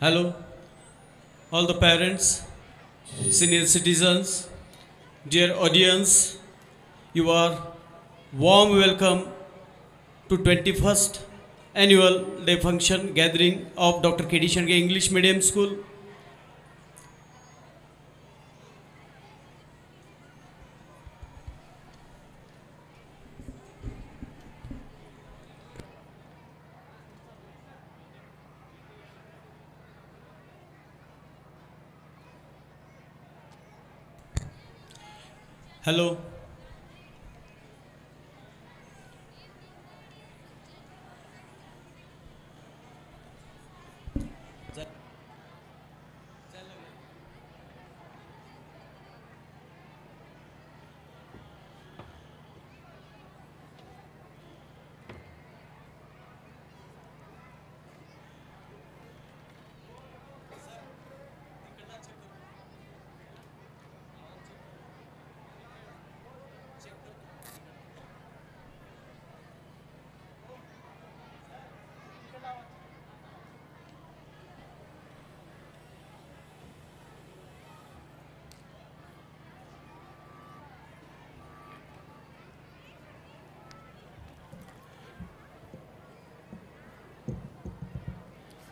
Hello, all the parents, senior citizens, dear audience, you are warm welcome to 21st annual day function gathering of Dr. K.D. Shendge English Medium School. Hello.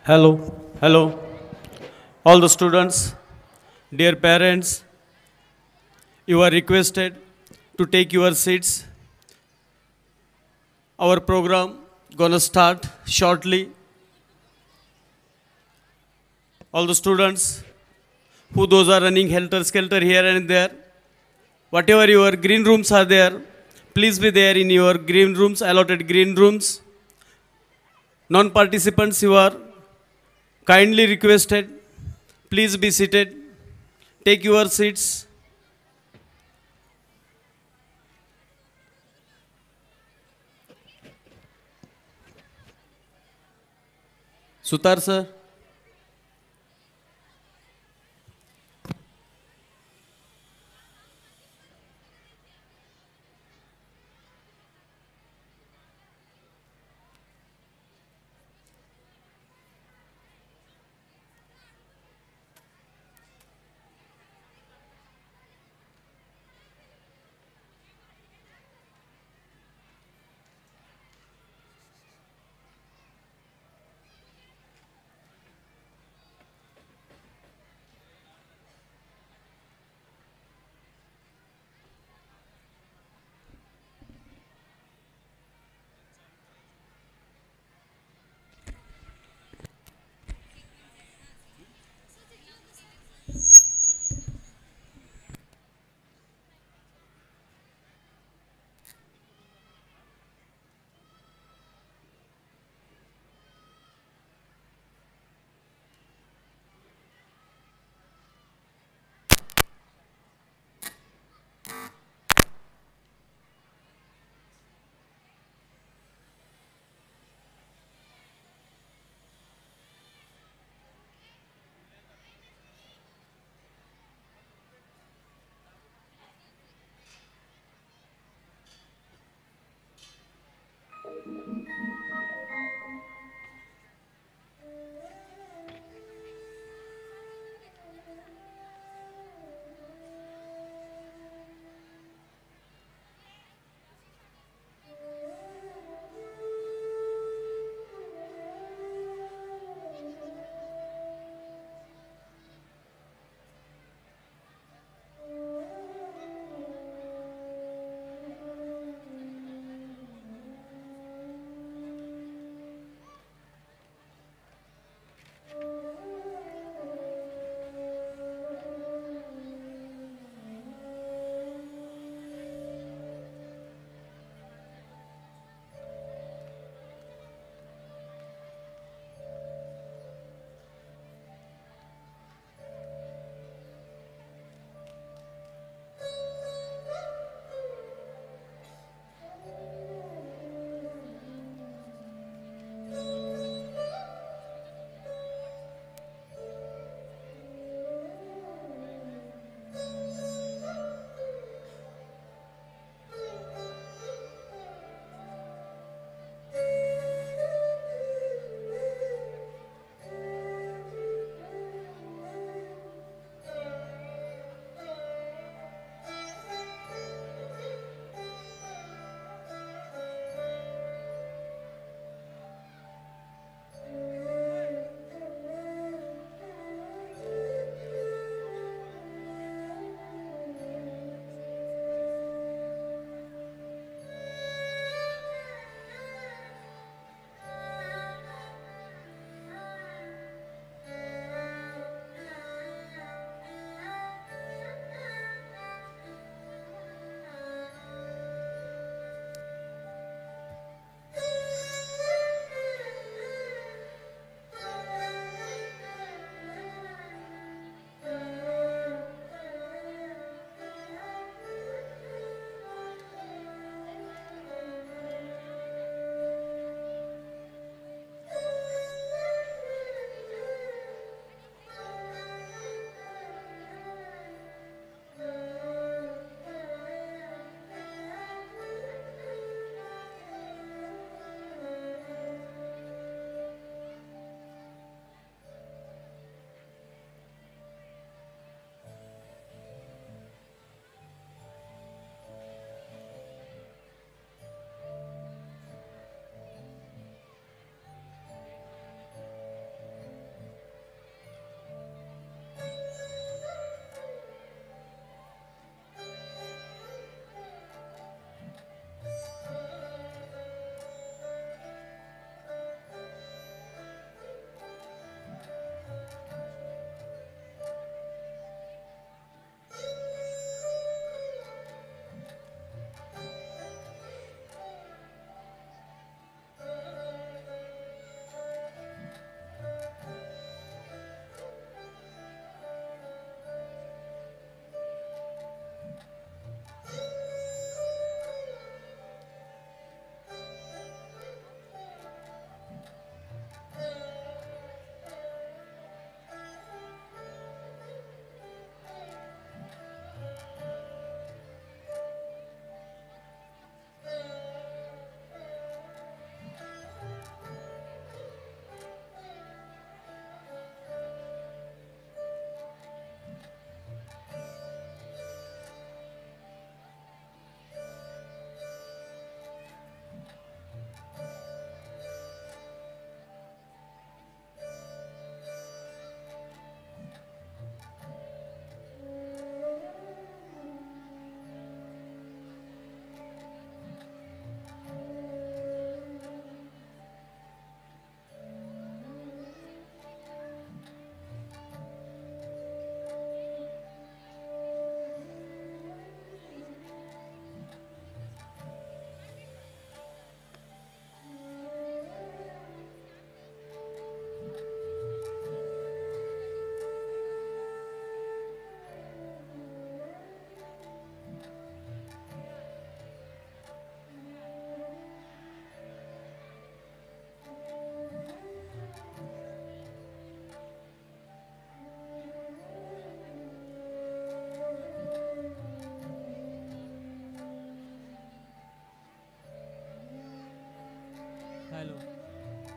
Hello, hello, all the students, dear parents, you are requested to take your seats. Our program gonna start shortly. All the students who those are running helter skelter here and there, whatever your green rooms are there, please be there in your green rooms, allotted green rooms. Non-participants, you are kindly requested, please be seated. Take your seats. Sutar sir.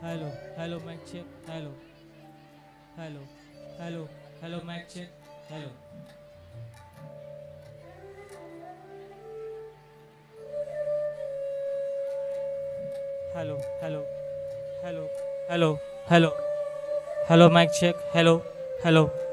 Hello, hello, mic check, hello, hello, hello, hello, mic check, hello. Hello, hello, hello, hello, hello, hello, mic check, hello, hello.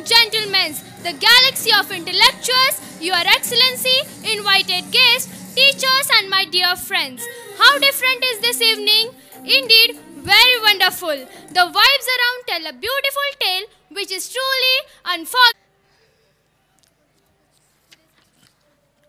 And gentlemen, the galaxy of intellectuals, Your Excellency, invited guests, teachers, and my dear friends. How different is this evening? Indeed, very wonderful. The vibes around tell a beautiful tale which is truly unforgettable.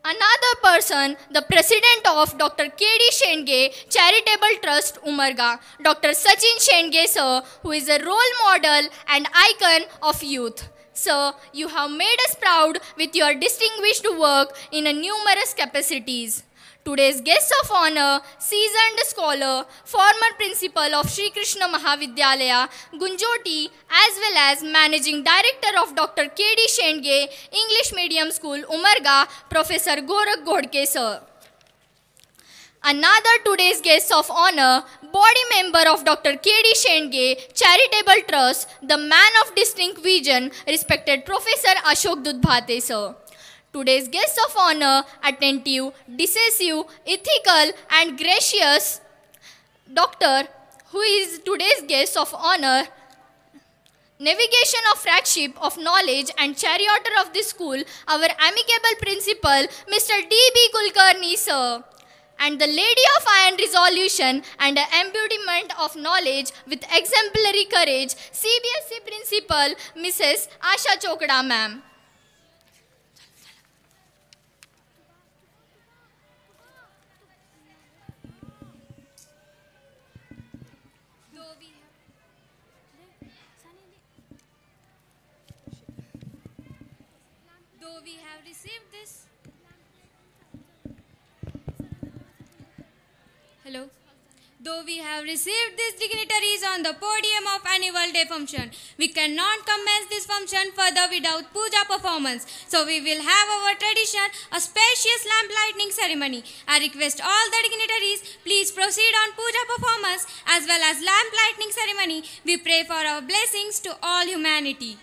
Another person, the president of Dr. K.D. Shendge Charitable Trust Umarga, Dr. Sachin Shendge sir, who is a role model and icon of youth. Sir, you have made us proud with your distinguished work in numerous capacities. Today's guest of honor, seasoned scholar, former principal of Sri Krishna Mahavidyalaya, Gunjoti, as well as managing director of Dr. K.D. Shendge English Medium School, Umarga, Professor Gorak Godke, sir. Another today's guest of honor, body member of Dr. K.D. Shendge Charitable Trust, the man of distinct vision, respected Professor Ashok Dudbhate, sir. Today's guest of honor, attentive, decisive, ethical, and gracious doctor, who is today's guest of honor, navigation of flagship of knowledge and charioteer of the school, our amicable principal, Mr. D.B. Kulkarni, sir. And the lady of iron resolution and the embodiment of knowledge with exemplary courage, CBSE principal, Mrs. Asha Chokda, ma'am. Though we have received this. Hello. Though we have received these dignitaries on the podium of annual day function, we cannot commence this function further without puja performance. So we will have our tradition, a spacious lamp lighting ceremony. I request all the dignitaries, please proceed on puja performance as well as lamp lighting ceremony. We pray for our blessings to all humanity.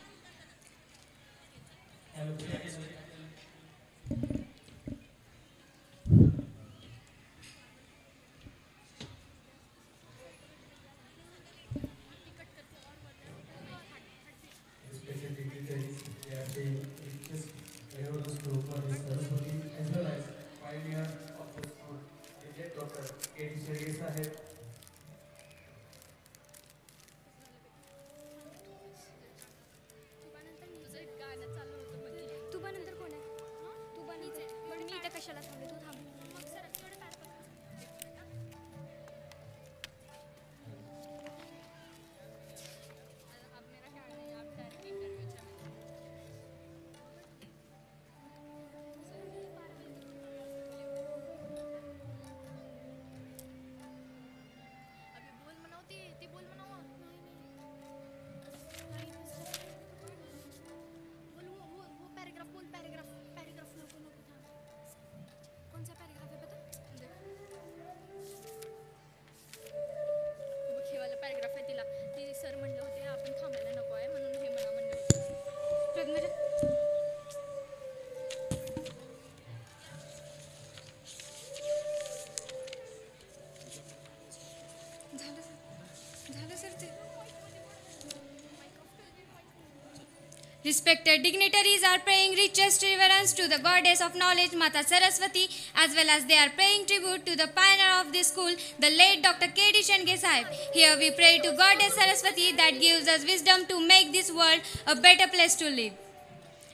Respected dignitaries are paying richest reverence to the goddess of knowledge, Mata Saraswati, as well as they are paying tribute to the pioneer of this school, the late Dr. K.D. Shendge Sahib. Here we pray to goddess Saraswati that gives us wisdom to make this world a better place to live.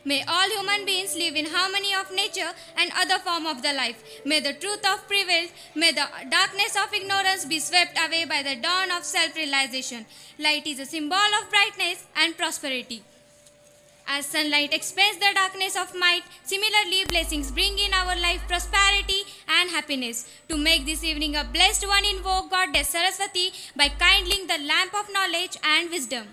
May all human beings live in harmony of nature and other form of the life. May the truth of prevail. May the darkness of ignorance be swept away by the dawn of self-realization. Light is a symbol of brightness and prosperity. As sunlight expels the darkness of might, similarly blessings bring in our life prosperity and happiness. To make this evening a blessed one, invoke Goddess Saraswati by kindling the lamp of knowledge and wisdom.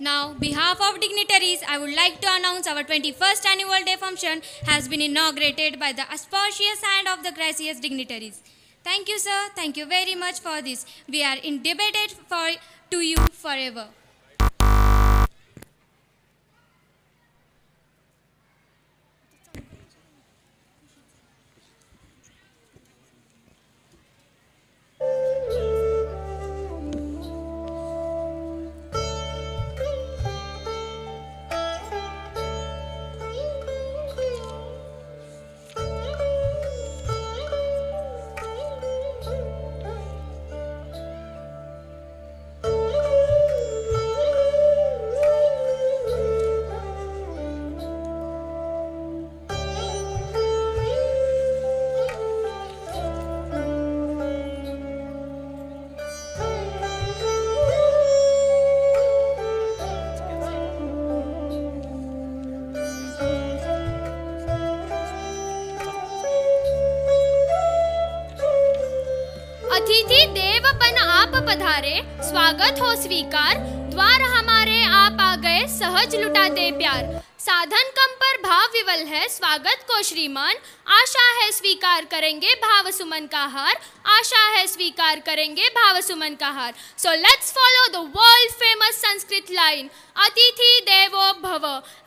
Now, behalf of dignitaries, I would like to announce our 21st annual day function has been inaugurated by the auspicious hand of the gracious dignitaries. Thank you, sir. Thank you very much for this. We are indebted for to you forever. सहज लुटाते प्यार। साधन कम पर भाव विवल है स्वागत को श्रीमान। आशा है स्वीकार करेंगे भाव सुमन का हार। आशा है स्वीकार करेंगे भाव सुमन का हार। So let's follow the world famous Sanskrit line अतिथि देवो भव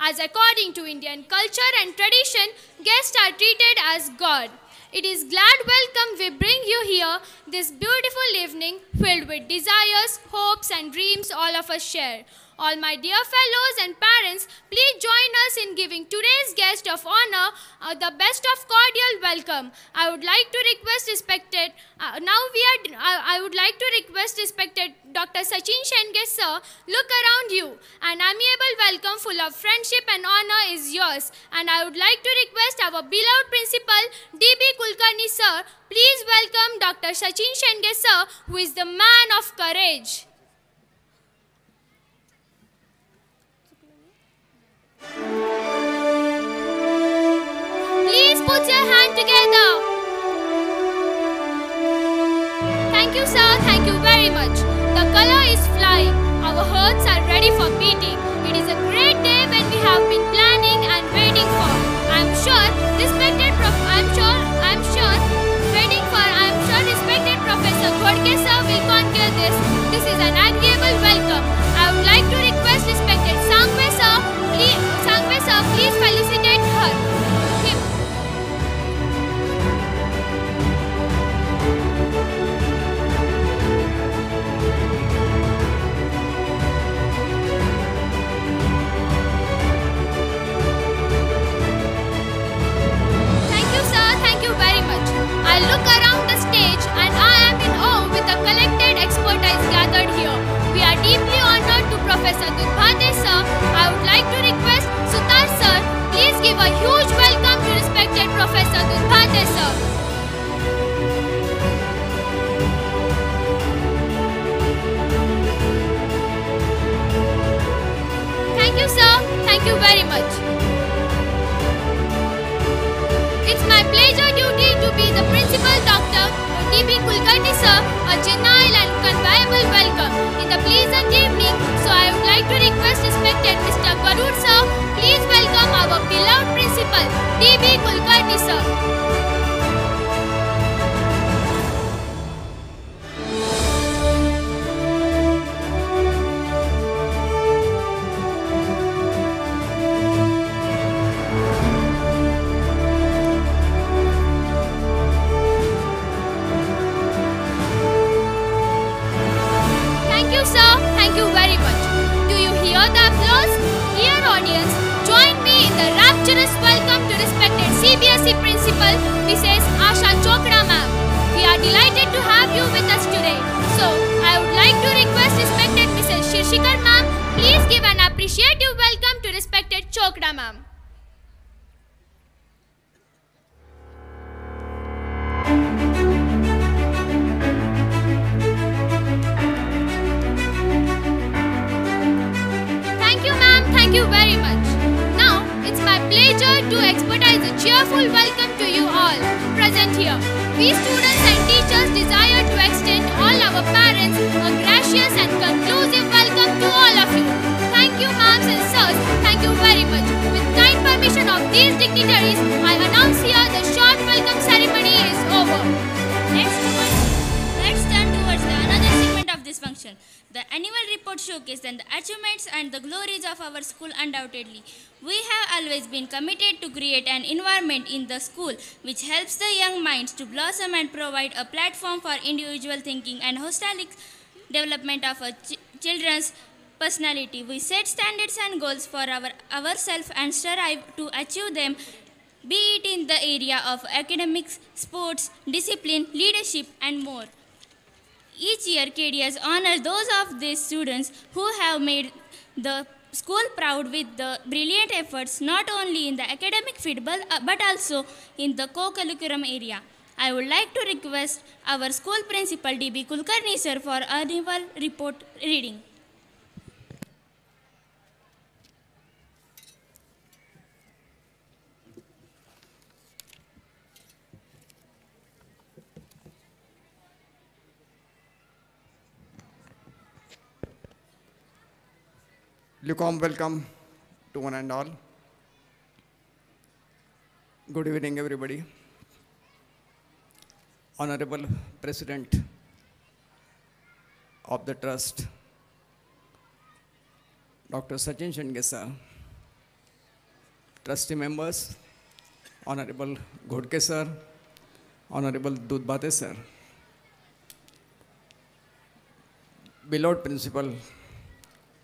as according to Indian culture and tradition guest are treated as god It is glad welcome we bring you here this beautiful evening filled with desires, hopes, and dreams all of us share. All my dear fellows and parents, please join us in giving today's guest of honor uh, the best of cordial welcome. I would like to request respected, uh, now we are, uh, I would like to request respected Dr. Sachin Shendge sir, look around you. An amiable welcome full of friendship and honor is yours. And I would like to request our beloved principal, D.B. Kulkarni sir, please welcome Dr. Sachin Shendge sir, who is the man of courage. Please put your hand together. Thank you, sir. Thank you very much. The color is flying. Our hearts are ready for beating. It is a Thank you, sir. Thank you very much. It's my pleasure duty to be the principal doctor. Kulkarni sir, a genial and convivial welcome in the pleasant evening. To request respected Mr. Varun sir, please welcome our beloved principal, D.B. Kulkarni sir. Provide a platform for individual thinking and holistic development of a ch- children's personality. We set standards and goals for our, ourselves and strive to achieve them be it in the area of academics, sports, discipline, leadership, and more. Each year, KDS honors those of these students who have made the school proud with the brilliant efforts not only in the academic field uh, but also in the co-curriculum area. I would like to request our school principal DB Kulkarni sir for annual report reading. Lukewarm welcome to one and all. Good evening, everybody. Honorable President of the Trust, Dr. Sachin Shendge trustee members, Honorable Godke sir, Honorable Dudbate sir, beloved principal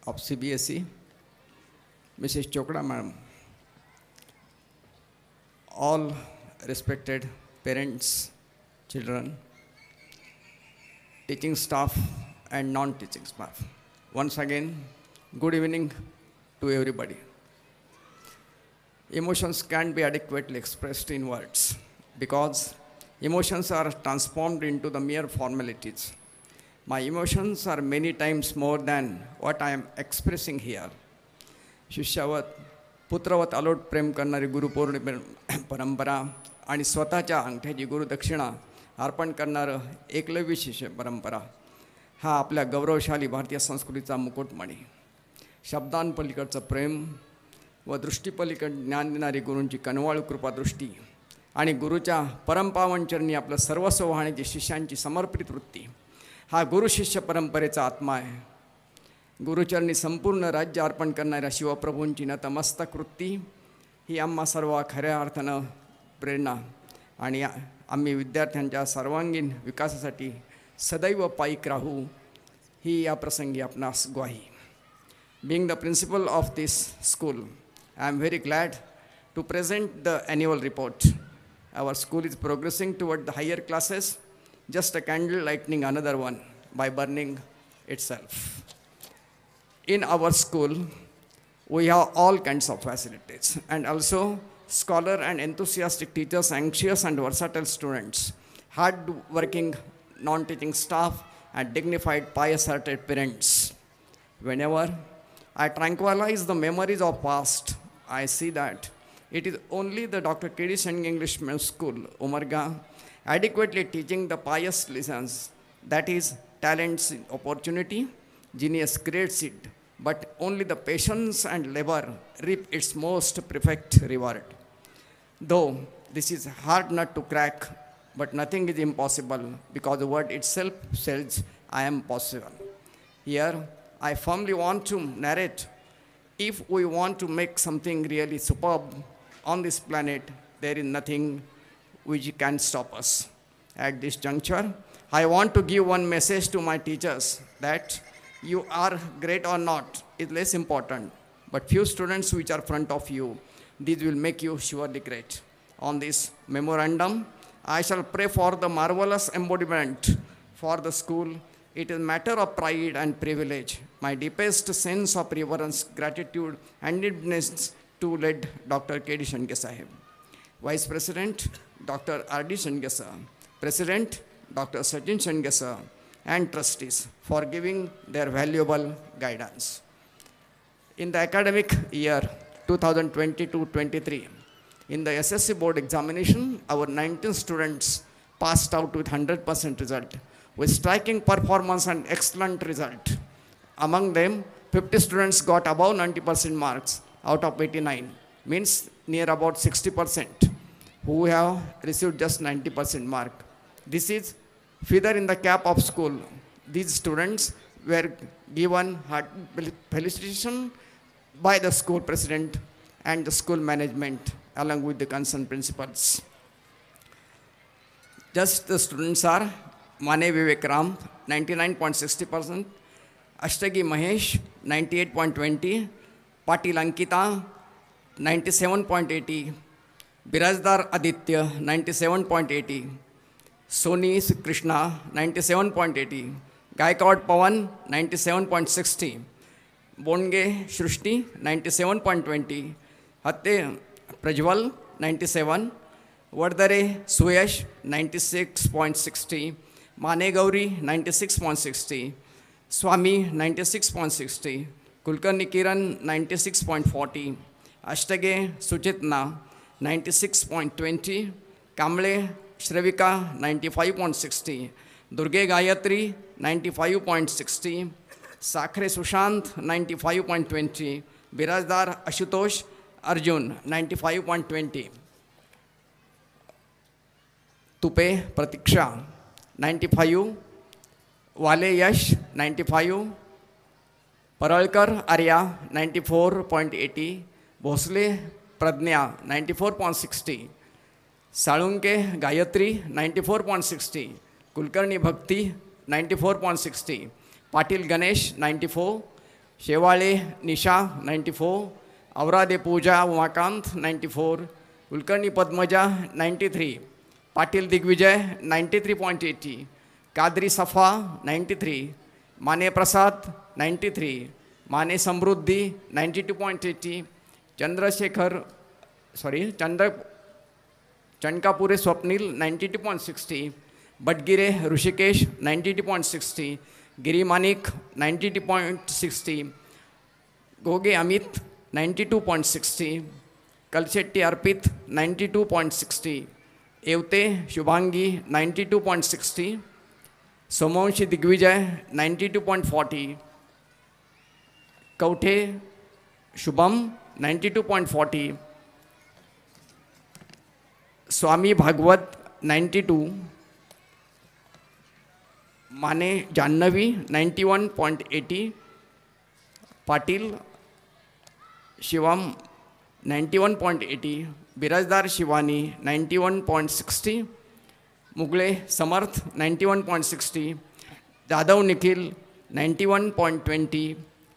of CBSE, Mrs. Chokra ma'am, all respected parents, children, teaching staff and non-teaching staff. Once again, good evening to everybody. Emotions can't be adequately expressed in words because emotions are transformed into the mere formalities. My emotions are many times more than what I am expressing here. शिष्यावत पुत्रवत अलोट प्रेम करणारी गुरुपौर्णिमे परंपरा आणि स्वतःच्या अंगठ्याची गुरुदक्षिणा अर्पण करणारं एकलव्य शिष्य परंपरा. हा आपल्या गौरवशाली भारतीय संस्कृतीचा मुकुटमणी. शब्दांपलीकडचं प्रेम व दृष्टीपलीकड ज्ञान देणारी गुरूंची कनवाळू कृपादृष्टी आणि गुरुच्या परमपावनचरणी आपलं सर्वस्व वाहण्याची शिष्यांची समर्पित वृत्ती. हा गुरुशिष्य परंपरेचा आत्मा आहे. गुरुचरणी संपूर्ण राज्य अर्पण करणाऱ्या शिवप्रभूंची नतमस्तक वृत्ती ही आम्हा सर्व खऱ्या अर्थानं प्रेरणा आणि आम्ही विद्यार्थ्यांच्या सर्वांगीण विकासासाठी सदैव पाईक राहू ही या प्रसंगी आपणास ग्वाही Being the principal of this school, I am very glad to present the annual report. Our school is progressing toward the higher classes, just a candle lighting another one by burning itself. In our school, we have all kinds of facilities and also scholar and enthusiastic teachers, anxious and versatile students, hard-working non-teaching staff, and dignified, pious-hearted parents. Whenever I tranquilize the memories of past, I see that it is only the Dr. K.D. English School, Umarga, adequately teaching the pious lessons, that is, talents opportunity, genius creates it, but only the patience and labor reap its most perfect reward. Though this is hard nut to crack, but nothing is impossible because the word itself says, I am possible. Here, I firmly want to narrate if we want to make something really superb on this planet, there is nothing which can stop us. At this juncture, I want to give one message to my teachers that you are great or not is less important, but few students which are front of you, these will make you surely great. On this memorandum, I shall pray for the marvelous embodiment for the school. It is a matter of pride and privilege. My deepest sense of reverence, gratitude, and indebtedness to lead Dr. K.D. Shendge Sahib. Vice President, Dr. R.D. Shendge sir. President, Dr. Sachin Shendge sir, and trustees for giving their valuable guidance. In the academic year 2022-23, in the SSC board examination, our 19 students passed out with 100% result, with striking performance and excellent result. Among them, 50 students got above 90% marks out of 89, means near about 60% who have received just 90% mark. This is feather in the cap of school. These students were given heart felicitation by the school president and the school management along with the concerned principals. Just the students are Mane Vivek Ram, 99.60%, Ashtagi Mahesh, 98.20, Patil Ankita, 97.80%, Birajdar Aditya, 97.80%, Soni Krishna, 97.80%, Gaikwad Pawan, 97.60, Bonge Srushti ninety seven point twenty हते Prajwal ninety seven Vardare Suyash ninety six point sixty Mane Gauri ninety six point sixty Swami ninety six point sixty Kulkarni Kiran ninety six point forty Ashtage Suchitna ninety six point twenty Kamle Shravika ninety five point sixty Durge Gayatri ninety five point sixty Sakhre Sushant, 95.20, Birajdar Ashutosh Arjun, 95.20. Tupe Pratiksha 95 वाले यश 95 परळकर आर्या 94.80 भोसले प्रज्ञा 94.60 साळुंके गायत्री 94.60 कुलकर्णी भक्ती 94.60 पाटील गणेश 94 शेवाळे निशा 94 औरादे पूजा उमाकांत 94 कुलकर्णी पद्मजा 93 पाटील दिग्विजय 93.80 कादरी सफ़ा 93 Mane Prasad 93 Mane Samruddhi 92.80 Chandrashekhar sorry Chandra Chankapure Swapnil 92.60 Batgire Rushikesh 92.60 Giri Manik 92.60 Goge Amit 92.60 Kalshetti Arpit 92.60 Evate Shubhangi 92.60 Somvanshi Digvijay 92.40 Kauthe Shubham 92.40 Swami Bhagwat 92 Mane Janhavi ninety one point eighty Patil Shivam ninety one point eighty Birajdar Shivani ninety one point sixty Mugale Samarth ninety one point sixty Jadhav Nikhil ninety one point twenty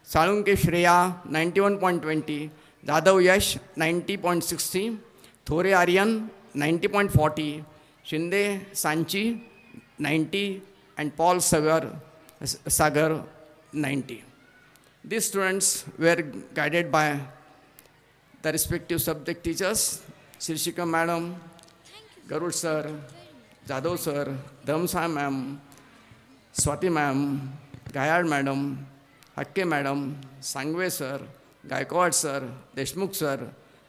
Salunke Shreya ninety one point twenty Jadhav Yash ninety point sixty Thore Aryan ninety point forty Shinde Sanchi ninety and Paul Sagar, Sagar 90. These students were guided by the respective subject teachers, Sirshika Madam, Garud Sir, Jadov Sir, Dhamsa Ma'am, Swati Ma'am, Gayad Madam, Hakke Madam, Sangwe Sir, Gaikwad Sir, Deshmukh Sir,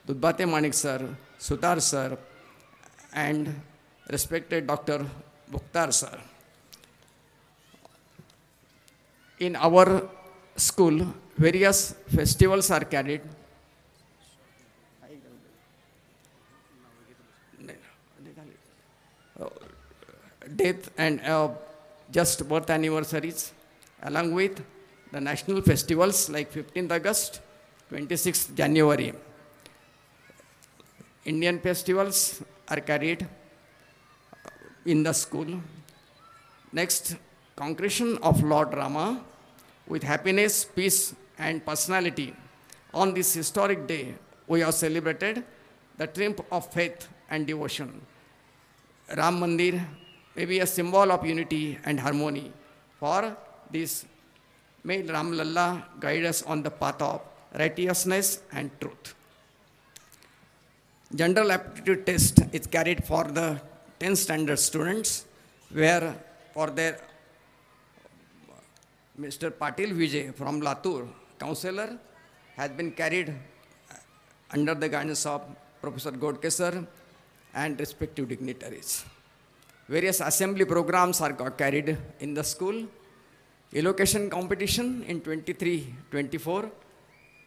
Dudbate Manik Sir, Sutar Sir, and respected Dr. Mukhtar Sir. In our school, various festivals are carried. Death and uh, just birth anniversaries, along with the national festivals like 15th August, 26th January. Indian festivals are carried in the school. Next, concretion of Lord Rama with happiness, peace, and personality. On this historic day, we have celebrated the triumph of faith and devotion. Ram Mandir may be a symbol of unity and harmony. For this, may Ram Lalla guide us on the path of righteousness and truth. General aptitude test is carried for the 10 standard students, where for their Mr. Patil Vijay from Latur, counselor, has been carried under the guidance of Professor Godke sir and respective dignitaries. Various assembly programs are got carried in the school. Elocation competition in 23-24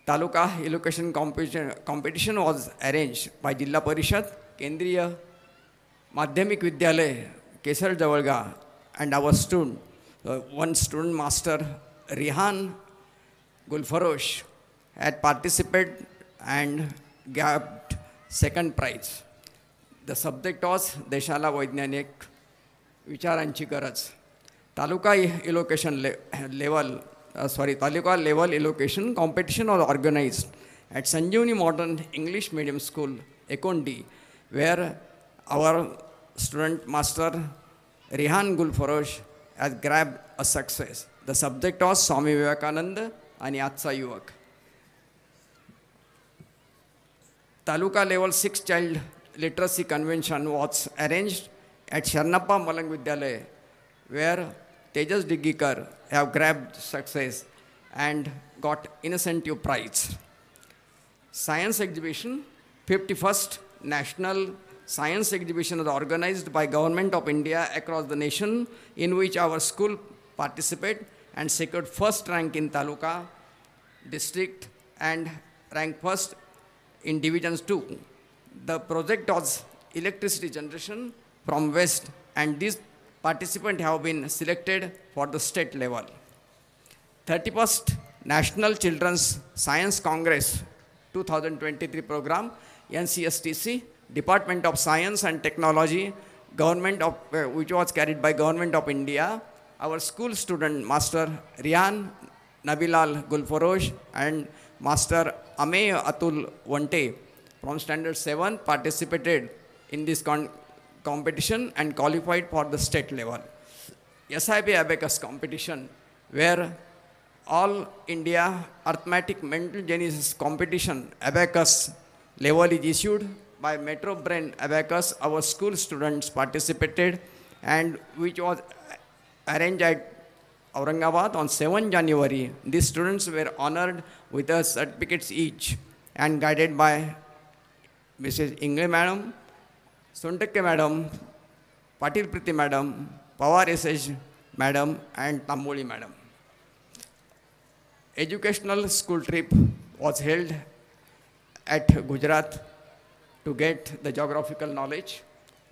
Taluka elocution competition, competition was arranged by Jilla Parishad, Kendriya Madhyamik Vidyalay, Kesar Javalga, and our student, uh, one student master Rihan Gulfarosh had participate and grabbed second prize the subject as देशाला वैज्ञानिक विचारांची गरज taluka elocution ले level sorry taluka level elocution competition or organize at Sanjivani modern English medium school Ekondi where our student master Rihan Gulfarosh has grabbed a success. The subject was Swami Vivekananda आणि आजचा युवक Taluka level 6 child literacy convention was arranged at Sharnappa Malang Vidyalaya where Tejas Digikar have grabbed success and got incentive prize. Science exhibition, 51st National Science Exhibition is organized by Government of India across the nation in which our school participated and secured first rank in Taluka district and ranked first in divisions 2. The project was electricity generation from west and these participants have been selected for the state level. 31st National Children's Science Congress 2023 program, NCSTC, Department of Science and Technology, Government of, uh, which was carried by Government of India. Our school student, Master Rian Nabilal Gulfarosh and Master Amey Atul Wante from Standard 7 participated in this competition and qualified for the state level. SIP Abacus competition where all India arithmetic mental genius competition abacus level is issued by Metro Brand Abacus. Our school students participated and which was arranged at Aurangabad on 7 January. These students were honored with a certificates each and guided by Mrs. Ingle Madam, Suntakke Madam, Patil Priti Madam, Pawar SH Madam and Tamboli Madam. Educational school trip was held at Gujarat to get the geographical knowledge.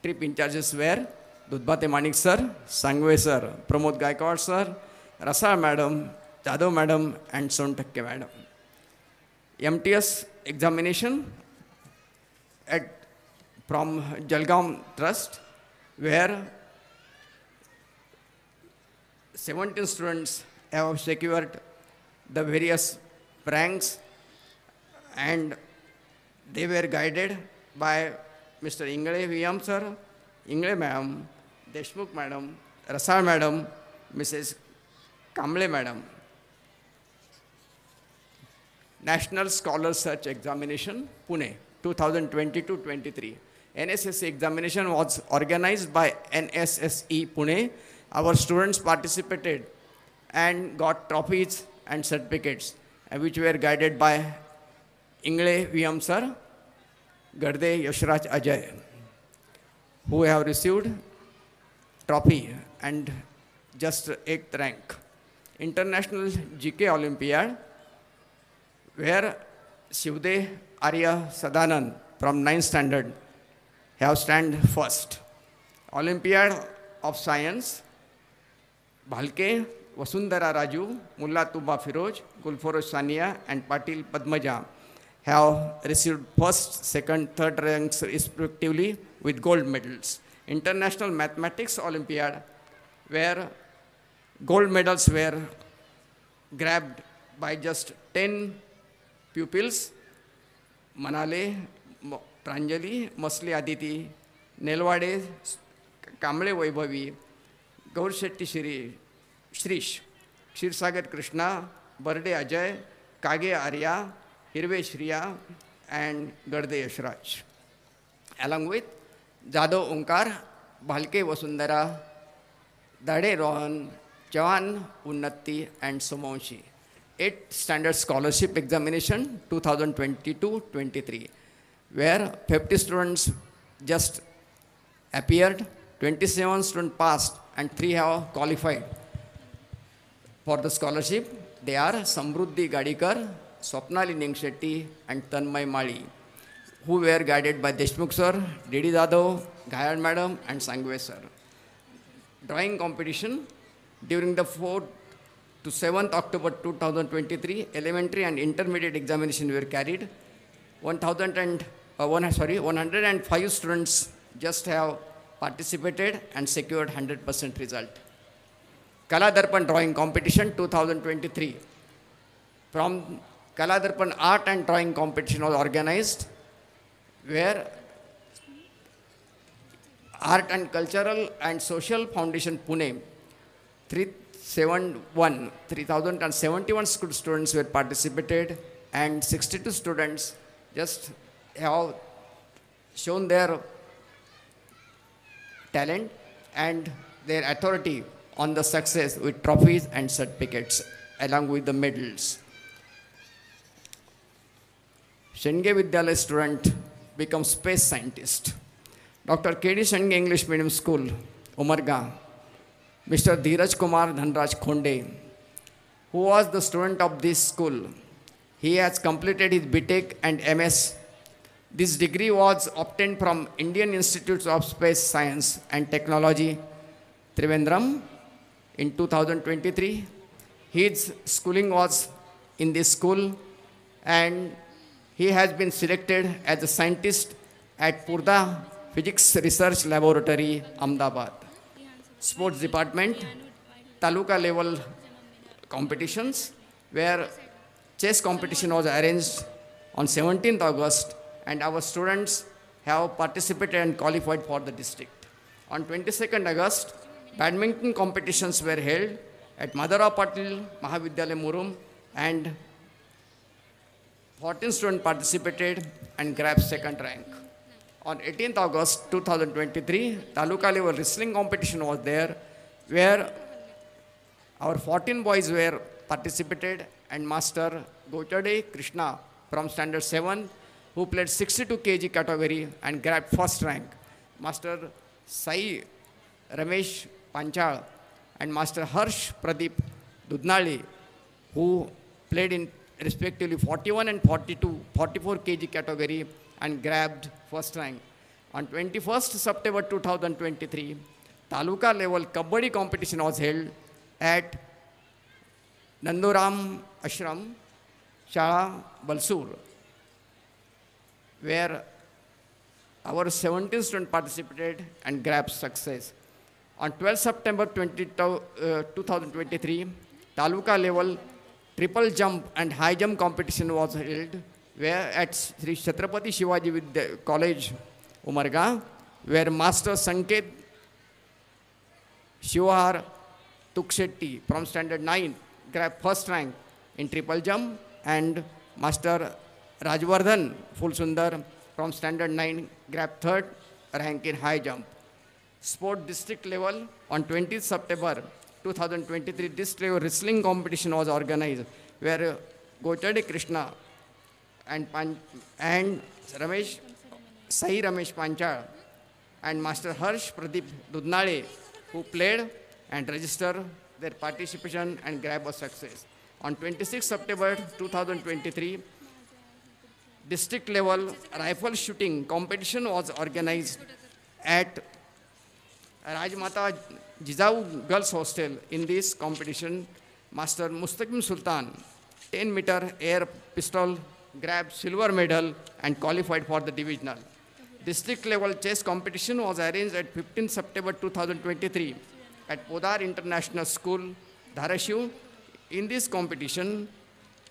Trip in charges were Dudbate Manik sir, Sangwe sir, Pramod Gaikwad sir, Rasa madam, Jadhav madam and Sontakke madam. MTS examination at from Jalgaon Trust where 17 students have secured the various ranks and they were guided by Mr. Ingle VM sir, Ingle ma'am, Deshmukh madam, Rasa madam, Mrs. Kamble madam. National Scholar Search Examination, Pune, 2022-23. NSSE examination was organized by NSSE Pune. Our students participated and got trophies and certificates, uh, which were guided by Ingle VM sir, Garde Yashraj Ajay, who have received trophy and just eighth rank. International GK Olympiad, where Shivde Arya Sadanand from 9th standard have stand first. Olympiad of Science, Bhalke, Vasundhara Raju, Mullah Tuba Firoz, Gulfaroz Sania and Patil Padmaja have received first, second, third ranks respectively with gold medals. International Mathematics Olympiad, where gold medals were grabbed by just 10 pupils, Manale, Pranjali, Masli Aditi, Nelwade, Kamle Vaibhavi, Gaur Shetty Shri, Shrish, Shirsagar Krishna, Barde Ajay, Kage Arya, Hirve Shriya, and Garde Yashraj. Along with Jadhav Onkar, Bhalke Vasundhara, Dade Rohan, Chavan Unnati, and Somanshi. Eight standard scholarship examination 2022-23, where 50 students just appeared, 27 students passed, and three have qualified for the scholarship. They are Samruddhi Gadikar, Swapnali Ningshetty and Tanmay Mali, who were guided by Deshmukh sir, Didi Dadav, Ghayal madam, and Sangwe sir. Drawing competition during the 4th to 7th October 2023, elementary and intermediate examination were carried. 1,000 and, uh, one, sorry, 105 students just have participated and secured 100% result. Kala Darpan Drawing Competition 2023. From Kala Darpan Art and Drawing Competition was organized where Art and Cultural and Social Foundation Pune 371 3071 school students were participated and 62 students just have shown their talent and their authority on the success with trophies and certificates along with the medals. Shendge Vidyalaya student becomes space scientist. Dr. K.D. Shendge English Medium School, Umarga, Mr. Dheeraj Kumar Dhanraj Khonde, who was the student of this school. He has completed his BTech and MS. This degree was obtained from Indian Institutes of Space Science and Technology, Trivandrum, in 2023. His schooling was in this school and he has been selected as a scientist at Purda Physics Research Laboratory, Ahmedabad. Sports Department, Taluka level competitions where chess competition was arranged on 17th August and our students have participated and qualified for the district. On 22nd August, badminton competitions were held at Madara Patil Mahavidyalaya Murum and 14 students participated and grabbed second rank. On 18th August 2023, Taluka level wrestling competition was there where our 14 boys were participated and Master Gotade Krishna from standard 7 who played 62 kg category and grabbed first rank. Master Sai Ramesh Panchal and Master Harsh Pradeep Dudnali who played in respectively 41 and 42, 44 kg category and grabbed first rank. On 21st September 2023, Taluka level Kabaddi competition was held at Nanduram Ashram, Shala Balsur, where our 17 students participated and grabbed success. On 12 September 20, uh, 2023, Taluka level triple jump and high jump competition was held where at Sri Chhatrapati Shivaji Vidya College, Umarga, where Master Sanket Shivahar Tukshetty from standard 9 grabbed first rank in triple jump and Master Rajvardhan Fulsundar from standard 9 grabbed third rank in high jump. Sport district level on 20th September 2023 district wrestling competition was organized where Gotade Krishna and, Pan, and Ramesh, Sai Ramesh Panchal and Master Harsh Pradeep Dudnale who played and registered their participation and grab a success. On 26 September 2023, district level rifle shooting competition was organized at Rajmata Jijau Girls Hostel. In this competition, Master Mustaqim Sultan, 10 meter air pistol, grabbed silver medal and qualified for the divisional. District level chess competition was arranged at 15 September 2023 at Podar International School, Dharashiv. In this competition,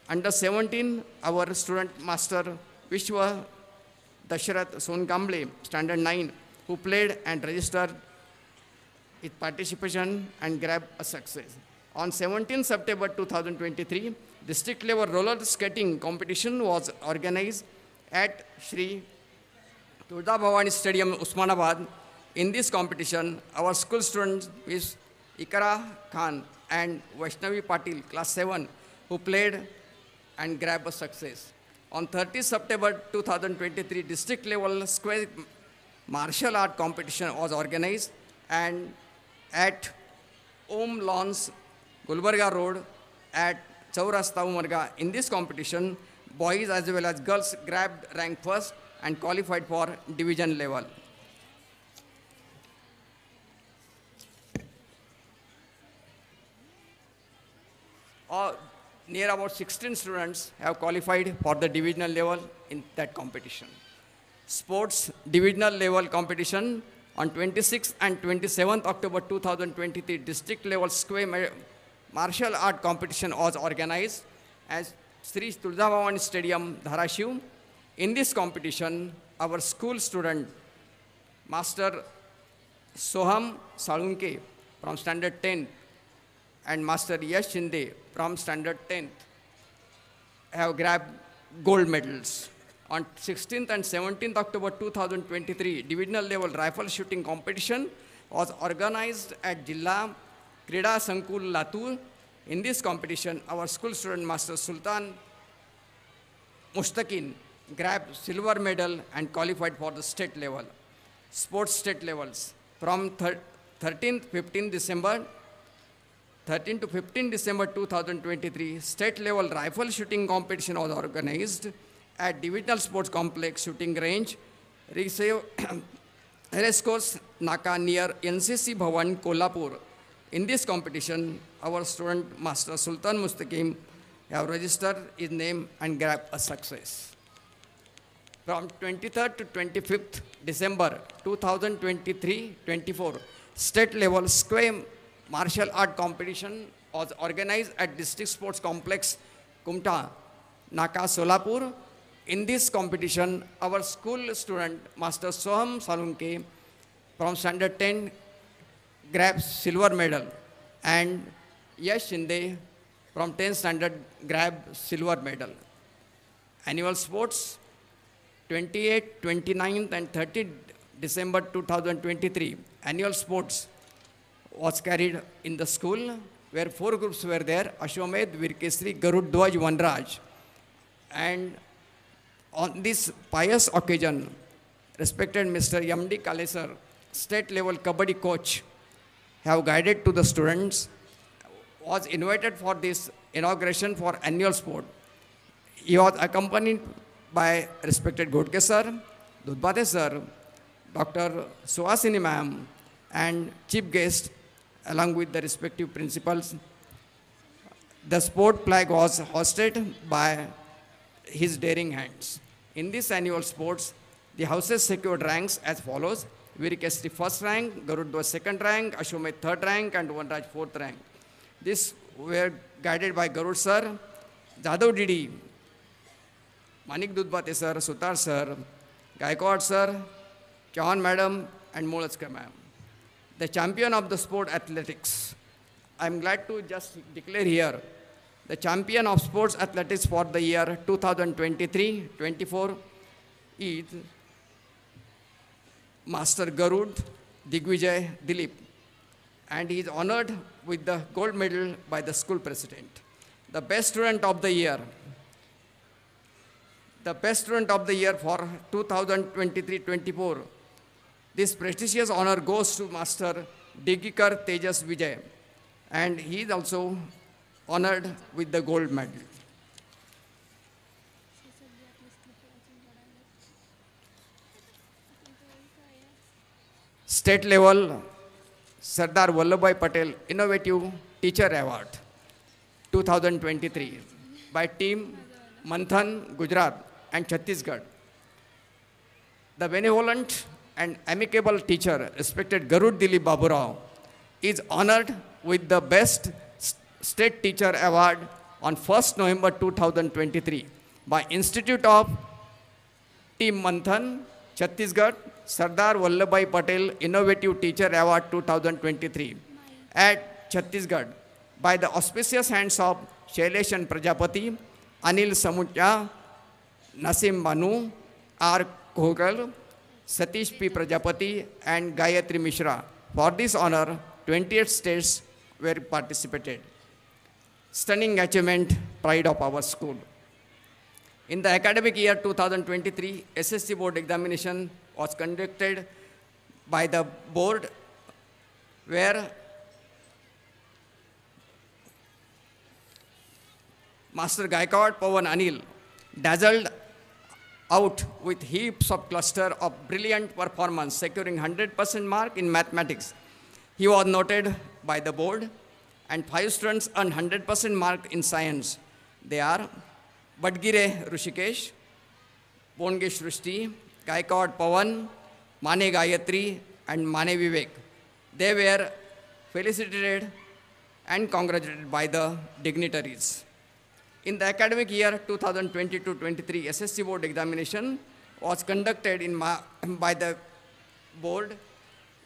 under 17, our student master Vishwa Dashrath Sonkamble, standard 9, who played and registered his participation and grab a success. On 17 September 2023, district level roller skating competition was organized at Sri Turda Bhavani Stadium, Osmanabad. In this competition, our school students is Ikara Khan and Vaishnavi Patil, class 7, who played and grabbed a success. On 30 September 2023, district level square martial art competition was organized and at Om Lawns, Gulbarga Road, at Chaurasta Umarga. In this competition, boys as well as girls grabbed rank first and qualified for division level. All, near about 16 students have qualified for the divisional level in that competition. Sports divisional level competition on 26th and 27th October 2023 district level square martial art competition was organized as Sri Tuljabhavan Stadium, Dharashiv. In this competition, our school student, Master Soham Salunke from Standard 10 and Master Yash Shinde from Standard 10th have grabbed gold medals. On 16th and 17th October 2023, divisional level rifle shooting competition was organized at Jilla Krida Sankul Latur. In this competition, our school student Master Sultan Mustaqim grabbed silver medal and qualified for the state level, sports state levels. From 13th, 15th December 13 to 15 December 2023, state level rifle shooting competition was organized at Divisional Sports Complex Shooting Range, Receive Rescourse Naka near NCC Bhavan, Kolhapur. In this competition, our student Master Sultan Mustaqim have registered his name and grabbed a success. From 23rd to 25th December 2023-24, state level square martial art competition was organized at District Sports Complex, Kumta, Naka, Solapur. In this competition, our school student, Master Soham Salunke, from Standard 10, grabbed silver medal, and Yash Shinde, from 10 standard, grabbed silver medal. Annual sports, 28, 29th, and 30th December 2023, annual sports was carried in the school where four groups were there Ashwamed, Virkesri, Garud Dwaj, Vanraj. And on this pious occasion, respected Mr. Yamdi Kalesar, state level Kabaddi coach, have guided to the students, was invited for this inauguration for annual sport. He was accompanied by respected Godke sir, Dudbate sir, Dr. Suhasini ma'am, and chief guest along with the respective principals. The sport flag was hosted by his daring hands. In this annual sports, the houses secured ranks as follows. Virikesri first rank, Garudwa second rank, Ashwamed third rank, and Vanraj fourth rank. This were guided by Garud sir, Jadhav Didi, Manik Dudbate sir, Sutar sir, Gaikwad sir, John madam, and Molachkar ma'am the champion of the sport athletics. I'm glad to just declare here the champion of sports athletics for the year 2023-24 is Master Garud Digvijay Dilip. And he is honored with the gold medal by the school president. The best student of the year. The best student of the year for 2023-24 this prestigious honor goes to Master Digikar Tejas Vijay, and he is also honored with the gold medal. State level Sardar Vallabhbhai Patel Innovative Teacher Award 2023 by team Manthan, Gujarat and Chhattisgarh. The benevolent and amicable teacher, respected Garud Dilip Baburao, is honored with the Best State Teacher Award on 1st November 2023 by Institute of Team Manthan, Chhattisgarh, Sardar Vallabhbhai Patel Innovative Teacher Award 2023 at Chhattisgarh by the auspicious hands of Shailesh and Prajapati, Anil Samucha, Nasim Banu, R. Kohgal, Satish P. Prajapati and Gayatri Mishra. For this honor, 28 states were participated. Stunning achievement, pride of our school. In the academic year 2023, SSC board examination was conducted by the board where Master Gaikwad Pawan Anil dazzled out with heaps of cluster of brilliant performance, securing 100% mark in mathematics. He was noted by the board, and five students earned 100% mark in science. They are Badgire Rushikesh, Bongesh Rushti, Gaikwad Pawan, Mane Gayatri, and Mane Vivek. They were felicitated and congratulated by the dignitaries. In the academic year 2022-23, SSC board examination was conducted in by the board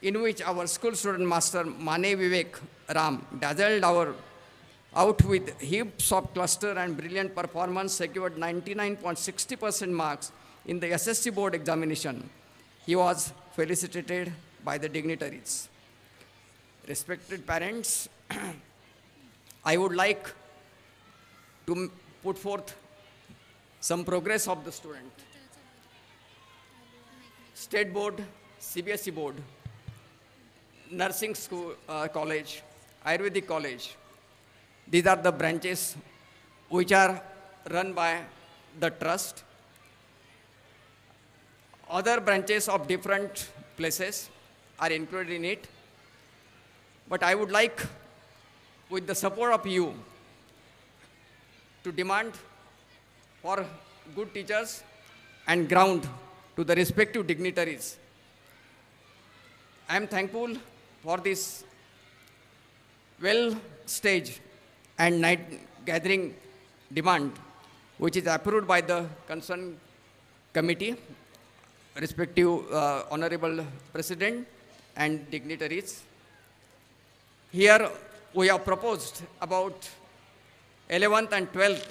in which our school student master Mane Vivek Ram dazzled our out with heaps of cluster and brilliant performance, secured 99.60% marks in the SSC board examination. He was felicitated by the dignitaries. Respected parents, I would like to put forth some progress of the student. State board, CBSE board, nursing school, uh, college, Ayurvedic college. These are the branches which are run by the trust. Other branches of different places are included in it. But I would like, with the support of you, to demand for good teachers and ground to the respective dignitaries. I am thankful for this well staged and night gathering demand, which is approved by the concerned committee, respective uh, honorable president and dignitaries. Here we have proposed about 11th and 12th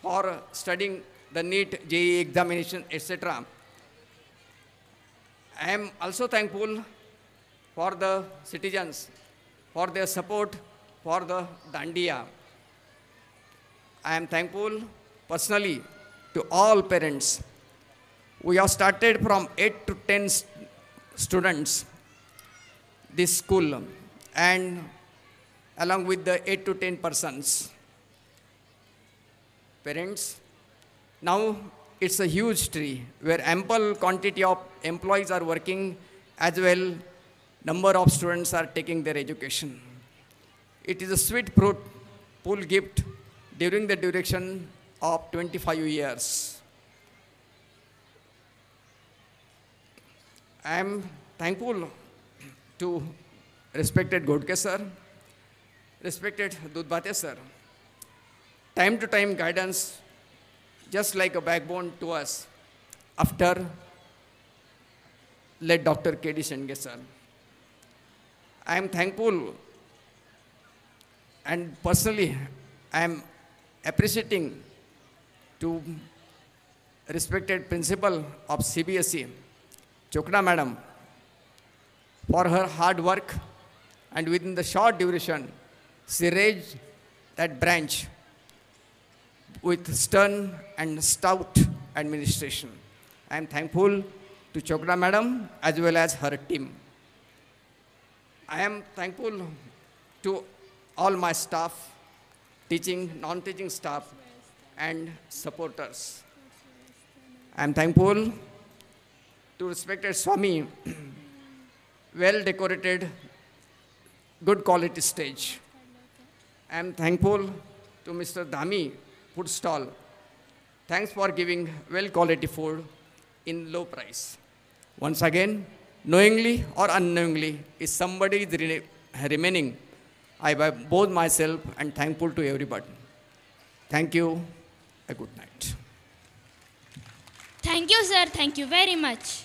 for studying the NEET, JEE examination, etc. I am also thankful for the citizens for their support for the Dandiya. I am thankful personally to all parents. We have started from 8 to 10 st- students this school and along with the 8 to 10 persons. Parents, now it's a huge tree where ample quantity of employees are working as well number of students are taking their education. It is a sweet fruit full gift during the duration of 25 years. I am thankful to respected Godke sir, respected Dudbate sir. Time to time guidance, just like a backbone to us after late Dr. K.D. Shendge sir. I am thankful and personally I am appreciating to respected principal of CBSE, Chokra madam, for her hard work and within the short duration, she raised that branch with stern and stout administration. I am thankful to Chokra madam as well as her team. I am thankful to all my staff, teaching, non-teaching staff, and supporters. I am thankful to respected Swami, well-decorated, good quality stage. I am thankful to Mr. Dhami food stall. Thanks for giving well-quality food in low price. Once again, knowingly or unknowingly, if somebody is re- remaining, I by both myself and thankful to everybody. Thank you. A good night. Thank you, sir. Thank you very much.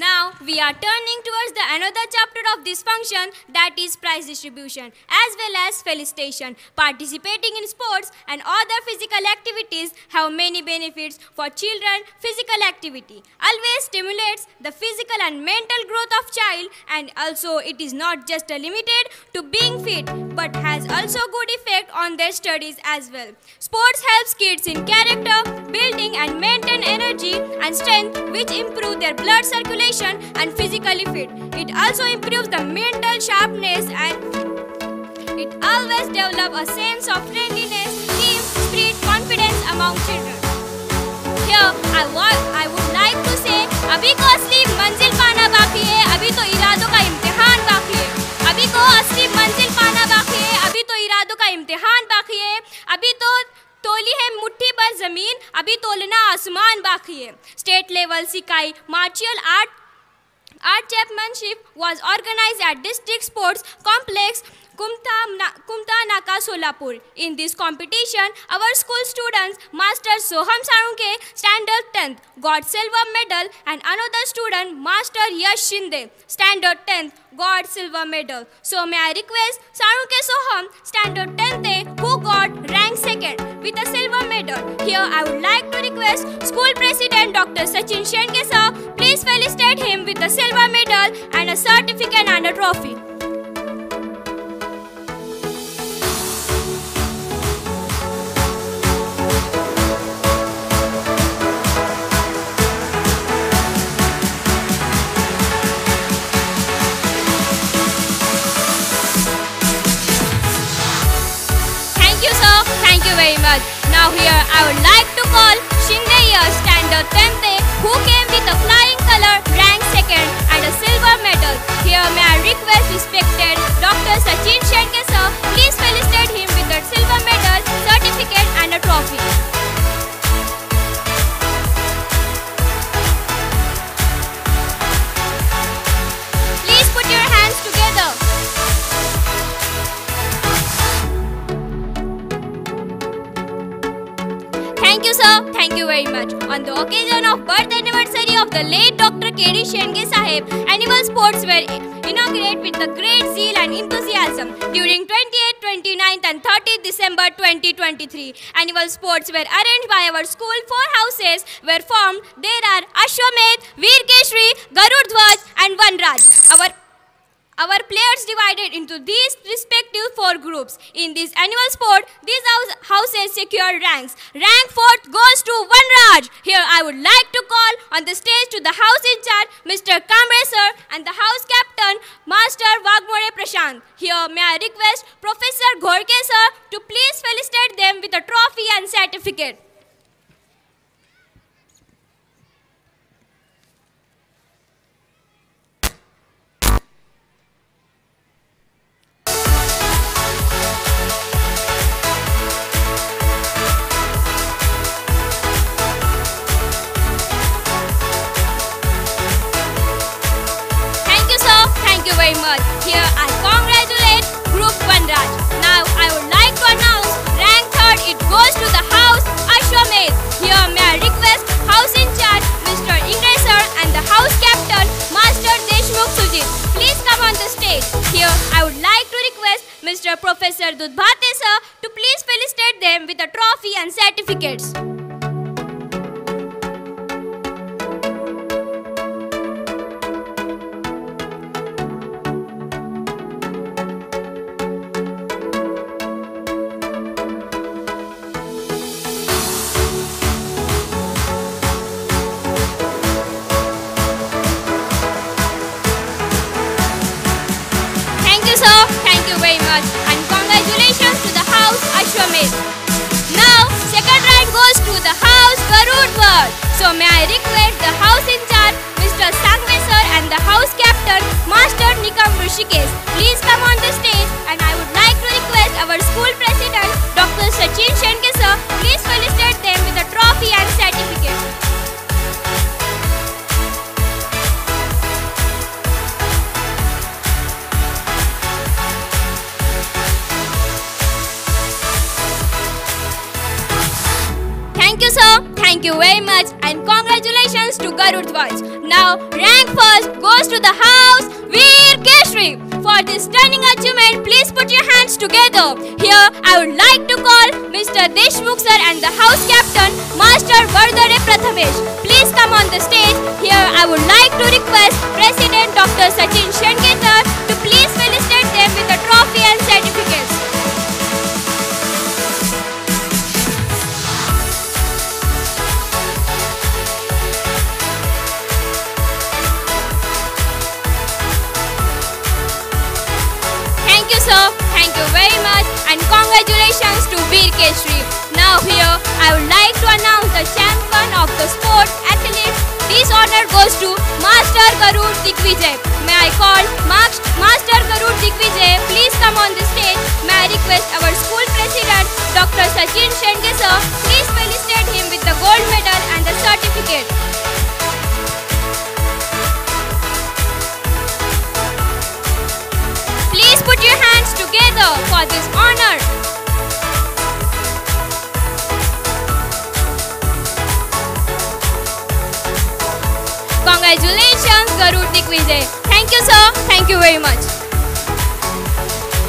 Now we are turning towards the another chapter of this function that is prize distribution as well as felicitation. Participating in sports and other physical activities have many benefits for children. Physical activity always stimulates the physical and mental growth of child and also it is not just limited to being fit but has also good effect on their studies as well. Sports helps kids in character building and maintain energy and strength which improve their blood circulation and physically fit. It also improves the mental sharpness and it always develop a sense of friendliness team spirit, confidence among children. Here, I, wa- I would like to say, अभी को असली मंजिल पाना बाकी है अभी तो इरादों का इम्तिहान बाकी है अभी को असली मंजिल पाना बाकी है अभी तो इरादों का इम्तिहान बाकी है अभी तो तोली है मुट्ठी पर ज़मीन अभी तोलना आसमान बाकी है स्टेट लेवल सिकाई martial art Art championship was organized at District Sports Complex, Kumta, Na- Kumta Naka, Solapur. In this competition, our school students, Master Soham Sarunke, standard 10th, got silver medal and another student, Master Yash Shinde, standard 10th, got silver medal. So may I request Sarunke Soham, standard 10th, who got rank second with a silver medal. Here I would like to request school president Dr. Sachin Shendge sir, please felicitate him with a silver medal and a certificate and a trophy. Thank you, sir. Thank you very much. Now here I would like to call Shindeya Standard 10th who came with a flying color, rank second and a silver medal. Here may I request respected Dr. Sachin Shendge sir, please felicitate him with a silver medal, certificate and a trophy. Please put your hands together. Thank you, sir. Thank you very much. On the occasion of birth anniversary of the late Dr. K.D. Shendge Sahib, annual sports were inaugurated with the great zeal and enthusiasm during 28th, 29th and 30th December 2023. Annual sports were arranged by our school. Four houses were formed. There are Ashwamedh, Veer Keshri, Garud and Vanraj. Our our players divided into these respective four groups. In this annual sport, these houses secure ranks. Rank fourth goes to Vanraj. Here I would like to call on the stage to the house in charge, Mr. Kamre sir, and the house captain, Master Wagmore Prashant. Here may I request Professor Ghorke sir to please felicitate them with a trophy and certificate. The stage. Here I would like to request Mr. Professor Dudbhate sir to please felicitate them with a trophy and certificates. So may I request the house in charge, Mr. Sangve sir and the house captain, Master Nikam Rishikesh. Please come on the stage and I would like to request our school president, Dr. Sachin Shendge sir, please felicitate them with a trophy and certificate. Thank you, sir. Thank you very much. And congratulations to Garud. Now, rank first goes to the house Veer Keshri. For this stunning achievement, please put your hands together. Here, I would like to call Mr. Deshmukh sir and the house captain, Master Vardare Prathamesh. Please come on the stage. Here, I would like to request President Dr. Sachin Shendge to please felicitate them with a trophy and certificates. Keshri. Now here, I would like to announce the champion of the sport athlete. This honor goes to Master Garud Digvijay. May I call Mas- Master Garud Digvijay, please come on the stage. May I request our school president, Dr. Sachin Shendge sir, please felicitate him with the gold medal and the certificate. Please put your hands together for this honor. Congratulations, Garud Digvijay. Thank you, sir. Thank you very much.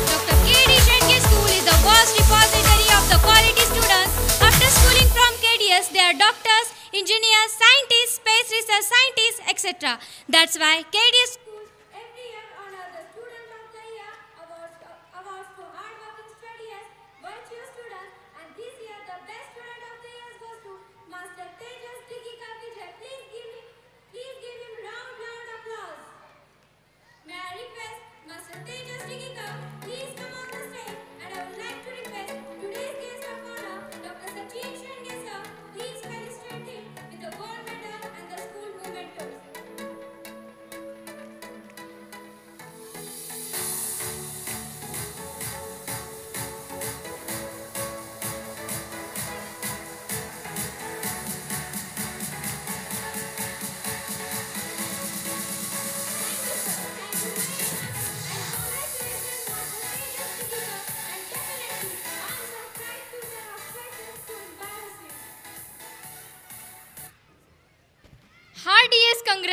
Dr. K.D. Shendge School is the vast repository of the quality students. After schooling from KDS, they are doctors, engineers, scientists, space research scientists, etc. That's why KDS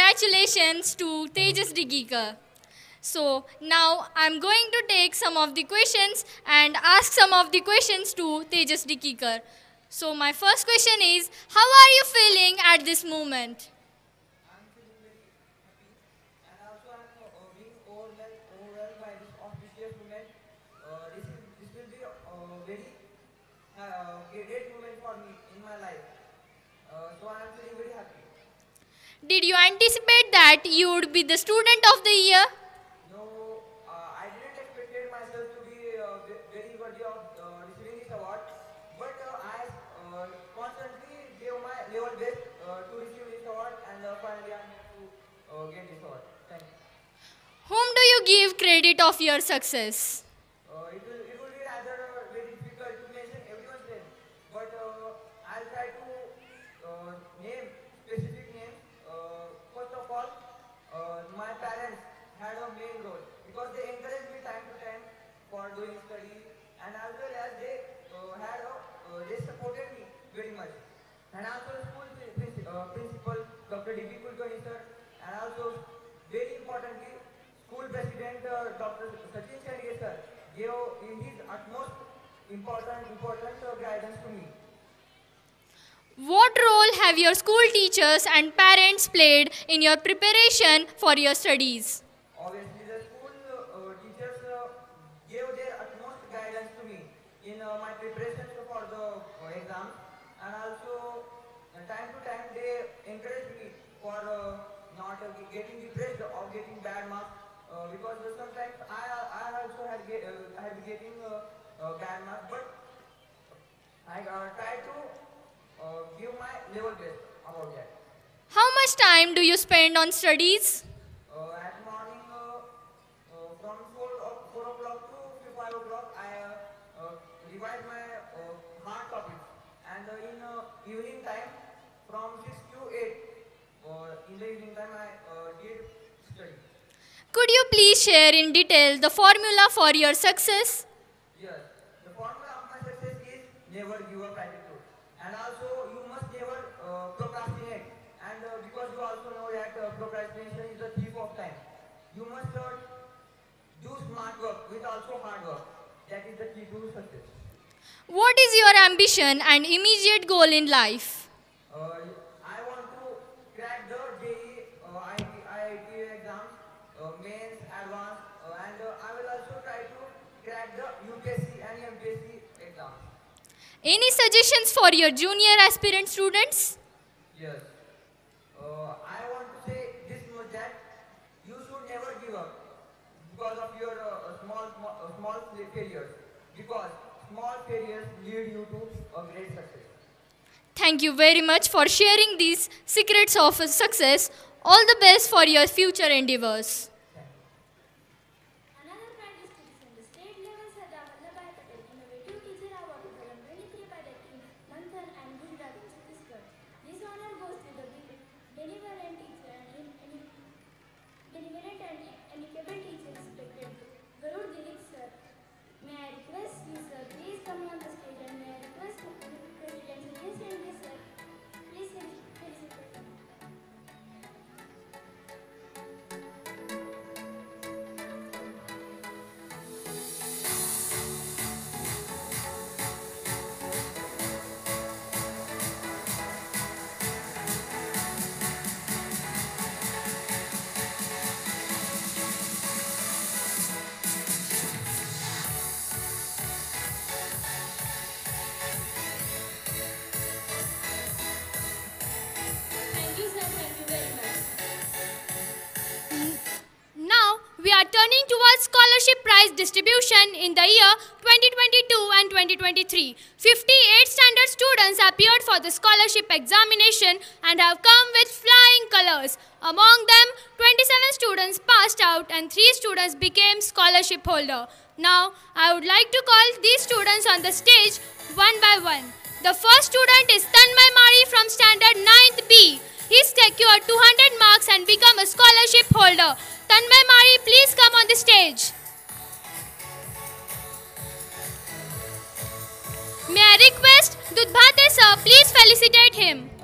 congratulations to Tejas Digikar. So now I'm going to take some of the questions and ask some of the questions to Tejas Digikar. So my first question is, how are you feeling at this moment? and also I'm uh, being overwhelmed, overwhelmed by this auspicious moment. Uh, this, is, this will be a uh, very uh, great moment for me in my life. Uh, so I am feeling very happy. Did you anticipate that you would be the student of the year? No, uh, I didn't expect myself to be uh, very worthy of uh, receiving this award, but uh, I uh, constantly gave my level best uh, to receive this award, and uh, finally I'm here to uh, get this award. Thank you. Whom do you give credit of your success? Uh, it will it will be rather uh, very difficult to mention everyone's name, but uh, I'll try to uh, name specific names. Uh, first of all, uh, my parents had a main role because they encouraged me time to time for doing study, and as well as they uh, had a uh, they supported me very much, and also school uh, principal Dr. D.B. Kulkarni sir, and also very importantly School President uh, Dr. Sachin Shendge sir gave his utmost important, important uh, guidance to me. What role have your school teachers and parents played in your preparation for your studies? Obviously, the school uh, teachers uh, gave their utmost guidance to me in uh, my preparations for the uh, exams, and also uh, time to time they encouraged me for uh, not getting depressed or getting bad marks because sometimes I I also had get, getting bad marks, but I try to give my level best about that. How much time do you spend on studies? Uh, at morning, uh, uh, from 4, o- 4 o'clock to 5 o'clock, I uh, uh, revise my uh, hard topics. And uh, in uh, evening time, from 6 to 8, uh, in the evening time, I uh, did study. Could you please share in detail the formula for your success? Yes, the formula of my success is never give up attitude. And also, you must never uh, procrastinate. And uh, because you also know that uh, procrastination is the thief of time. You must uh, do smart work with also hard work. That is the key to success. What is your ambition and immediate goal in life? Uh, I want to crack the JEE, uh, IIT, exams, uh, mains, advanced, uh, and uh, I will also try to crack the UPSC and MPSC exams. Any suggestions for your junior aspirant students? Yes. a great success. Thank you very much for sharing these secrets of success. All the best for your future endeavors. towards scholarship prize distribution in the year 2022 and 2023. 58 standard students appeared for the scholarship examination and have come with flying colors. Among them, 27 students passed out and 3 students became scholarship holder. Now, I would like to call these students on the stage one by one. The first student is Tanmay Mari from standard 9th B. He secured 200 marks and become a scholarship holder. Tanmay Mari, please come on the stage. May I request Dudbhate sir, please felicitate him.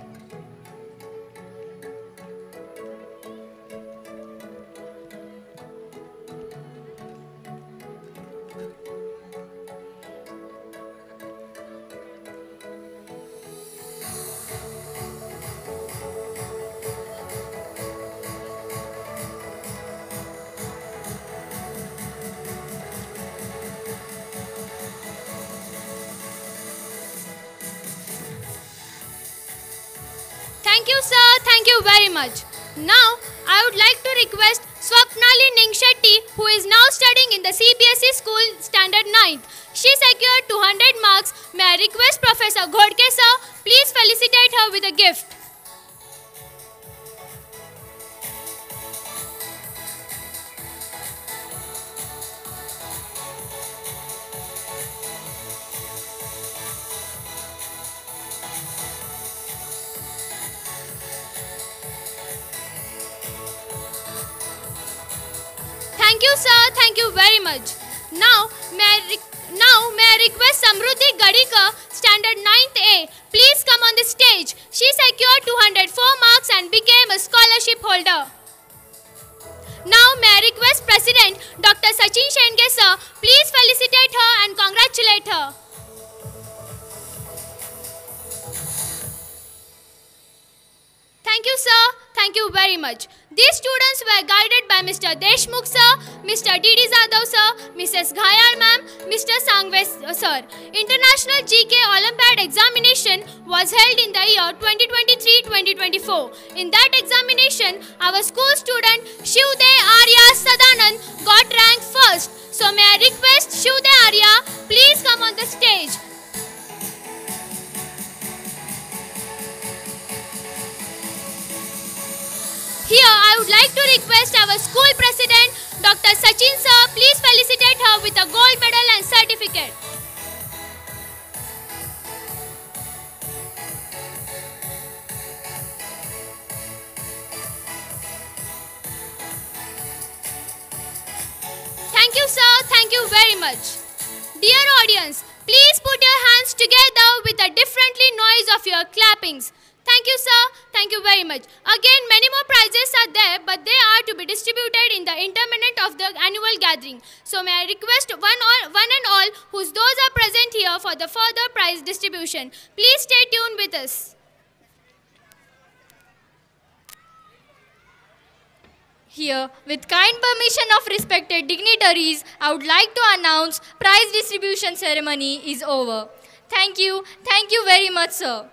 is over. Thank you. Thank you very much, sir.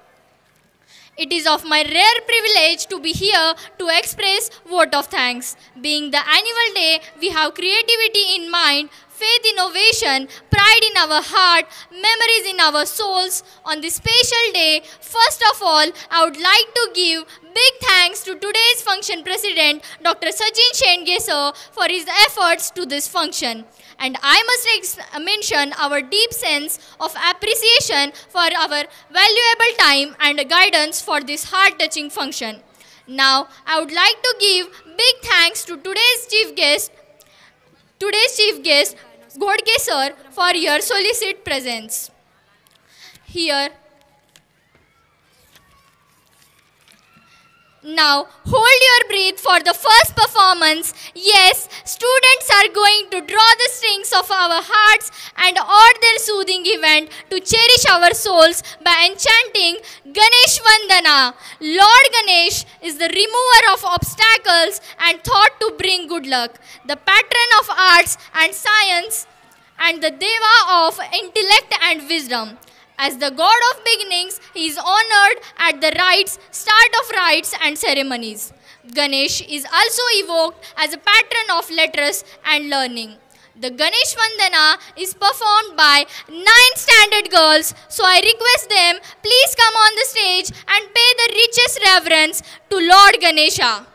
It is of my rare privilege to be here to express vote of thanks. Being the annual day, we have creativity in mind, faith innovation, pride in our heart, memories in our souls. On this special day, first of all, I would like to give big thanks to today's function president, Dr. Sachin Shendge sir, for his efforts to this function. And I must mention our deep sense of appreciation for our valuable time and guidance for this heart-touching function. Now, I would like to give big thanks to today's chief guest, today's chief guest, Godke sir, for your solicit presence. Here, Now, hold your breath for the first performance. Yes, students are going to draw the strings of our hearts and add their soothing event to cherish our souls by enchanting Ganesh Vandana. Lord Ganesh is the remover of obstacles and thought to bring good luck, the patron of arts and science, and the Deva of intellect and wisdom. As the god of beginnings, he is honored at the rites, start of rites and ceremonies. Ganesh is also evoked as a patron of letters and learning. The Ganesh Vandana is performed by nine standard girls, so I request them please come on the stage and pay the richest reverence to Lord Ganesha.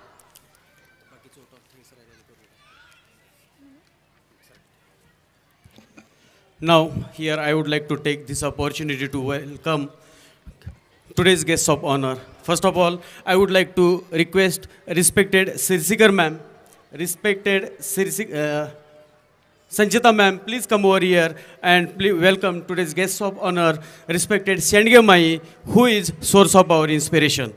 Now, here I would like to take this opportunity to welcome today's guests of honor. First of all, I would like to request respected Sirsikar ma'am, respected Sirsik, uh, Sanchita ma'am, please come over here and welcome today's guests of honor, respected Shendge Mai, who is source of our inspiration.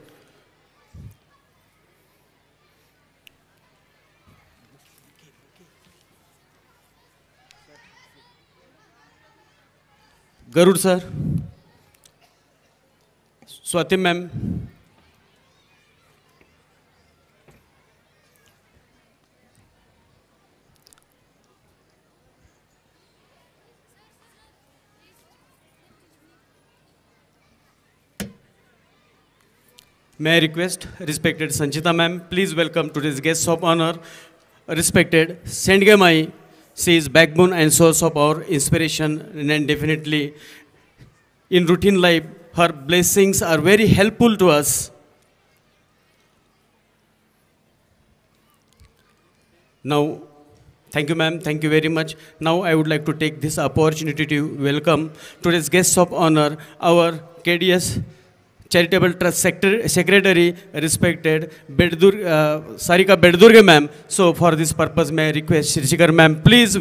Garud sir, Swati ma'am, मैं request respected Sanchita ma'am, please welcome to this guest of honour, respected Sendage my she is backbone and source of our inspiration and definitely in routine life, her blessings are very helpful to us. Now, thank you ma'am, thank you very much. Now I would like to take this opportunity to welcome today's guests of honor, our KDS charitable trust secretary respected Beddurg Sarika Beddurg ma'am so for this purpose मैं request Shrishikhar ma'am please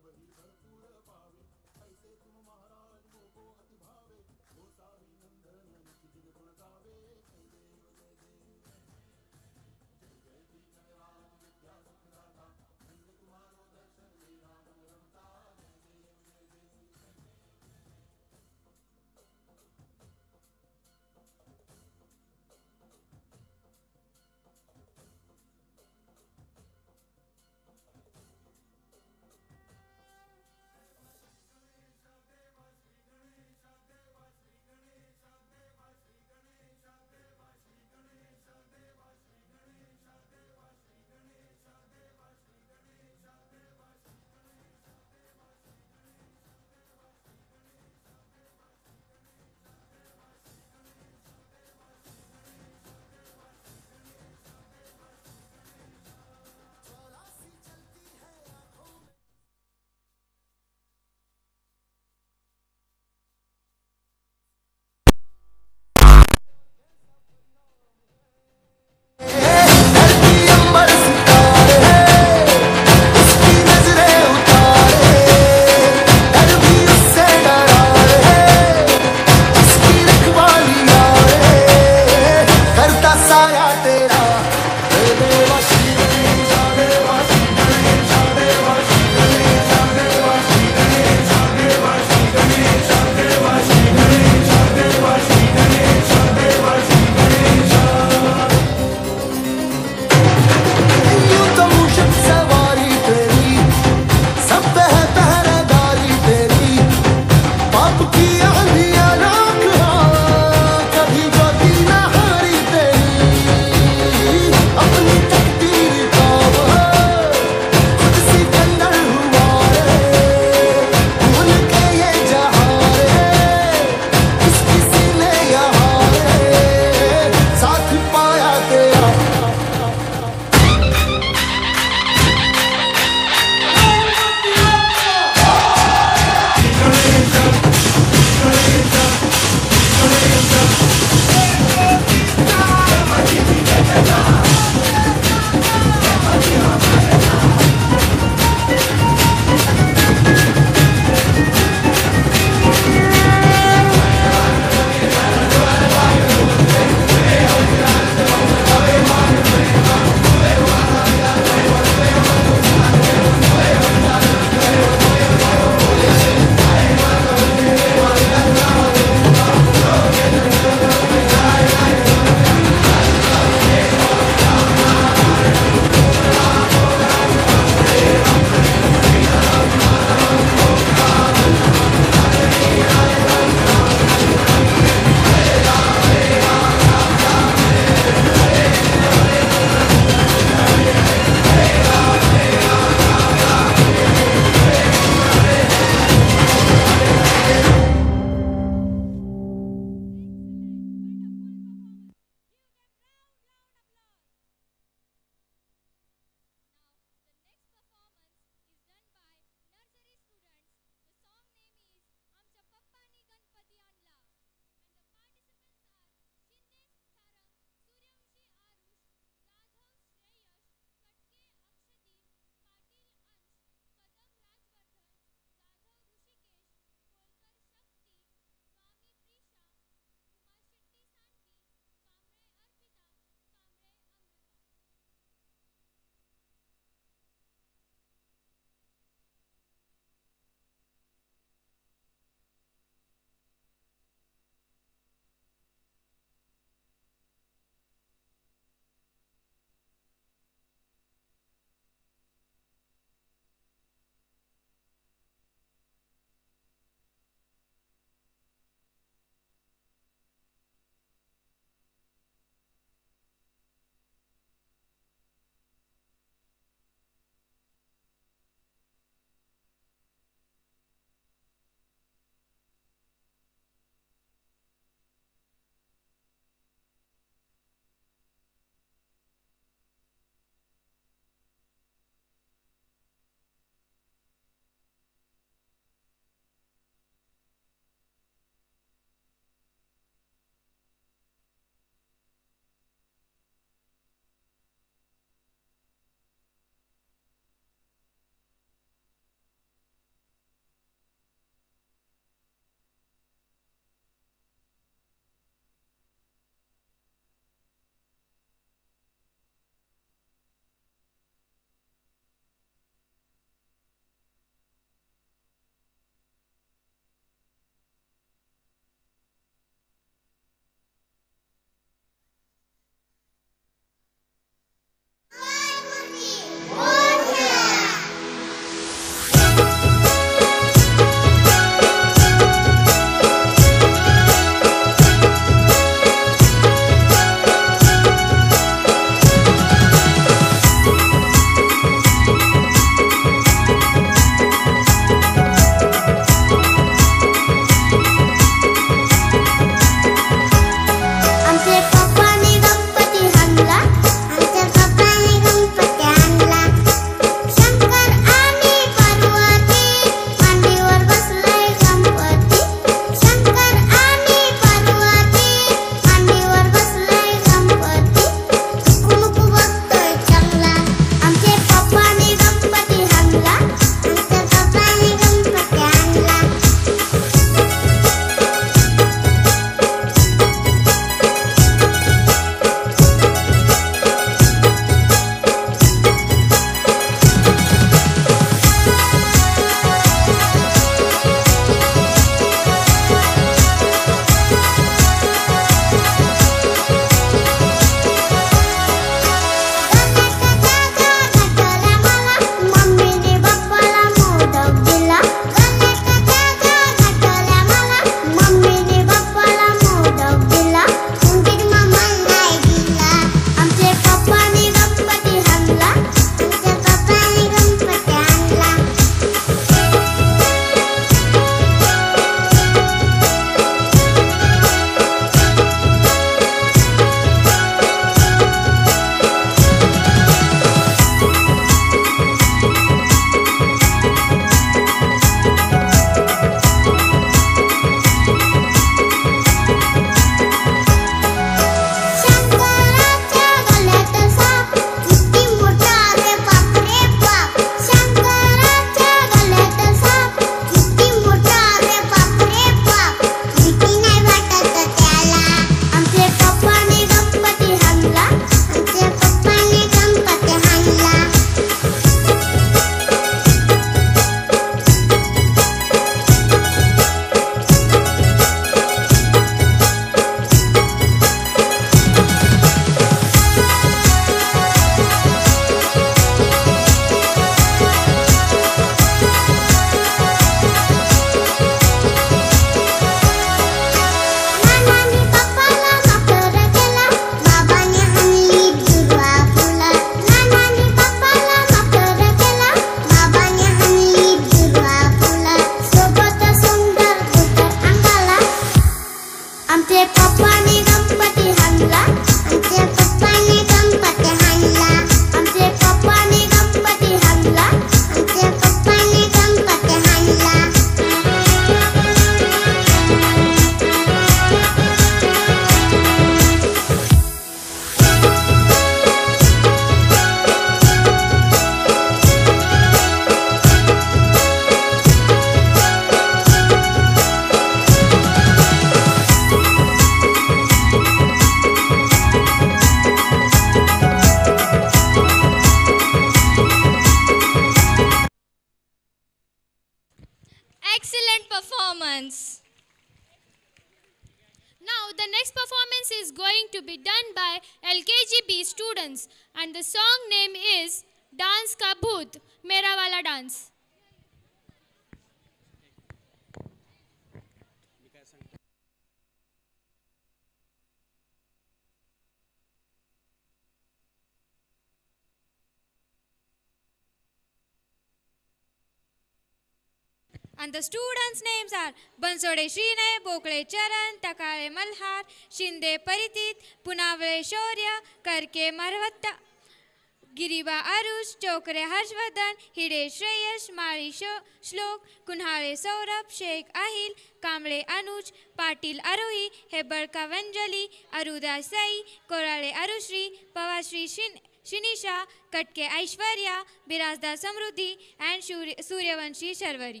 Shlok, Kunhare Saurabh, Shaikh Aahil Kamble Anuj, Patil Arohi Hebalka Vanjali Aruda Sai, Korale Arushri, Pavashri Shin, Shinisha, Katke Aishwarya, Birajdar Samruddhi and Suryavanshi Sharvari.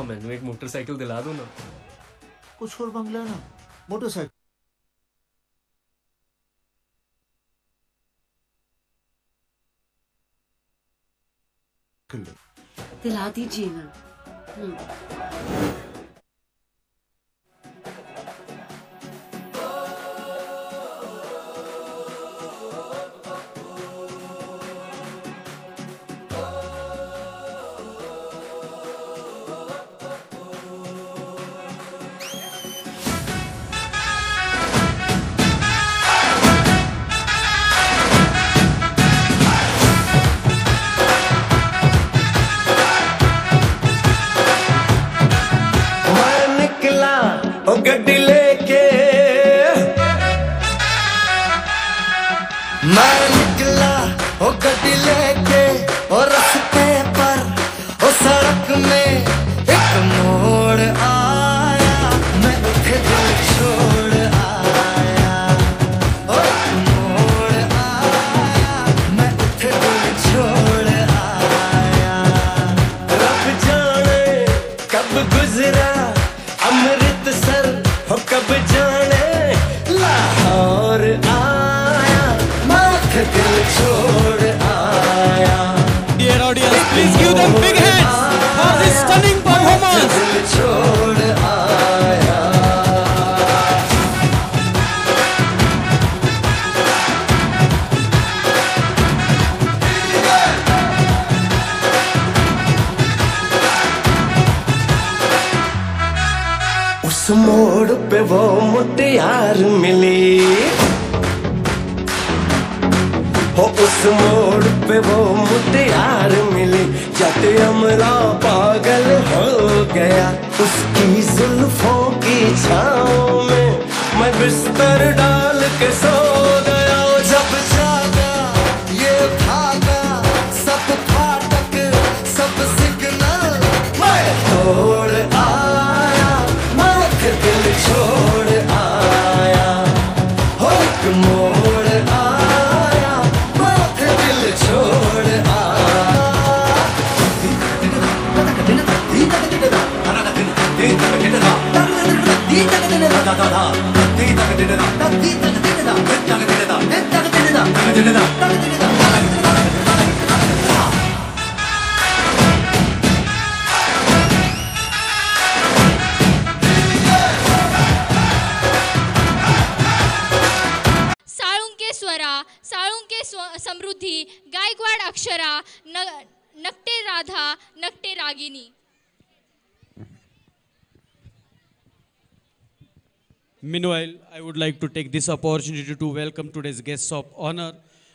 पापा मैं एक motorcycle दिला दो ना। कुछ और बंगला ना मोटरसाइकिल। दिला दीजिए ना। हम्म। This opportunity to welcome today's guests of honor.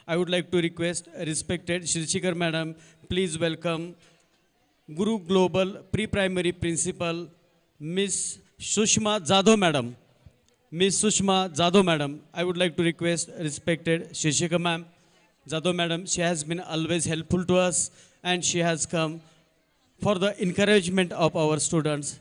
I would like to request respected Shri Madam, please welcome Guru Global Pre-Primary Principal, Miss Sushma Jadhav Madam. Miss Sushma Jadhav Madam, I would like to request respected Shishika Ma'am, Jadhav Madam, she has been always helpful to us and she has come for the encouragement of our students.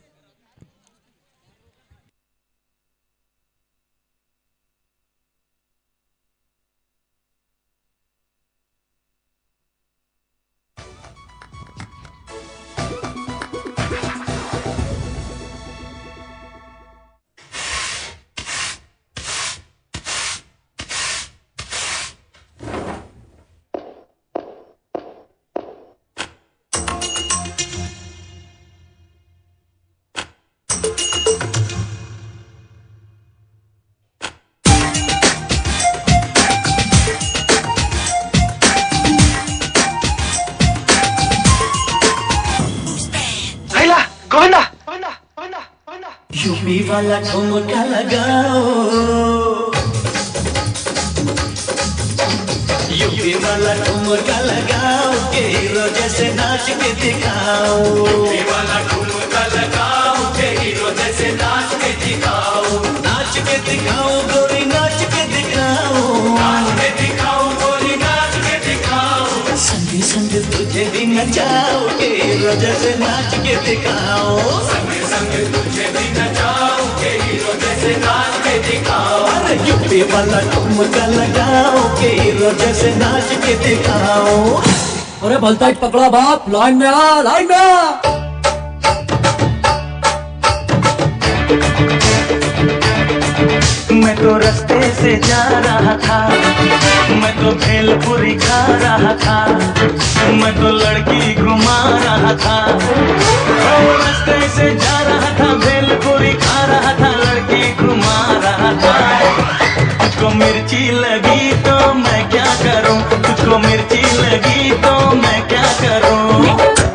वाला ठुमका लगाओ के hero जैसे नाच के दिखाओ। अरे भलता पकड़ा बाप, लाइन में आ, लाइन में आ। मैं तो रास्ते से जा रहा था, मैं तो भेलपुरी खा रहा था, मैं तो लड़की घुमा रहा था। रास्ते से जा रहा था, भेलपुरी खा रहा था, लड़की घुमा रहा था। तुझको मिर्ची लगी तो मैं क्या करूँ? तुझको मिर्ची लगी तो मैं क्या करूँ?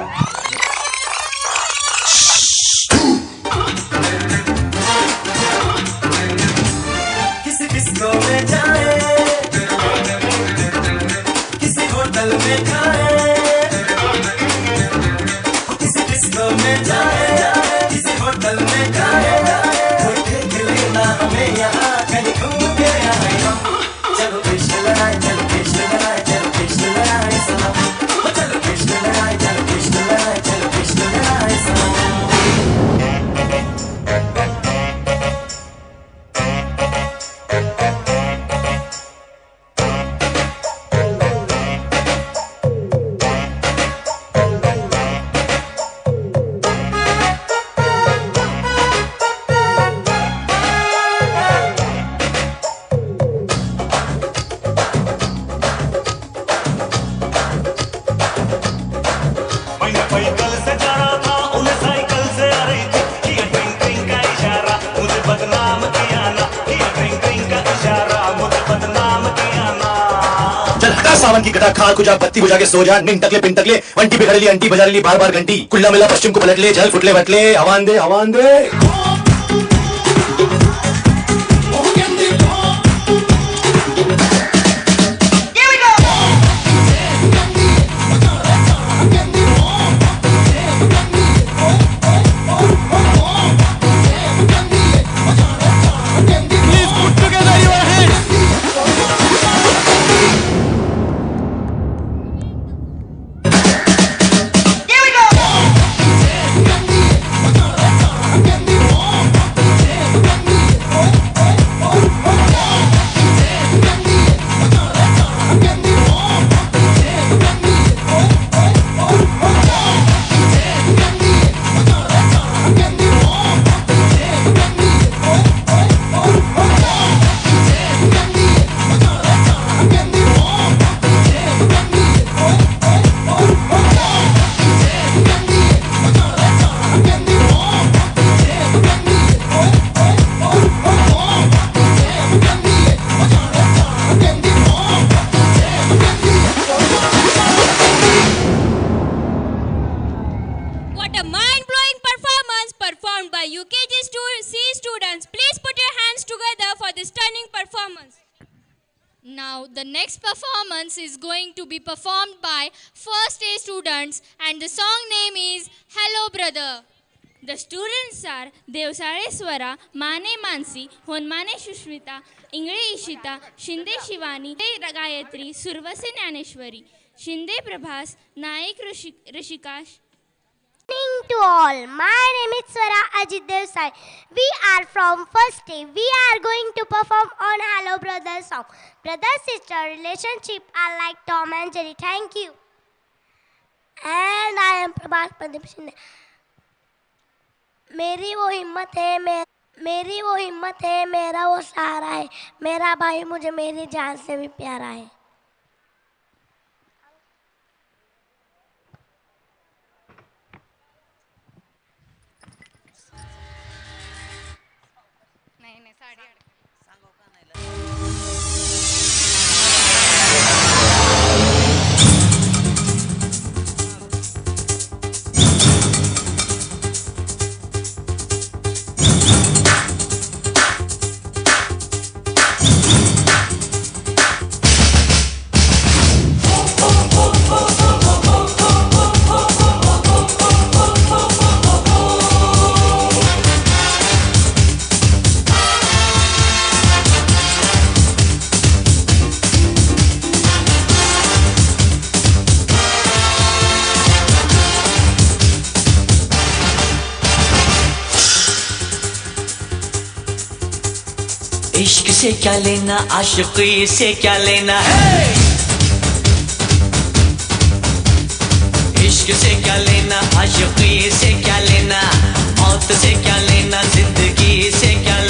कुछ कटा बत्ती बुझा के सो जा निन टकले पिन टकले वंटी पे खड़ी ली, अंटी बजा ली, बार बार घंटी। कुल्ला मिला, पश्चिम को पलट ले जल फुटले बटले हवान दे हवान दे। Honmane Shushmita, Ingre Ishita, Shinde Shivani, Gayatri, Survase Jnaneshwari, Shinde Prabhas, Naik Rishi- Rishikash, Morning to all. My name is Swara Ajit Devsai. We are from first day. We are going to perform on Hello Brother song. Brother sister relationship are like Tom and Jerry. Thank you. And I am Prabhat Pradeep Shinde. मेरी वो हिम्मत है मे मेरी वो हिम्मत है, मेरा वो सहारा है। मेरा भाई मुझे मेरी जान से भी प्यारा है। से क्या लेना, आशिकी से क्या लेना? है इश्क से क्या लेना, आशिकी से क्या लेना? मौत से क्या लेना, ज़िंदगी से क्या लेना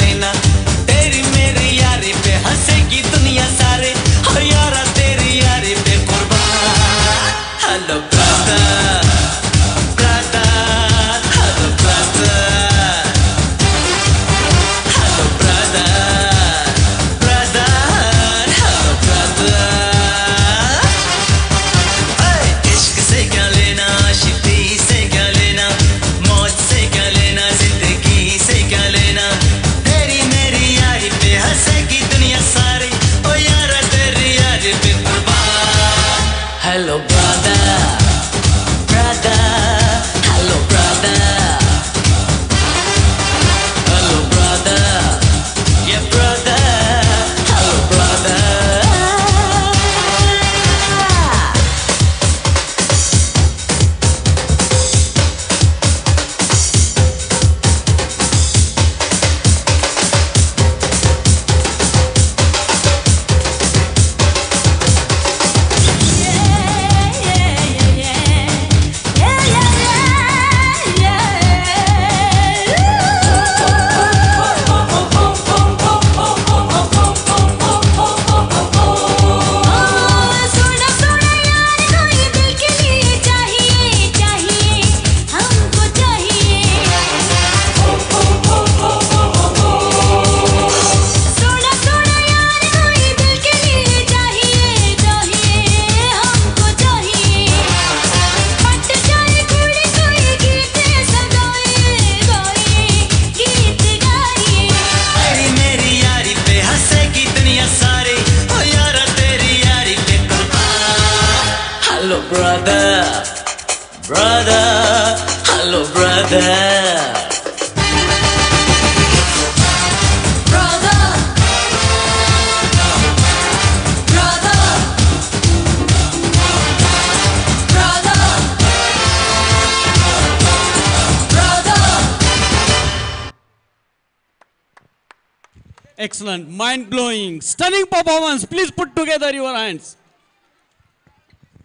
stunning performance. Please put together your hands.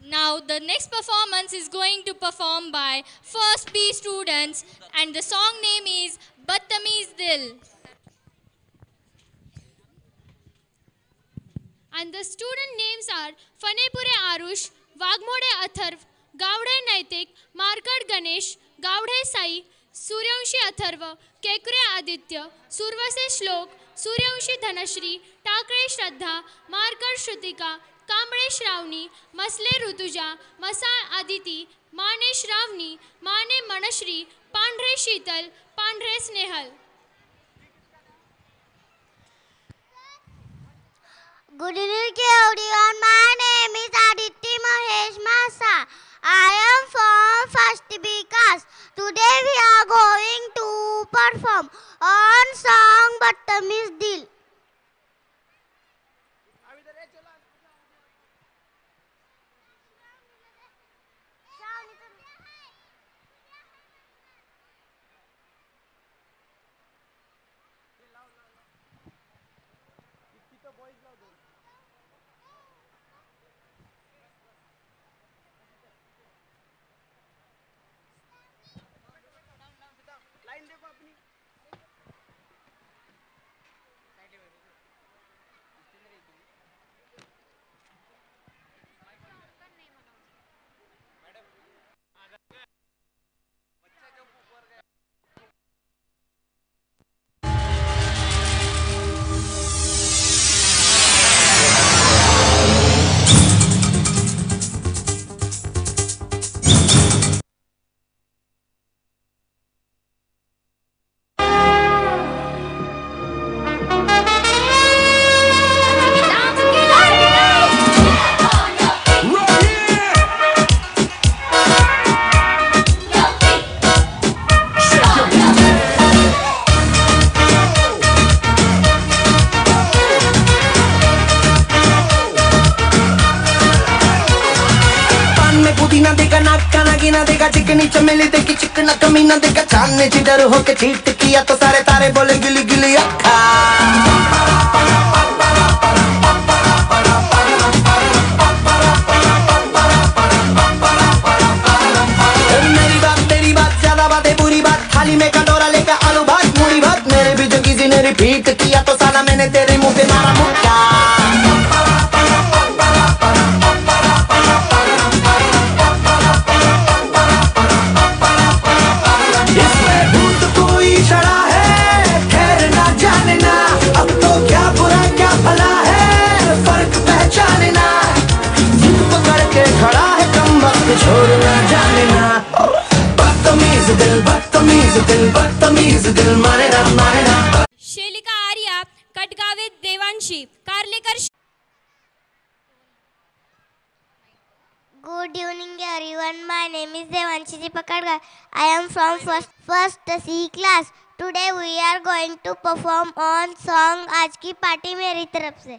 Now the next performance is going to perform by first B students and the song name is Badtameez Dil. And the student names are Fanepure Arush, Vagmode Atharv, Gavde Naitik, Markad Ganesh, Gavde Sai, Suryanshi Atharva, Kekure Aditya, Survase Shlok, Suryanshi Dhanashri, Takre Shraddha, Markad Shrutika, Kamble Shravani मसले ऋतुजा मसाळ आदिती माने श्रावणी माने Manashree Pandhare Sheetal Pandhare Snehal Good evening everyone. My name is Aditi Mahesh Masa. I am from First B class. Today we are going to perform on song Badtameez Dil. ಮೀನದಕ್ಕೆ ಚಾನ್ನೆ ಚಿದರು ಹೋಕೆ ಚೀಟಿ आज की पार्टी मेरी तरफ़ से।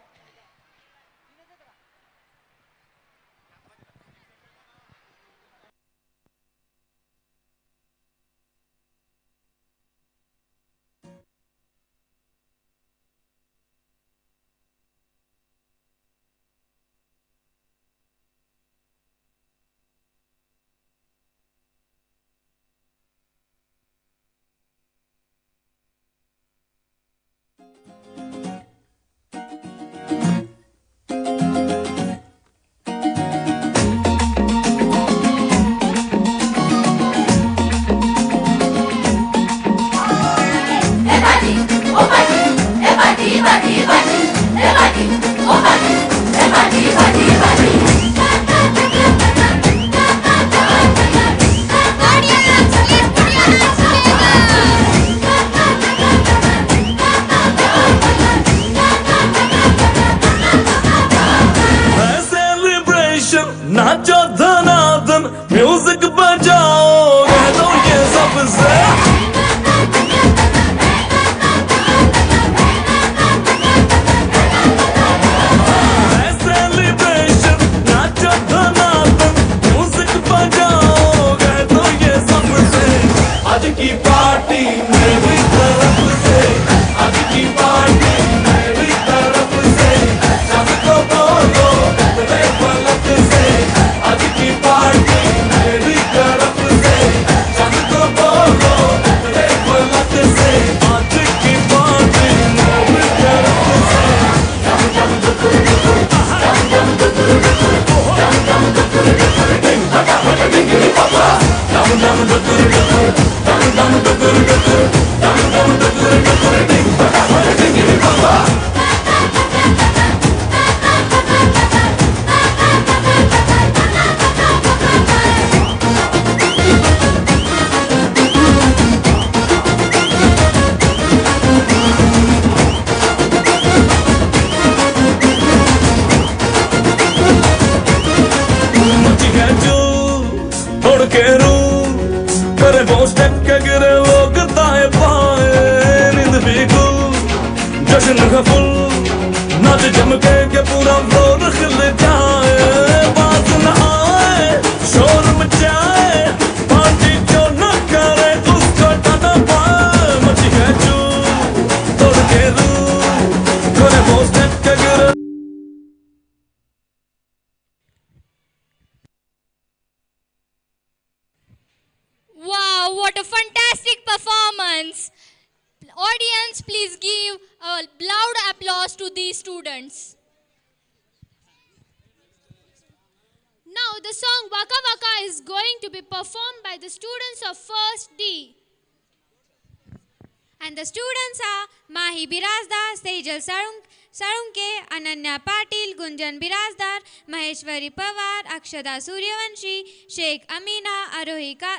सदा सूर्यवंशी शेख अमीना आरोही का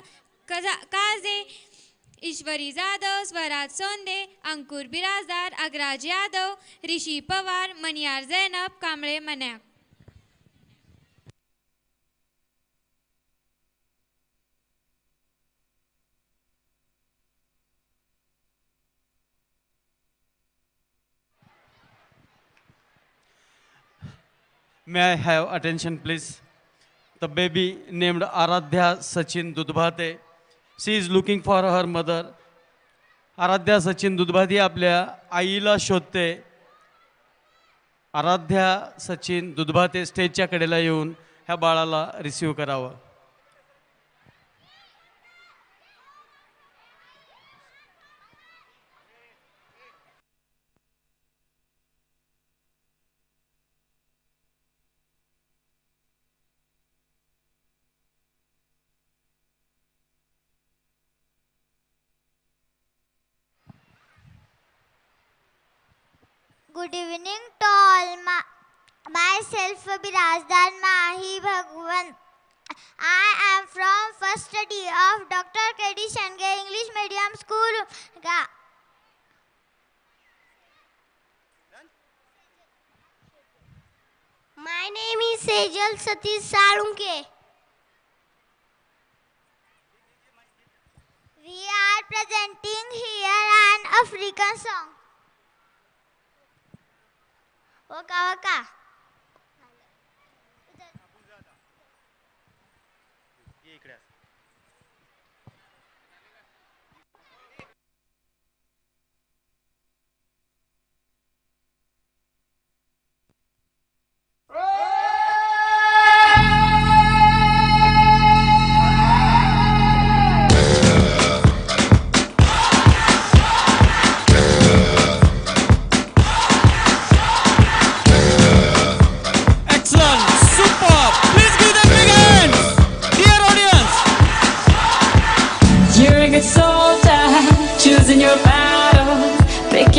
Kaje Ishwari Jadhav Swaraj Sonde Ankur Birajdar Agraj Yadav Rishi Pawar Maniyar Zainab Kamble मनैक May I have attention, please? The baby named Aradhya Sachin Dudbhate. She is looking for her mother. Aaradhya Sachin दुधभाती आपल्या आईला शोधते आराध्या सचिन दुधभाते स्टेजच्या कडेला येऊन ह्या बाळाला रिसीव करावं Good evening to all. Ma- myself Birazdar Mahi Bhagwan. I am from first study of Dr. K.D. Shendge English Medium School. Ga- My name is Sejal Satish Sarunke. We are presenting here an African song. Ока, ока. इकडे Oh!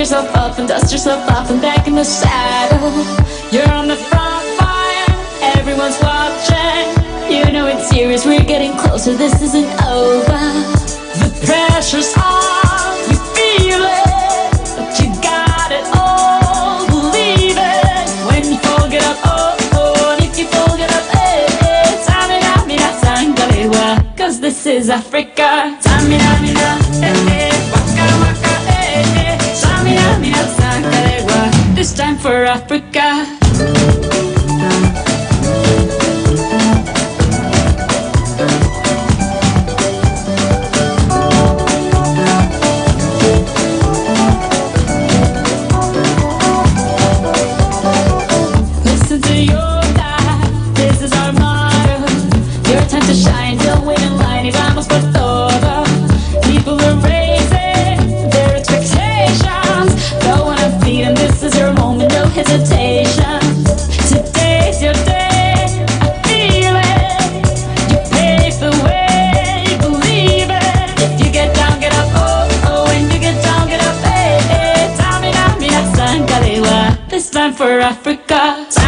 Yourself up and dust yourself off and back in the saddle. You're on the front line, everyone's watching. You know it's serious, we're getting closer, this isn't over. The pressure's on, you feel it, but you got it all. Believe it when you fold it up, oh, oh, and if you fold up, eh, eh. Cause this is Africa. Tamina, mina, eh, eh, Tamina, mina, this time for Africa. for Africa.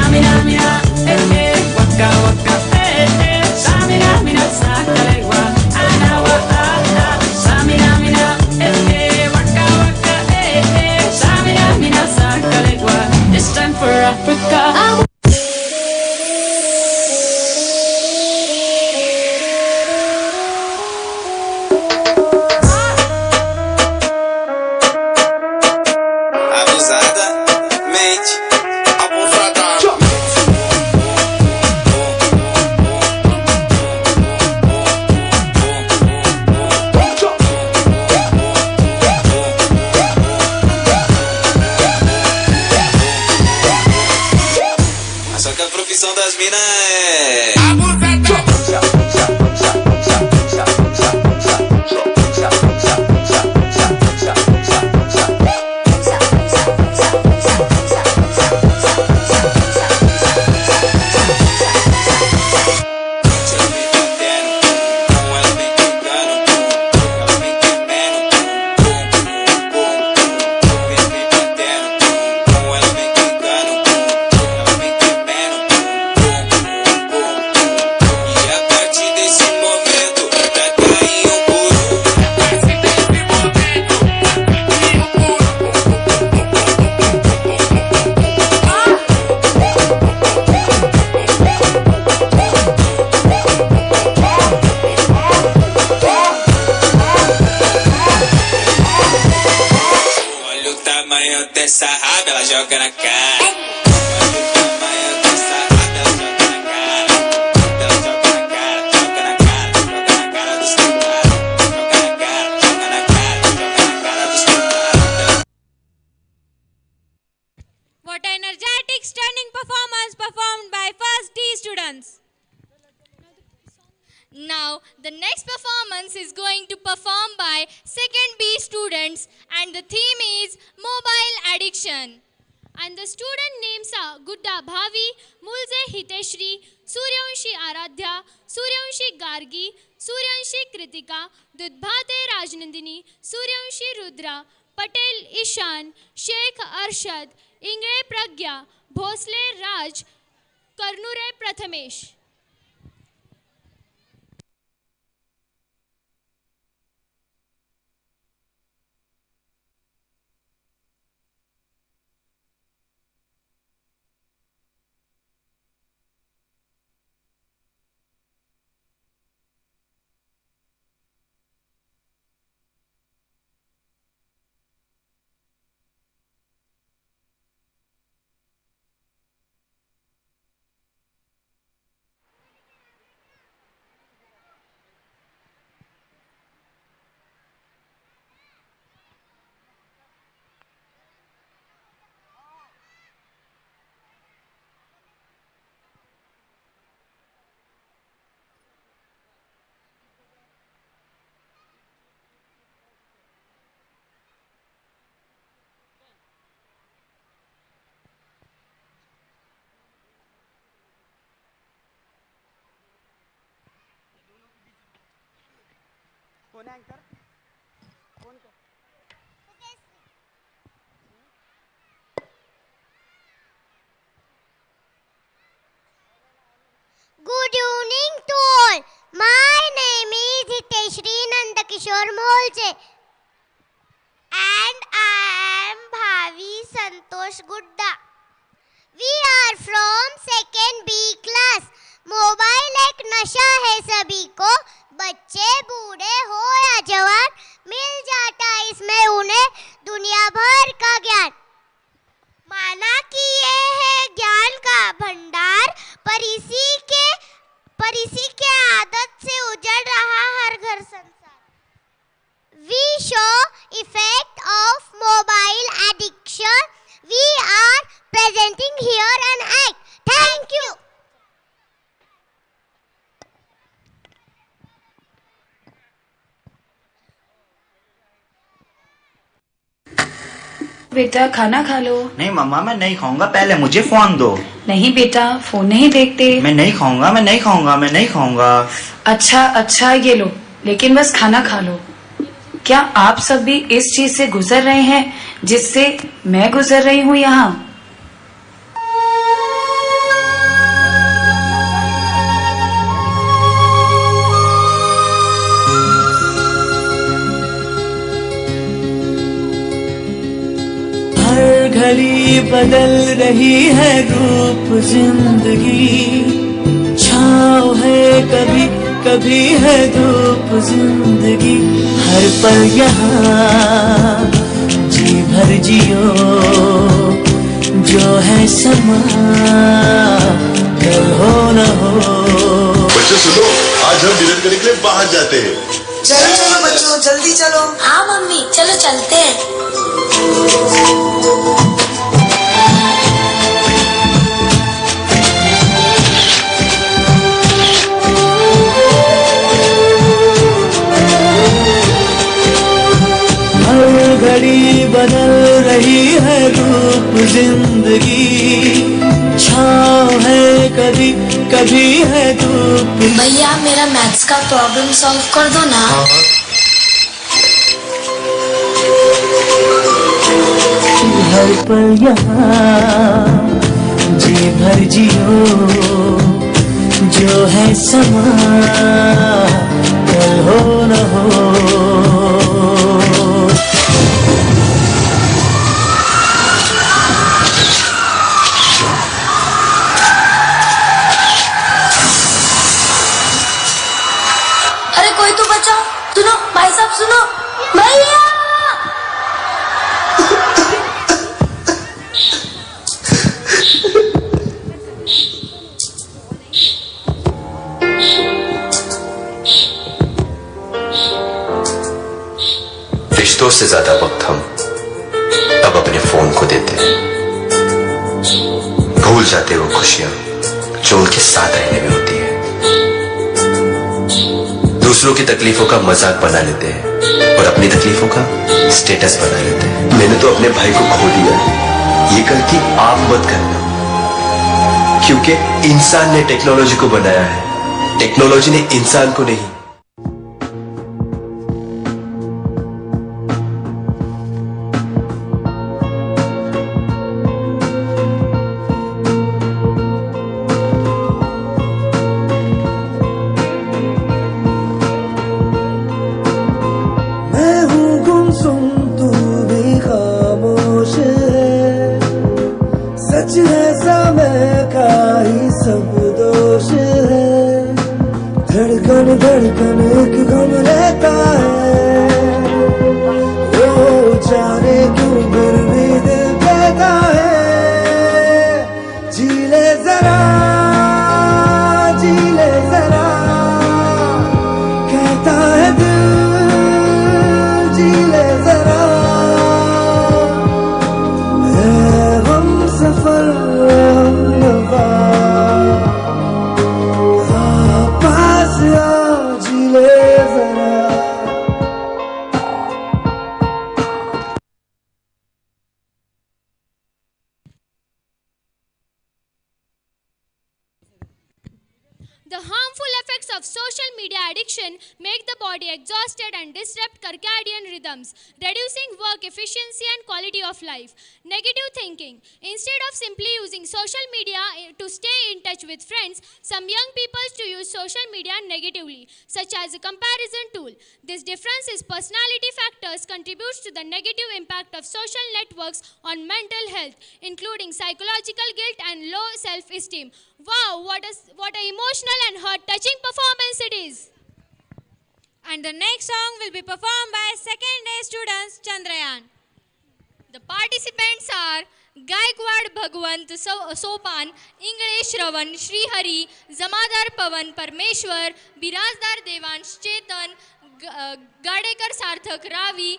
कोण अँकर कोण Good evening to all. My name is Hiteshri Nandakishore Molche. बेटा खाना खा लो। नहीं मम्मा मैं नहीं खाऊँगा। पहले मुझे फ़ोन दो। नहीं बेटा फ़ोन नहीं देखते। मैं नहीं खाऊँगा मैं नहीं खाऊँगा मैं नहीं खाऊँगा। अच्छा अच्छा ये लो लेकिन बस खाना खा लो। क्या आप सब भी इस चीज़ से गुजर रहे हैं जिससे मैं गुजर रही हूँ यहाँ? बदल रही है रूप ज़िंदगी। छाव है कभी कभी है धूप ज़िंदगी। हर पल यहाँ जी भर जियो। जो है समा कल हो न हो। बच्चों सुनो आज हम डिनर करने के लिए बाहर जाते हैं। चलो चलो बच्चों जल्दी चलो। हाँ मम्मी चलो चलते हैं। घड़ी बदल रही है रूप ज़िंदगी। छाव है कभी कभी है धूप। भैया मेरा मैथ्स का प्रॉब्लम सॉल्व कर दो ना। हर पल यहाँ जी भर जियो जो है समा कल हो न हो। दूसरों की तकलीफों का मज़ाक बना लेते हैं और अपनी तकलीफों का स्टेटस बना लेते हैं। मैंने तो अपने भाई को खो दिया ये गलती आप मत करना। क्योंकि इंसान ने टेक्नोलॉजी को बनाया है। टेक्नोलॉजी ने इंसान को नहीं of social networks on mental health, including psychological guilt and low self-esteem. Wow, what a what a emotional and heart-touching performance it is. And the next song will be performed by second day students Chandrayaan. The participants are Gaikwad भगवंत सो- सोपान इंगळे श्रवण श्रीहरी जमादार पवन परमेश्वर बिराजदार देवांश चेतन ग- अ, गाडेकर सार्थक Ravi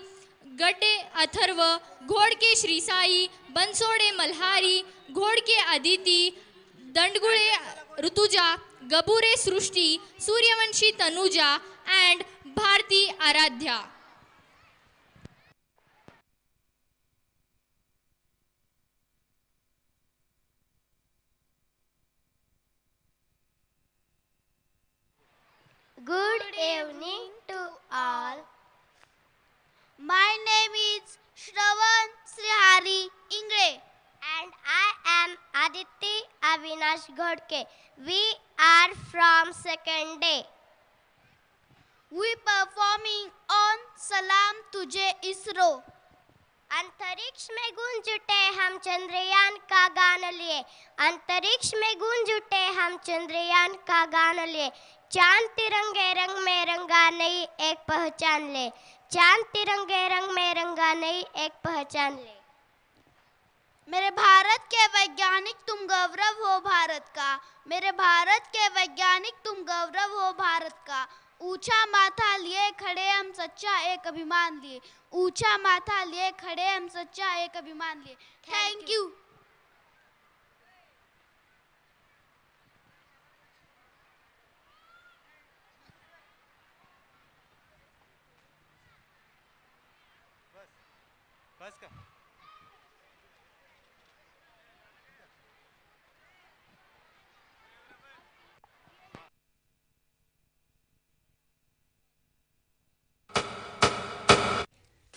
Gadde Atharva Ghodke Shrisai Bansode Malhari Ghodke Aditi, Dandgude Rutuja, Gabure Srushti, Suryavanshi Tanuja and Bharati Aaradhya Good evening to all. My name is Shravan Srihari Ingre and I am Aditi Avinash Ghodke. We are from second day. We performing on Salam Tujhe ISRO. अंतरिक्ष में गूंज उठे हम चंद्रयान का गान लिए अंतरिक्ष में गूंज उठे हम चंद्रयान का गान लिए चाँद तिरंगे रंग में रंगा नई एक पहचान ले चाँद तिरंगे रंग में रंगा नई एक पहचान ले। मेरे भारत के वैज्ञानिक, तुम गौरव हो भारत का। मेरे भारत के वैज्ञानिक, तुम गौरव हो भारत का। ऊँचा माथा लिए खड़े हम सच्चा, एक अभिमान लिए। ऊँचा माथा लिए खड़े हम सच्चा, एक अभिमान लिए। थैंक यू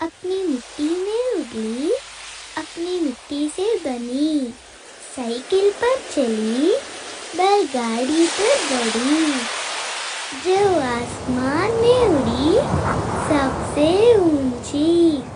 अपनी मिट्टी में उगली अपनी मिट्टी से बनी साइकिल पर चली, बैलगाड़ी पर बड़ी जो आसमान में उड़ी सबसे ऊँची।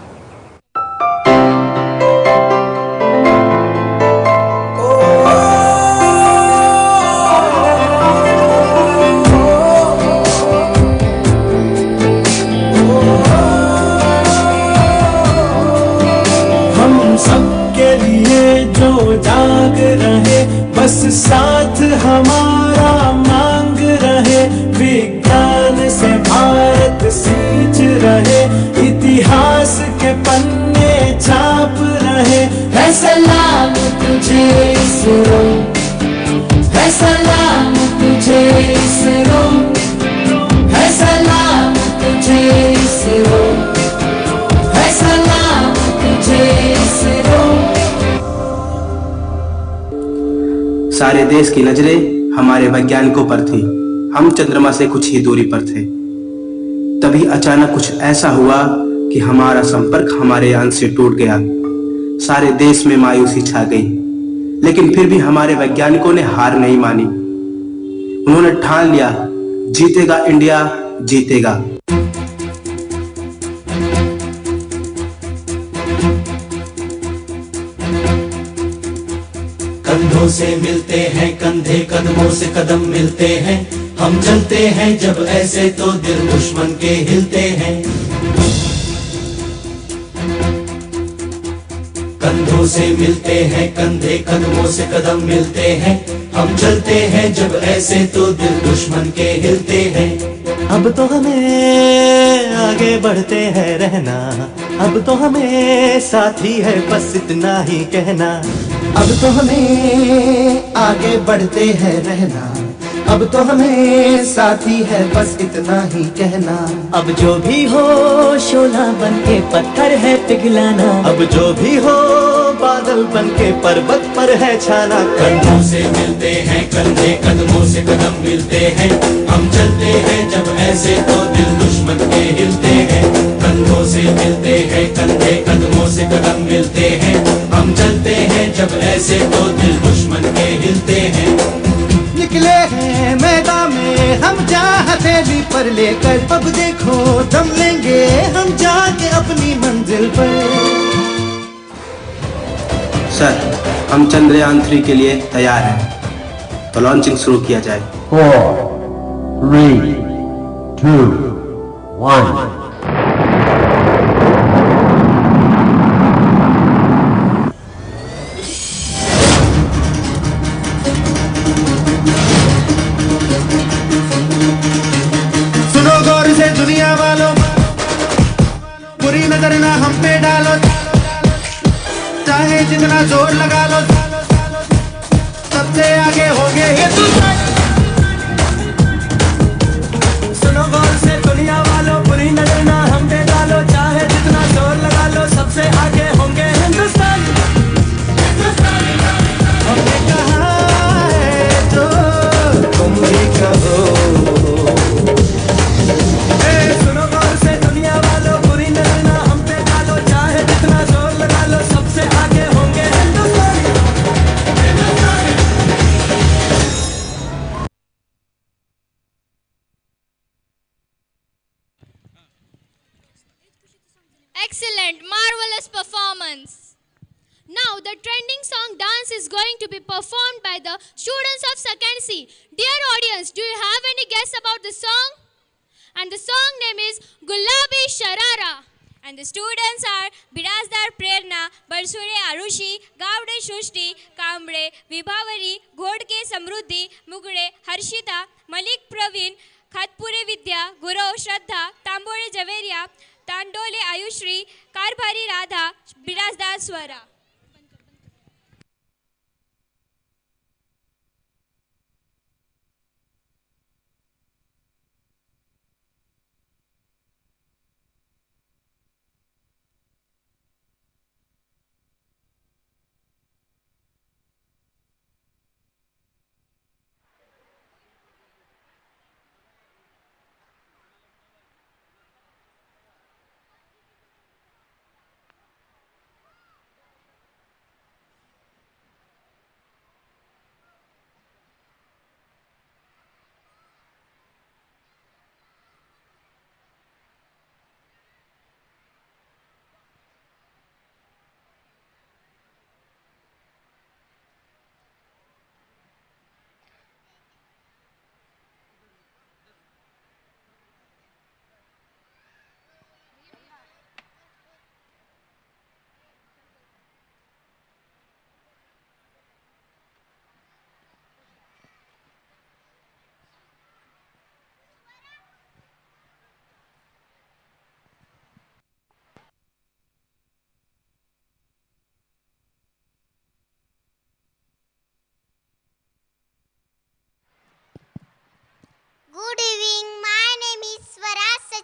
साथ हमारा मांग रहे, विज्ञान से भारत सींच रहे, इतिहास के पन्ने छाप रहे। है सलाम तुझे इसरो है सलाम सारे देश की नज़रें हमारे वैज्ञानिकों पर थी। हम चंद्रमा से कुछ ही दूरी पर थे। तभी अचानक कुछ ऐसा हुआ कि हमारा संपर्क हमारे यान से टूट गया। सारे देश में मायूसी छा गई। लेकिन फिर भी हमारे वैज्ञानिकों ने हार नहीं मानी। उन्होंने ठान लिया, जीतेगा इंडिया, जीतेगा। कंधों से मिलते हैं, कंधे कदमों से कदम मिलते हैं। हम चलते हैं, जब ऐसे तो दिल दुश्मन के हिलते हैं। कंधों से मिलते हैं, कंधे कदमों से कदम मिलते हैं। हम चलते हैं, जब ऐसे तो दिल दुश्मन के हिलते हैं। अब तो हमें आगे बढ़ते हैं रहना। अब तो हमें साथी है, बस इतना ही कहना। अब तो हमें आगे बढ़ते हैं रहना। अब तो हमें साथी है बस इतना ही कहना। अब जो भी हो, शोला बन के पत्थर है पिघलाना। अब जो भी हो, बादल बन के पर्वत पर है छाना। कंधों से मिलते हैं, कंधे कदमों से कदम मिलते हैं। हम चलते हैं जब ऐसे तो दिल दुश्मन के हिलते हैं। कंधों से मिलते हैं कंधे कदमों से कदम मिलते हैं। हम चलते हैं जब ऐसे तो दिल दुश्मन के हिलते हैं। निकले हैं मैदान में हम जा हथेली पर लेकर अब देखो दम लेंगे हम जाके अपनी मंजिल पर। सर हम चंद्रयान थ्री के लिए तैयार हैं। तो लॉन्चिंग शुरू किया जाए। Four, three, two, one. Excellent, marvelous performance. Now, the trending song dance is going to be performed by the students of second C. Dear audience, do you have any guess about the song? And the song name is Gulabi Sharara. And the students are Birazdar Prerna, Barsure Arushi, Gavde Shushti, Kambre, Vibhavari, Ghodke Samruddhi, Mugde, Harshita, Malik Praveen, Khatpure Vidya, Guru Shraddha, Tambore Javeria, Tandole Aayushree Karbhari Radha Birajdar Swara.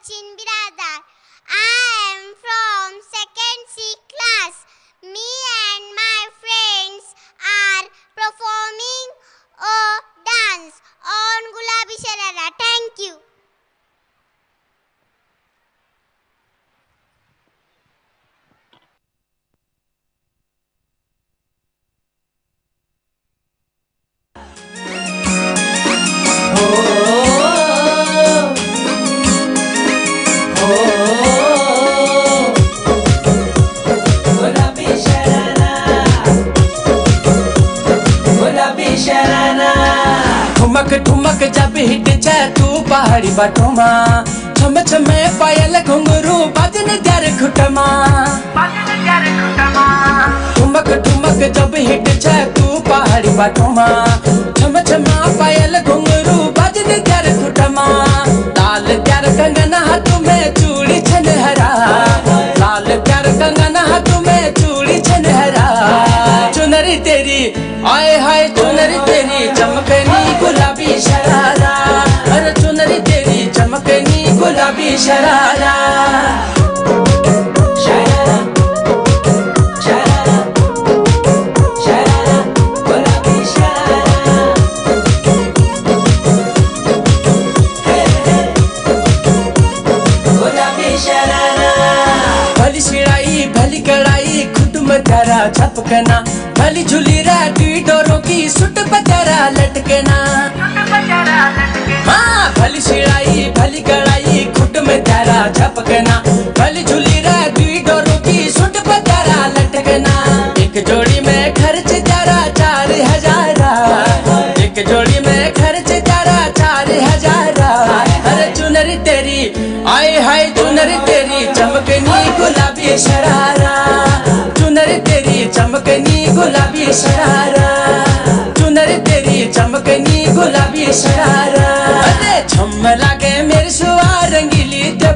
Chin brother. I am from second C class. Me and my friends are performing a dance on Gulabi Sharara. Thank you. شرعنا Gulabi Sharara. चुनर तेरी चमकनी गुलाबी शरारा। अरे छम लागे मेरे सुहा रंगीली ते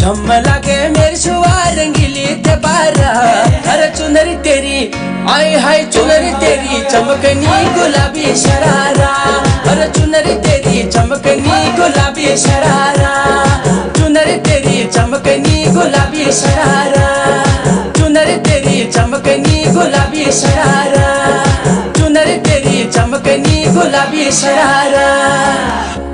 छम लागे मेरे सुहा रंगीली ते अरे चुनर तेरी आय हाय चुनर तेरी चमकनी गुलाबी शरारा। अरे चुनर तेरी चमकनी गुलाबी शरारा। चुनर तेरी चमकनी गुलाबी शरारा। गुलाबी शरारा। चुनर तेरी चमकनी गुलाबी शरारा।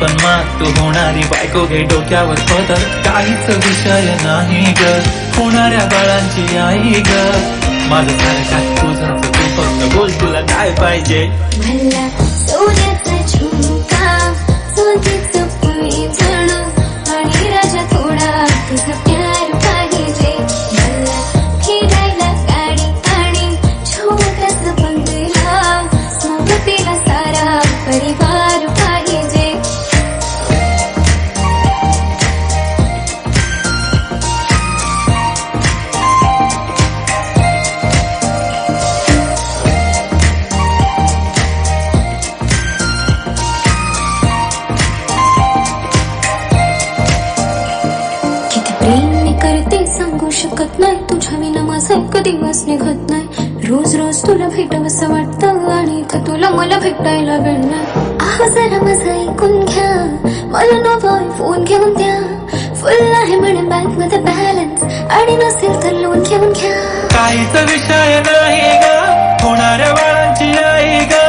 पण माग तू होणारी बायको घे डोक्यावर पदर. काहीच विषय नाही ग. होणाऱ्या बाळांची आई ग. माझं सारं काय तुझं तू फक्त बोल तुला काय पाहिजे? आणि नसेल तर लोन घेऊन घ्या काहीच विषय नाही ग. होणाऱ्या बाळांची आई ग.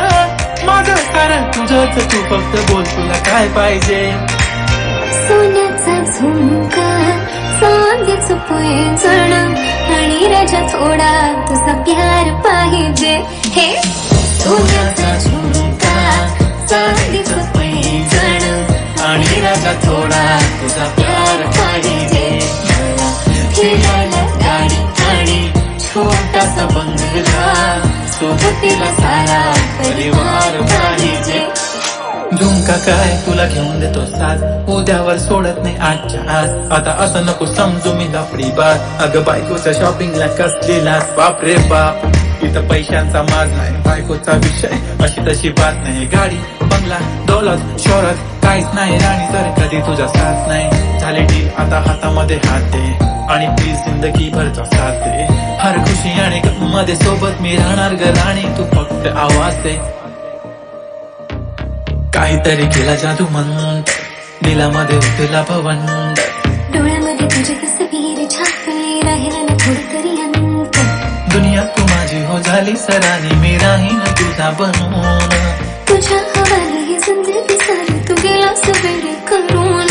माझं कारण तुझंच तू फक्त बोल तुला काय पाहिजे? सोन्याचा झुमका चांदीचं पैंजण आणि राजा थोडा तुझा प्यार पाहिजे. हे? सोन्याचा झुमका चांदीचं पैंजण आणि राजा थोडा तुझा प्यार पाहिजे. मला गाडी आणि छोटासा बंगला सोबतीला सारा परिवार पाहिजे. झुमका काय तुला घेऊन देतो साथ. उद्यावर सोडत नाही आजच्या आज. आता असं नको समजू मी लफडी बात अगं बायकोच्या शॉपिंगला कसलेला बाप रे बाप. इथं पैशांचा माज नाही बायकोचा विषय. अशी तशी बात नाही. गाडी बंगला दौलत शोरत काहीच नाही. राणी तर कधी तुझा साथ नाही. झाले डील आता हातामध्ये हात दे. आणि प्लीज़ ज़िंदगी भरचा साथ दे. हर खुशी आणि मध्ये सोबत मी राहणार तू फक्त आवाज़ दे. काहीतरी केला जादू मंद. दिलामध्ये उठला भवंड. डोळ्यामध्ये तुझी तसवीर छापली राहिला ना अंत दुनिया तू माझी हो झाली सरानी मी राहीन तुझा बनवून तुझ्या हवाली ही ज़िंदगी सारी तू गेला वेळे करून.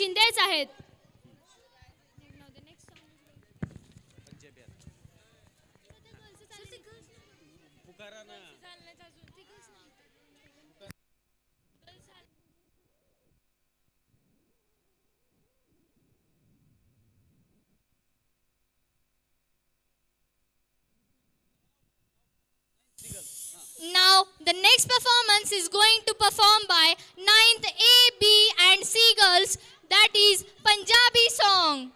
आपले पोशिंदेच आहेत Now, the next performance is going to perform by 9th A, B and C girls. that is Punjabi song.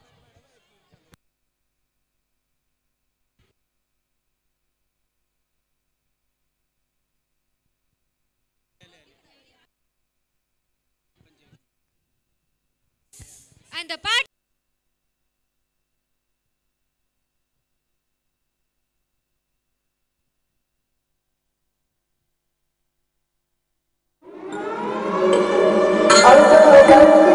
And the part ਉਹ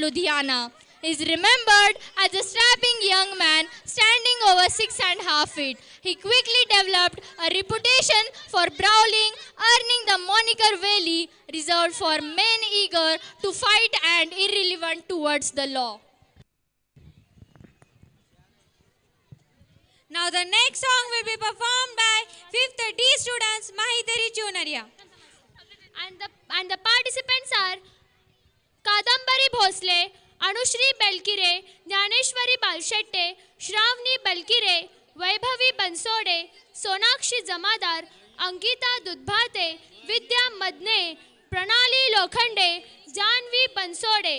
Ludhiana is remembered as a strapping young man standing over six and a half feet. He quickly developed a reputation for brawling, earning the moniker Veli, reserved for men eager to fight and irrelevant towards the law. Now the next song will be performed by 5th D students Mahidari Chunaria. And the, and the participants are कादंबरी भोसले अणुश्री बेलकिरे ज्ञानेश्वरी बालशेट्टे श्रावणी बेलकिरे वैभवी बनसोडे सोनाक्षी जमादार अंकिता दुधभाते विद्या मदने प्रणाली लोखंडे जानवी बनसोडे.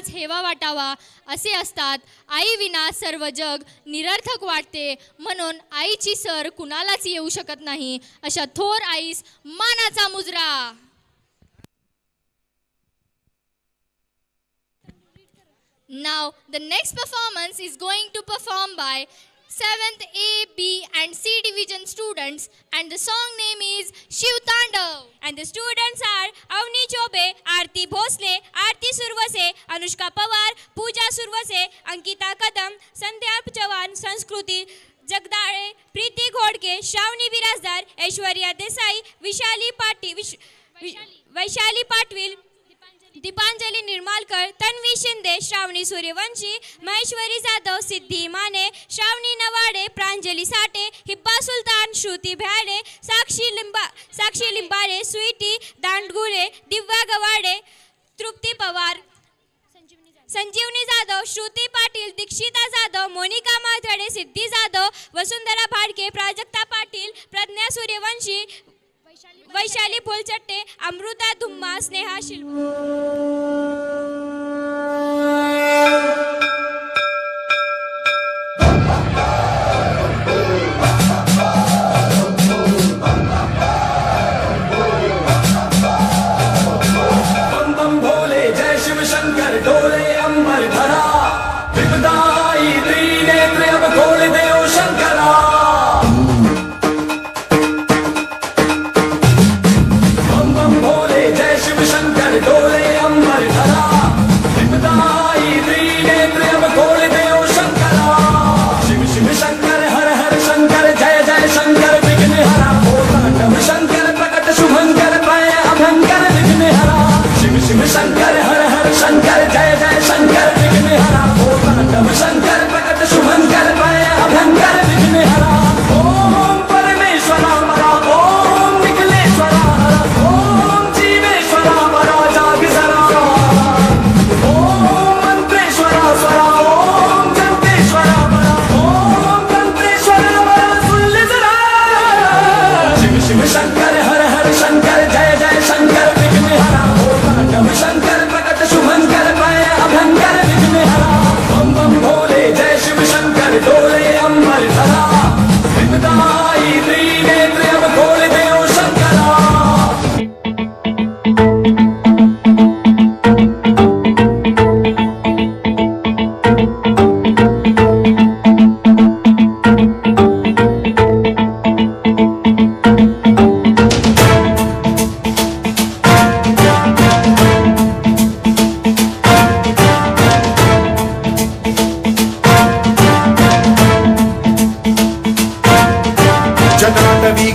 सर्वांनाच हेवा वाटावा असे असतात आई विना सर्व जग निरर्थक वाटते म्हणून आईची सर कुणालाच येऊ शकत नाही अशा थोर आईस मानाचा मुजरा Now, the next performance is going to perform by 7th A, B and C division students and the song name is Shiv Tandav. And the students are Avni Chobe, Aarti Bhosle, Aarti Anushka Pawar पूजा सुरवसे अंकिता कदम संध्या चव्हाण संस्कृती जगदाळे प्रीती घोडके श्रावणी बिराजदार ऐश्वर्या देसाई विशाली पाटील विश, वि- वैशाली पाटवील दीपांजली निर्मालकर तन्वी शिंदे श्रावणी सूर्यवंशी महेश्वरी जाधव सिद्धी माने श्रावणी नवाडे प्रांजली साठे हिब्बा सुलतान श्रुती भ्याडे साक्षी लिंबा साक्षी लिंबारे स्वीटी दांडगुळे दिव्या गवाडे तृप्ती पवार संजीवनी जाधव श्रुती पाटील दीक्षिता जाधव मोनिका माथडे सिद्धी जाधव वसुंधरा भाडके प्राजक्ता पाटील प्रज्ञा सूर्यवंशी वैशाली फुलचट्टे अमृता धुम्मा स्नेहा शिल्प।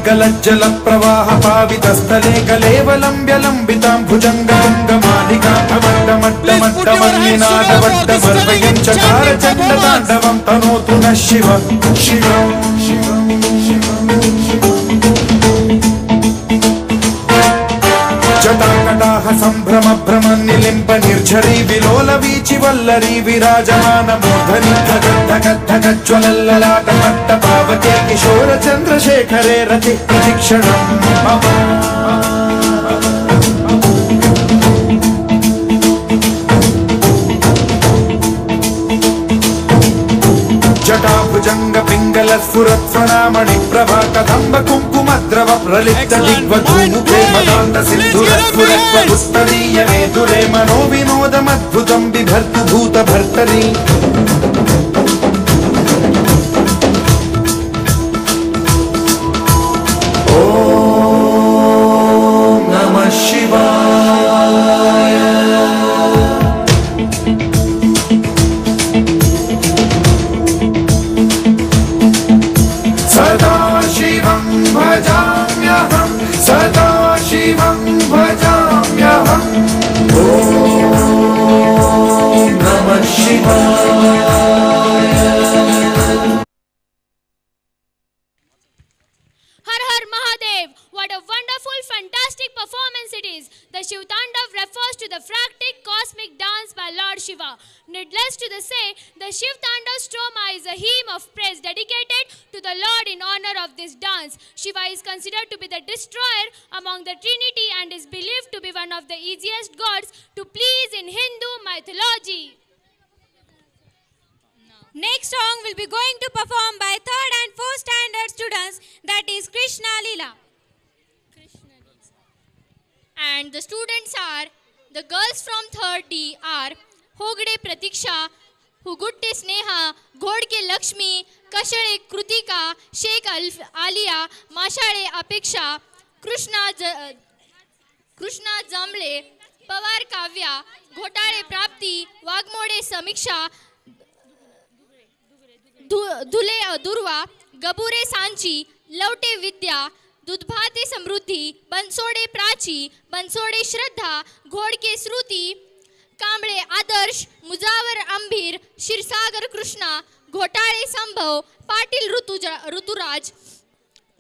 वाह पावितस्तले कलेवलं गमादिकाण्ठां तनोतु सम्भ्रमभ्र ధనుషరీ విలోల వీచి వల్లరి విరాజమాన మూర్ధని ప్రగద్ధ గద్ధ గజ్వలల్లలాట పట్ట పావతే కిశోర చంద్రశేఖరే రతి ప్రతిక్షణం. मम जटाभुजङ्ग पिङ्गल स्फुरत्स्वनामणि प्रभा कदम्ब कुङ्कुमद्रव प्रलिप्त दिग्वधूमुखे मदान्त सिन्धुरस्फुरत्वपुस्तरीय वेदुरे मनो विनोदमद्भुतं बिभर्तु भूत Har Har Mahadev! What a wonderful, fantastic performance it is! The Shiv refers to the fractic cosmic dance by Lord Shiva. Needless to the say, the Shiv stoma stroma is a hymn of praise dedicated to the Lord in honor of this dance. Shiva is considered to be the destroyer among the Trinity and is believed to be one of the easiest gods to please in Hindu mythology. Next song will be going to perform by third and fourth standard students. That is Krishna Lila. Krishna And the students are, the girls from third D are Hogde Pratiksha, Hugutte Sneha, Godke Lakshmi, Kashare Krutika, Sheikh Alf Aliya, Mashare Apiksha, Krishna, uh, Krishna Jamle, Pavar Kavya, Ghotare Prapti, Vagmode Samiksha, धु- धुले दुर्वा गबुरे सांची लवटे विद्या दुधभाते समृद्धी बनसोडे प्राची बनसोडे श्रद्धा घोडके श्रुती कांबळे आदर्श Mujawar अंभीर Kshirsagar Krishna Ghotale Sambhav Patil Rutuja Rituraj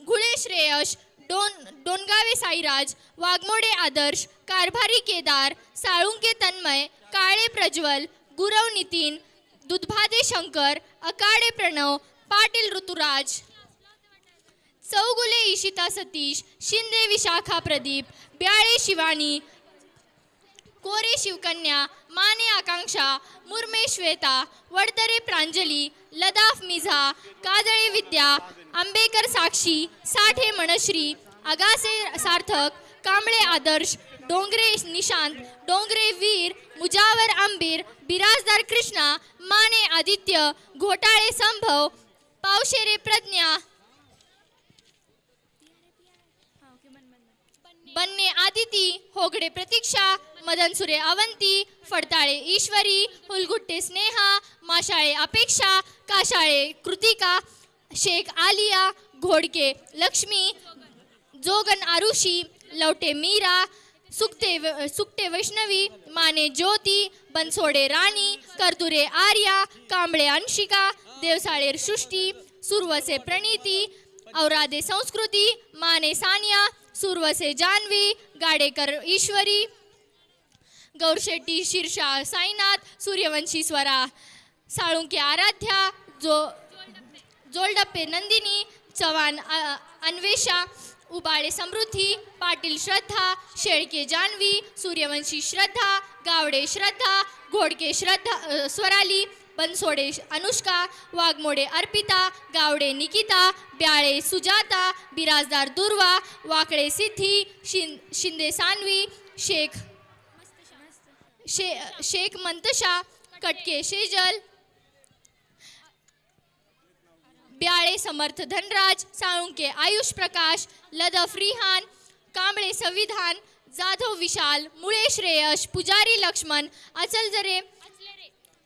Ghule Shreyash done Dongave Sairaj Waghmode Adarsh Karbhari Kedar Salunke Tanmay Kale Prajwal Gurav Nitin Dudhbhade Shankar Akade Pranav Patil Ruturaj. Chougule Ishita Satish Shinde Vishakha Pradeep Byale Shivani Kore Shivkanya माने आकांक्षा मुर्मे श्वेता वडदरे प्रांजली लदाफ मिझा काजळे विद्या आंबेकर साक्षी साठे मनश्री आगासे सार्थक कांबळे आदर्श डोंगरे निशांत डोंगरे वीर मुजावर आंबीर बिराजदार कृष्णा, माने आदित्य, घोटाळे संभव, पावशेरे प्रज्ञा, बन्ने आदिती, होगडे प्रतीक्षा, मदनसुरे अवंती, फडताळे ईश्वरी, हुलगुट्टे स्नेहा, माशाळे अपेक्षा, काशाळे कृतिका, शेख आलिया, घोडके लक्ष्मी, जोगन आरुषी, लवटे मीरा, सुकते सुकटे वैष्णवी माने ज्योती, बनसोडे राणी करदुरे आर्या, कांबळे अंशिका, देवसाळेर सृष्टी, सुरवसे प्रणीती, औरादे संस्कृती, माने सानिया, सुरवसे जान्हवी गाडेकर ईश्वरी, गौरशेट्टी शीर्षा साईनाथ, सूर्यवंशी स्वरा, साळुंके आराध्या, जो जोलडप्पे नंदिनी अ- अन्वेषा उबाळे समृद्धी, पाटील श्रद्धा, शेळके जान्हवी सूर्यवंशी श्रद्धा, गावडे श्रद्धा, घोडके श्रद्धा स्वराली, बनसोडे अनुष्का, वाघमोडे अर्पिता, गावडे निकिता, ब्याळे सुजाता, बिराजदार दुर्वा, वाकडे सिद्धी शिंदे सानवी, शेख, शे, शेख मंतशा, कटके शेजल ब्याळे समर्थ धनराज साळुंके आयुष प्रकाश लदफ रिहान कांबळे संविधान जाधव विशाल मुळे श्रेयश पुजारी लक्ष्मण अचलजरे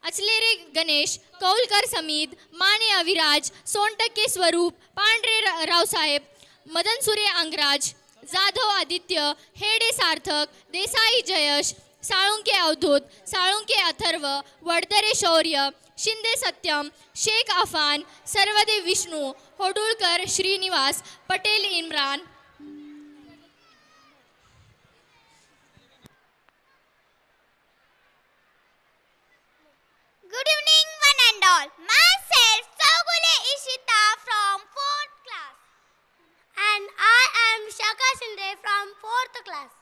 अचलेरे गणेश कौलकर समीद माने अविराज सोनटक्के स्वरूप पांढरे रा- Raosaheb मदनसुरे Angraj Jadhav Aditya Hede Sarthak Desai Jayash Salunke Avadhut Salunke Atharva Wadadare Shaurya Shinde Satyam, Shaikh Afan Sarvadev Vishnu Hodulkar Shrinivas, Patel Imran. Good evening one and all myself Sogule Ishita from fourth class and I am Shaka Shinde from fourth class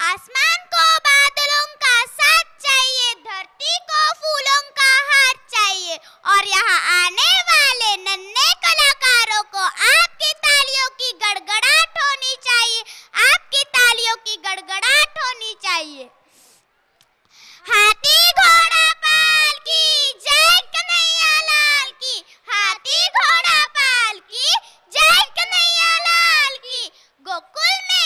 आसमान को, बादलों का साथ चाहिए, धरती को, फूलों का हाथ चाहिए। और यहाँ आने वाले नन्हे कलाकारों को आपकी तालियों की गड़गड़ाहट होनी चाहिए। आपकी तालियों की गड़गड़ाहट होनी चाहिए। हाथी घोड़ा पाल की, जय कन्हैया लाल की। हाथी घोड़ा पाल की, जय कन्हैया लाल की। गोकुल में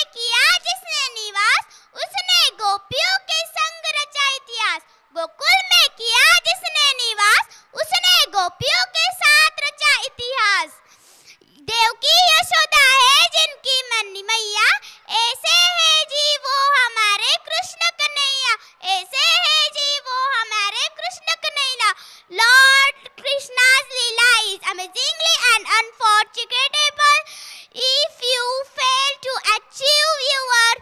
गोकुल में किया जिसने निवास, उसने गोपियों के साथ रचा इतिहास। देवकी यशोदा है जिनकी मन मैया, ऐसे है जी वो हमारे कृष्ण कन्हैया, ऐसे है जी वो हमारे Krishna Kanhaiya. Lord Krishna's leela is amazingly and unforgettable. If you fail to achieve your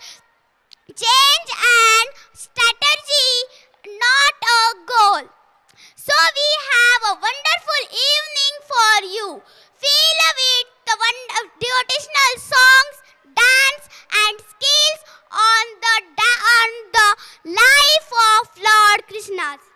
change and study goal. So we have a wonderful evening for you. Feel with the uh, devotional songs, dance and skills on the, on the life of Lord Krishna.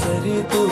सरी तू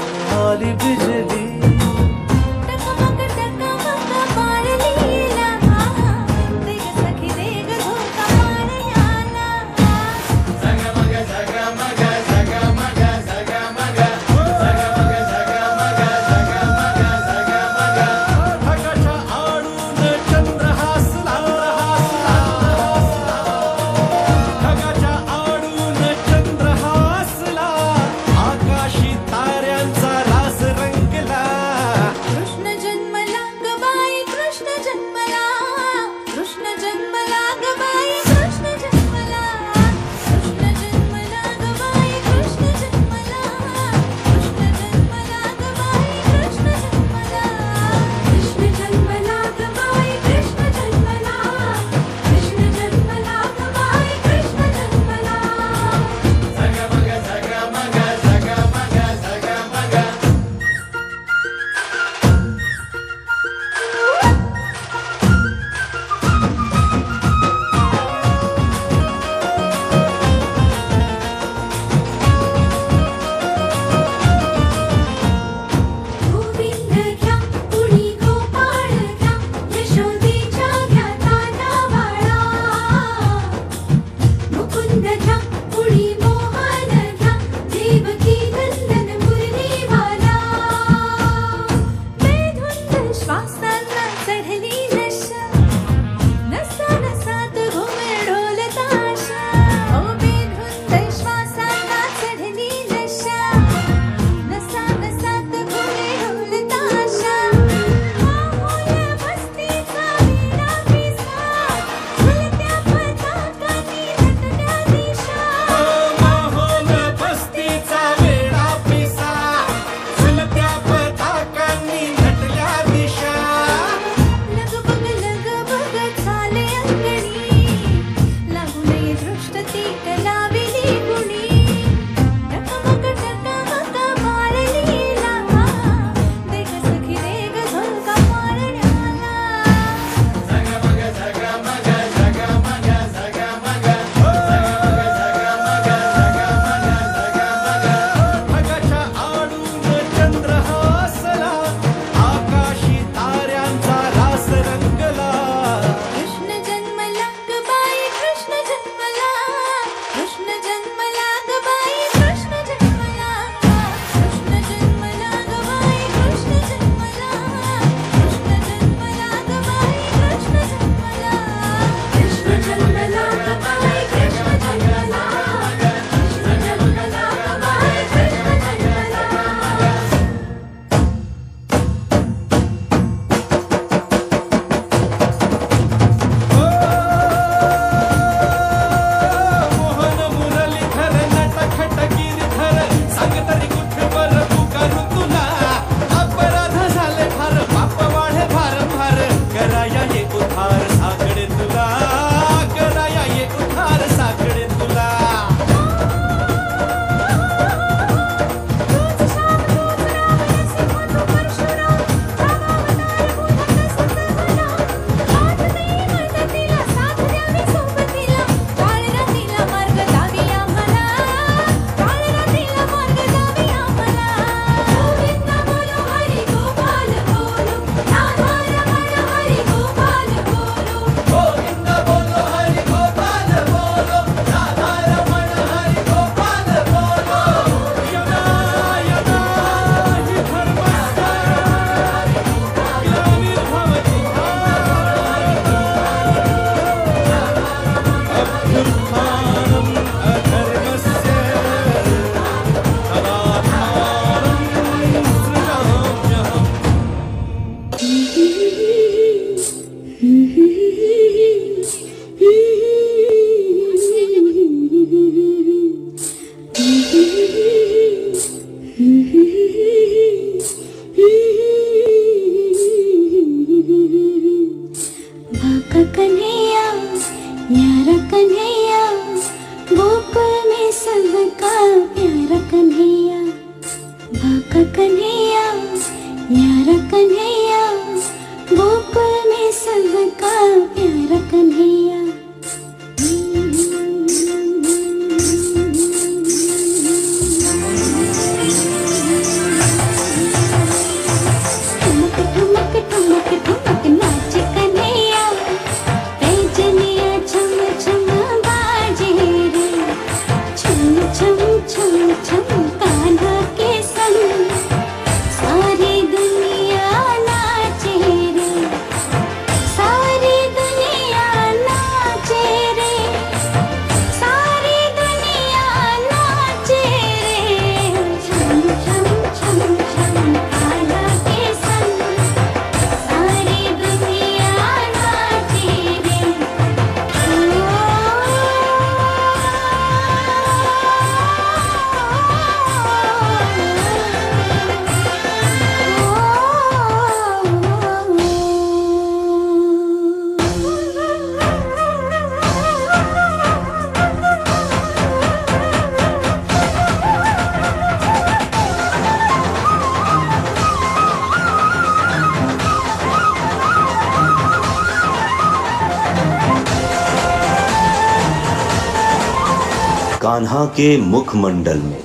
के मुखमंडल में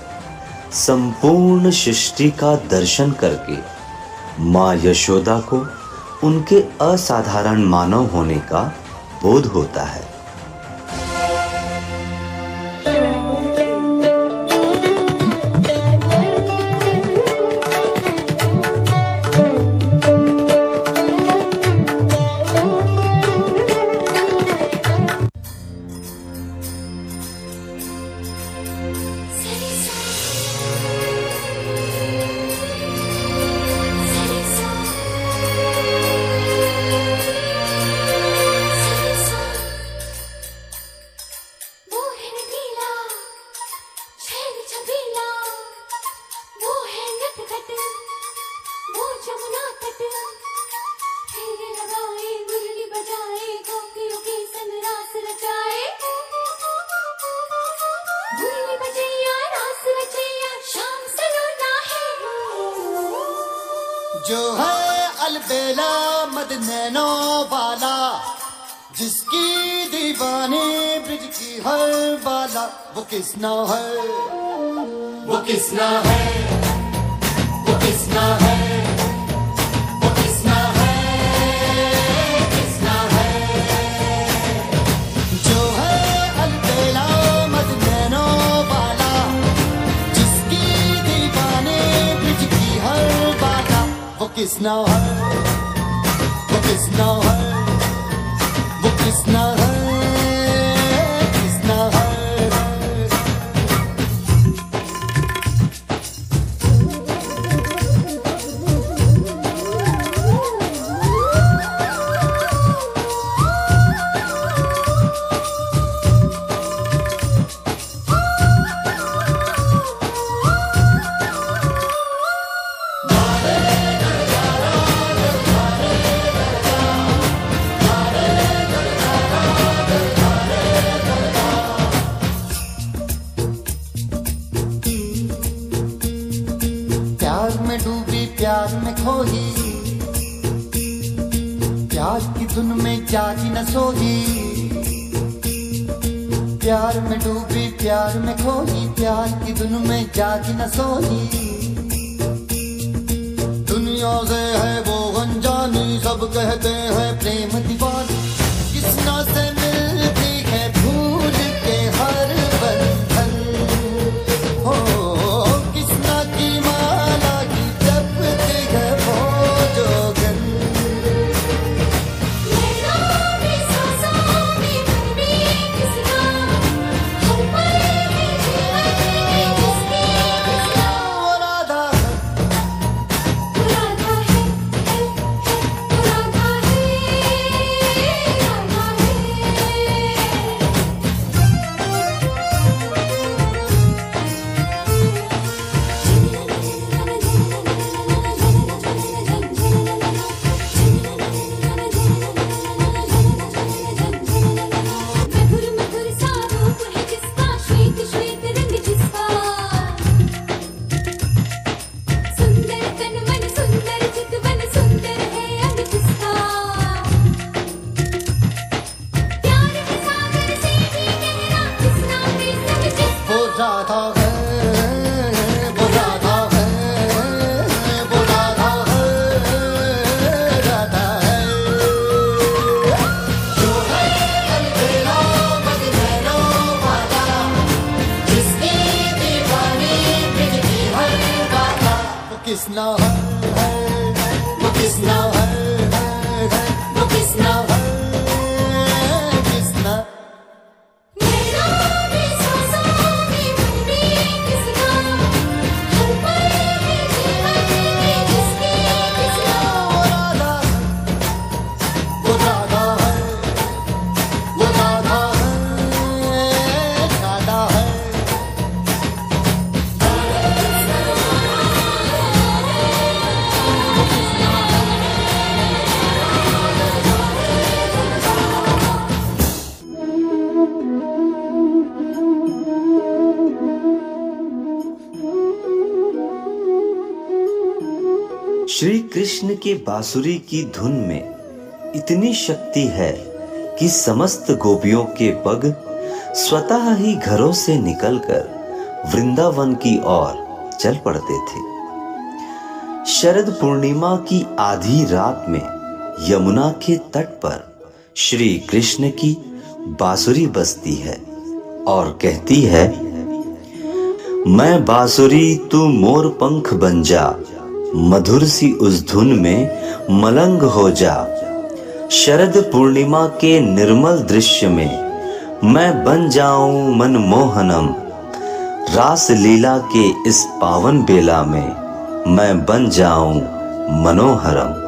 संपूर्ण सृष्टि का दर्शन करके माँ यशोदा को उनके असाधारण मानव होने का बोध होता है। कृष्ण के बांसुरी की धुन में इतनी शक्ति है कि समस्त गोपियों के पग स्वतः ही घरों से निकलकर वृंदावन की ओर चल पड़ते थे। शरद पूर्णिमा की आधी रात में यमुना के तट पर श्री कृष्ण की बांसुरी बजती है और कहती है, मैं बांसुरी, तू मोर पंख बन जा। मधुर सी उस धुन में मलंग हो जा। शरद पूर्णिमा के निर्मल दृश्य में मैं बन जाऊँ मनमोहनम। रास लीला के इस पावन बेला में मैं बन जाऊँ मनोहरम।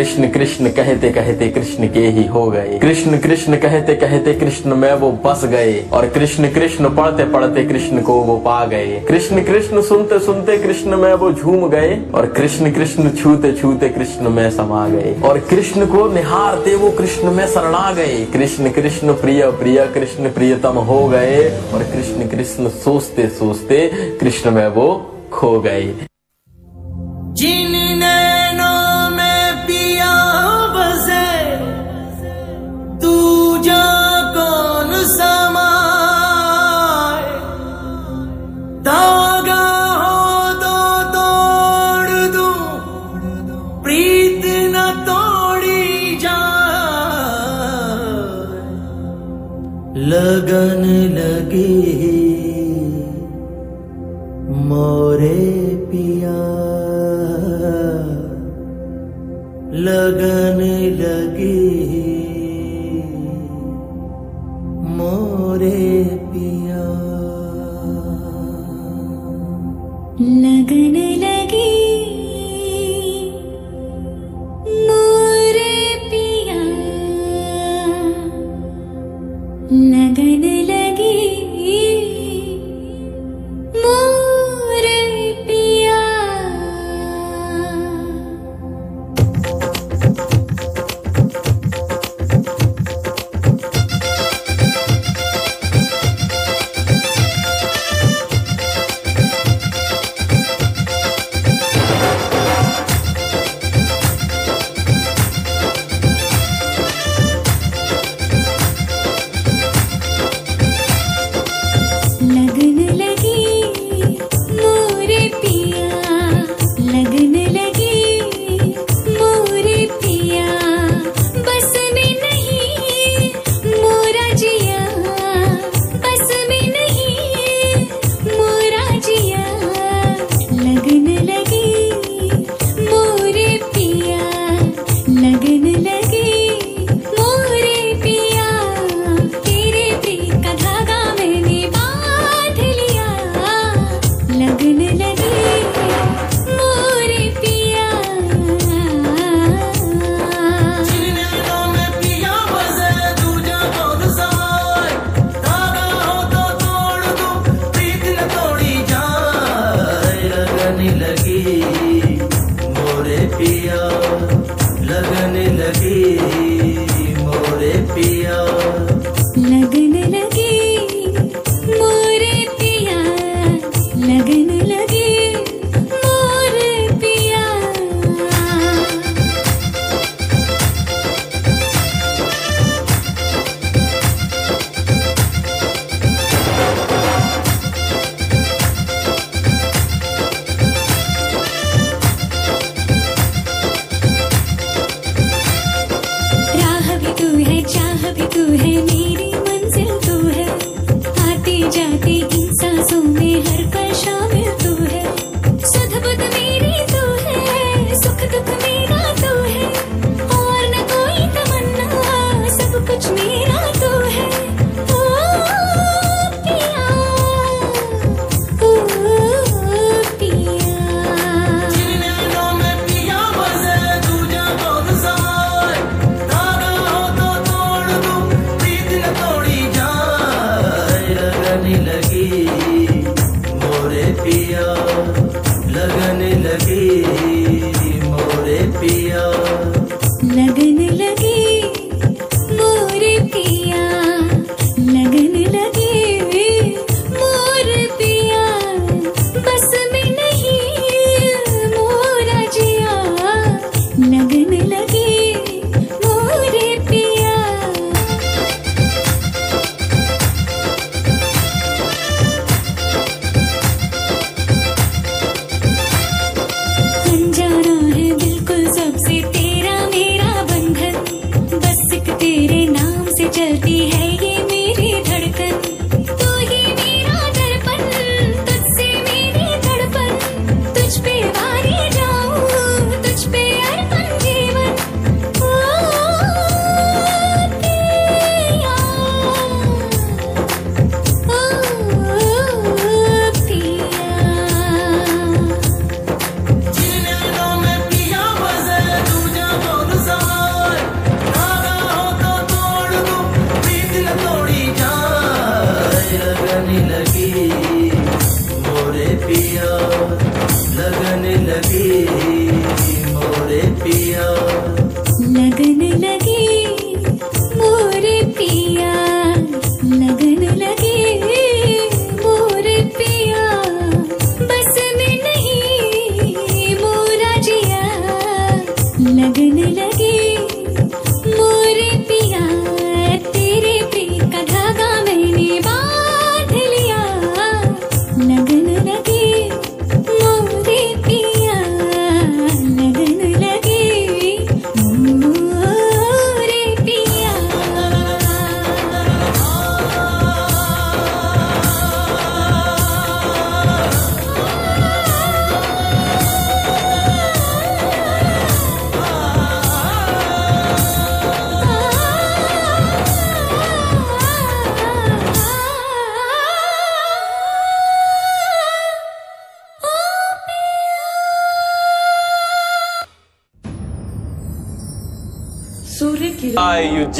कृष्ण कृष्ण कहते कहते कृष्ण के ही हो गए। कृष्ण कृष्ण कहते कहते कृष्ण में वो बस गए। और कृष्ण कृष्ण पढ़ते पढ़ते कृष्ण को वो पा गए। कृष्ण कृष्ण सुनते सुनते कृष्ण में वो झूम गए। और कृष्ण कृष्ण छूते छूते कृष्ण में समा गए। और कृष्ण को निहारते वो कृष्ण में शरणा गए। कृष्ण कृष्ण प्रिय प्रिय, कृष्ण प्रियतम हो गए। और कृष्ण कृष्ण सोचते सोचते कृष्ण में वो खो गए।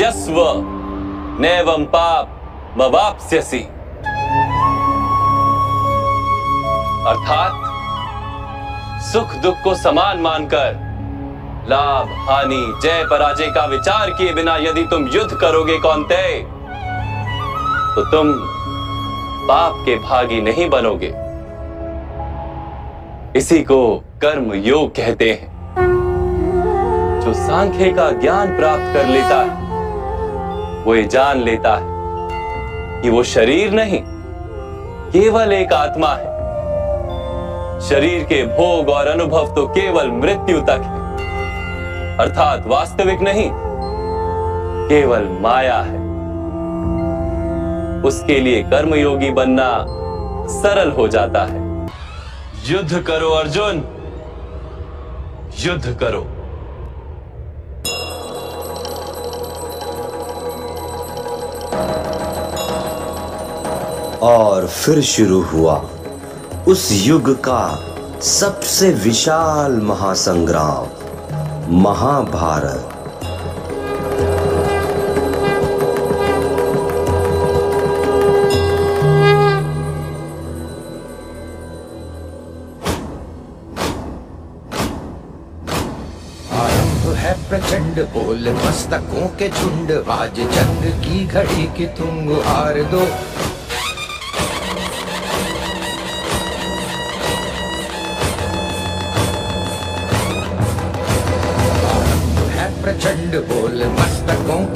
आयुजस्व नैवं पाप मवाप्स्यसि। अर्थात, सुख दुख को समान मानकर, लाभ, हानि, जय, पराजय का विचार किए बिना यदि तुम युद्ध करोगे कौन तय? तो तुम पाप के भागी नहीं बनोगे। इसी को कर्म योग कहते हैं, जो सांख्य का ज्ञान प्राप्त कर लेता है। वो ये जान लेता है कि वो शरीर नहीं, केवल एक आत्मा है। शरीर के भोग और अनुभव तो केवल मृत्यु तक है। अर्थात वास्तविक नहीं, केवल माया है। उसके लिए कर्मयोगी बनना सरल हो जाता है। युद्ध करो, अर्जुन। युद्ध करो। और फिर शुरू हुआ उस युग का सबसे विशाल महासंग्राम, महाभारत। है प्रचंड बोल मस्तकों के झुंड आज जंग की घड़ी की तुम गुहार दो।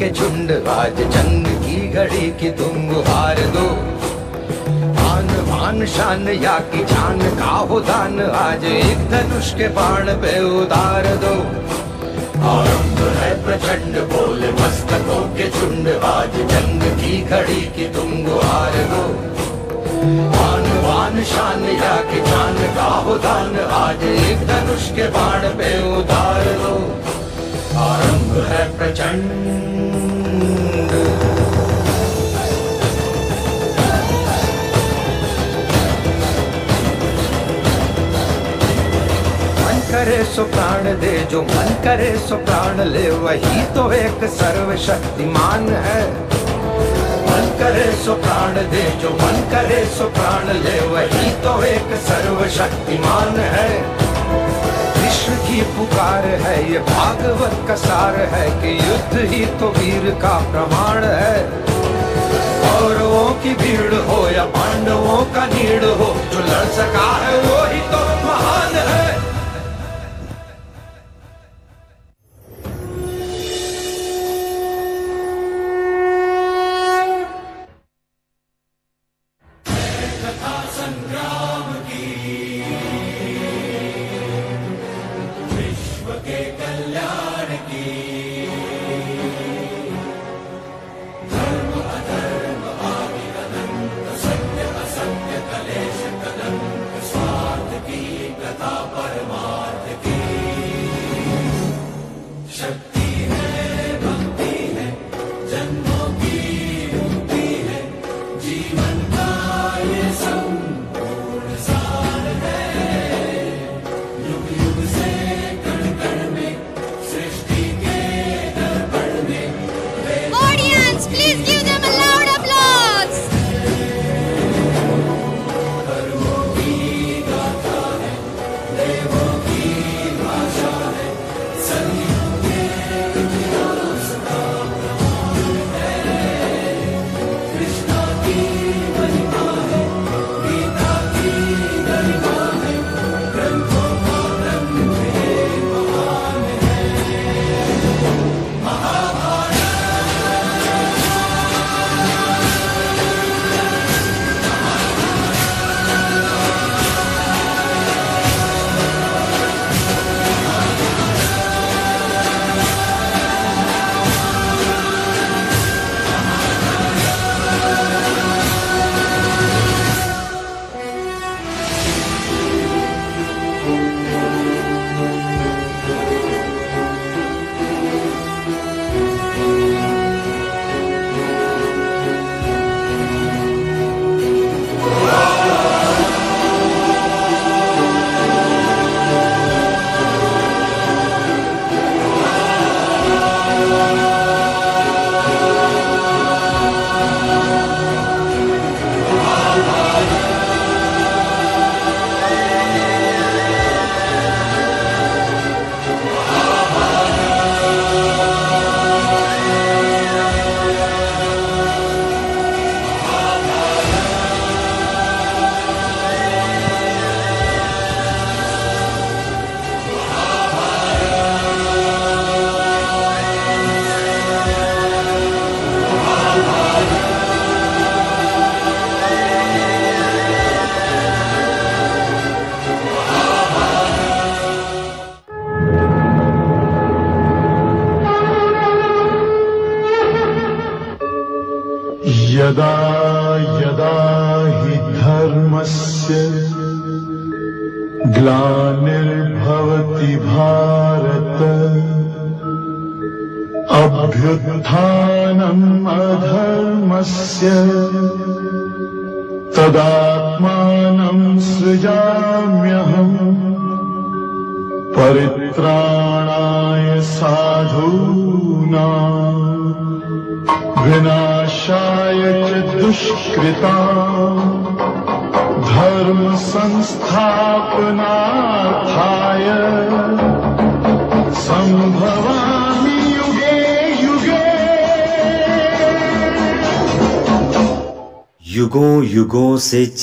के झुंड आज जंग की घड़ी की तुम गुहार दो। आन बान शान या की जान का हो दान, आज एक धनुष के बाण पे उतार दो। आरंभ है प्रचंड बोल, मस्तकों के झुंड आज जंग की घड़ी की तुम गुहार दो। आन बान शान या की जान का हो दान, आज एक धनुष के बाण पे उतार दो। आरंभ है प्रचंड। मन करे सो प्राण दे, जो मन करे सो प्राण ले, वही तो एक सर्वशक्तिमान है। मन करे सो प्राण दे, जो मन करे सो प्राण ले, वही तो एक सर्वशक्तिमान है। विश्व की पुकार है, ये भागवत का सार है कि युद्ध ही तो वीर का प्रमाण है। कौरवों की भीड़ हो या पांडवों का नीड़ हो, जो लड़ सका है वो ही तो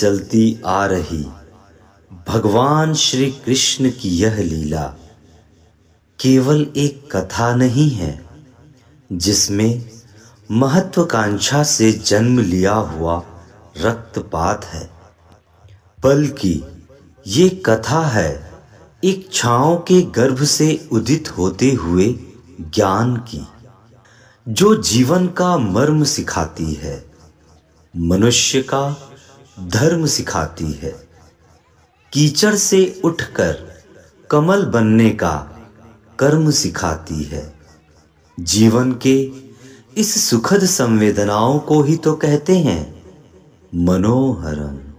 चलती आ रही। भगवान श्री कृष्ण की यह लीला केवल एक कथा नहीं है, जिसमें महत्वाकांक्षा से जन्म लिया हुआ रक्तपात है, बल्कि ये कथा है इच्छाओं के गर्भ से उदित होते हुए ज्ञान की, जो जीवन का मर्म सिखाती है। मनुष्य का धर्म सिखाती है। कीचड़ से उठकर कमल बनने का कर्म सिखाती है। जीवन के इस सुखद संवेदनाओं को ही तो कहते हैं, मनोहरम।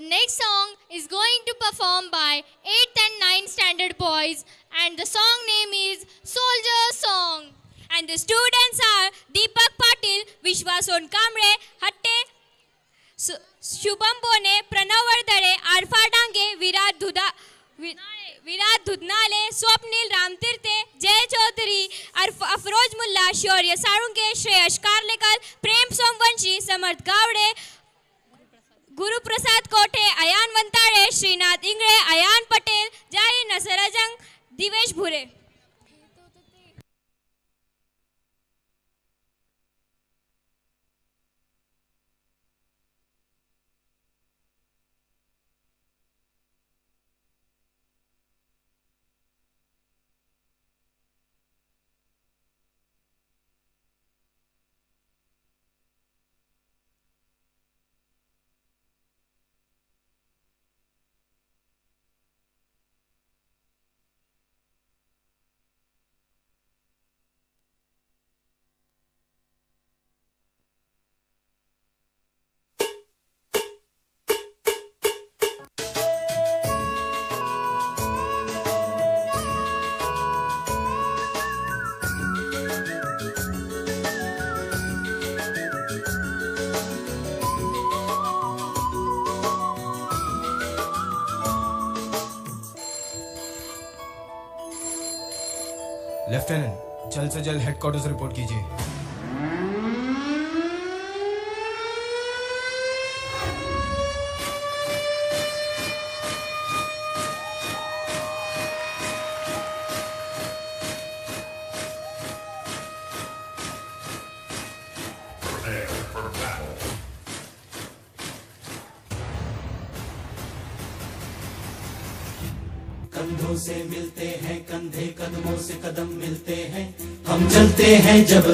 The next song is going to perform by 8th and 9th standard boys, and the song name is Soldier Song. And the students are Deepak Patil, Vishwason Kamre, Hatte, Shubham Bone, Pranav Vardare, Arfa Dange, Virat Dhuda, Virat धुदनाले Swapnil रामतीर्थे जय चौधरी अफरोज मुल्ला शौर्य साळुंके श्रेयश कारलेकर प्रेम सोमवंशी समर्थ गावडे गुरुप्रसाद कोठे अयान वंताळे श्रीनाथ इंगळे अयान पटेल जय नसरजंग दिवेश भुरे lieutenant जल्द से जल्द headquarters report कीजिए।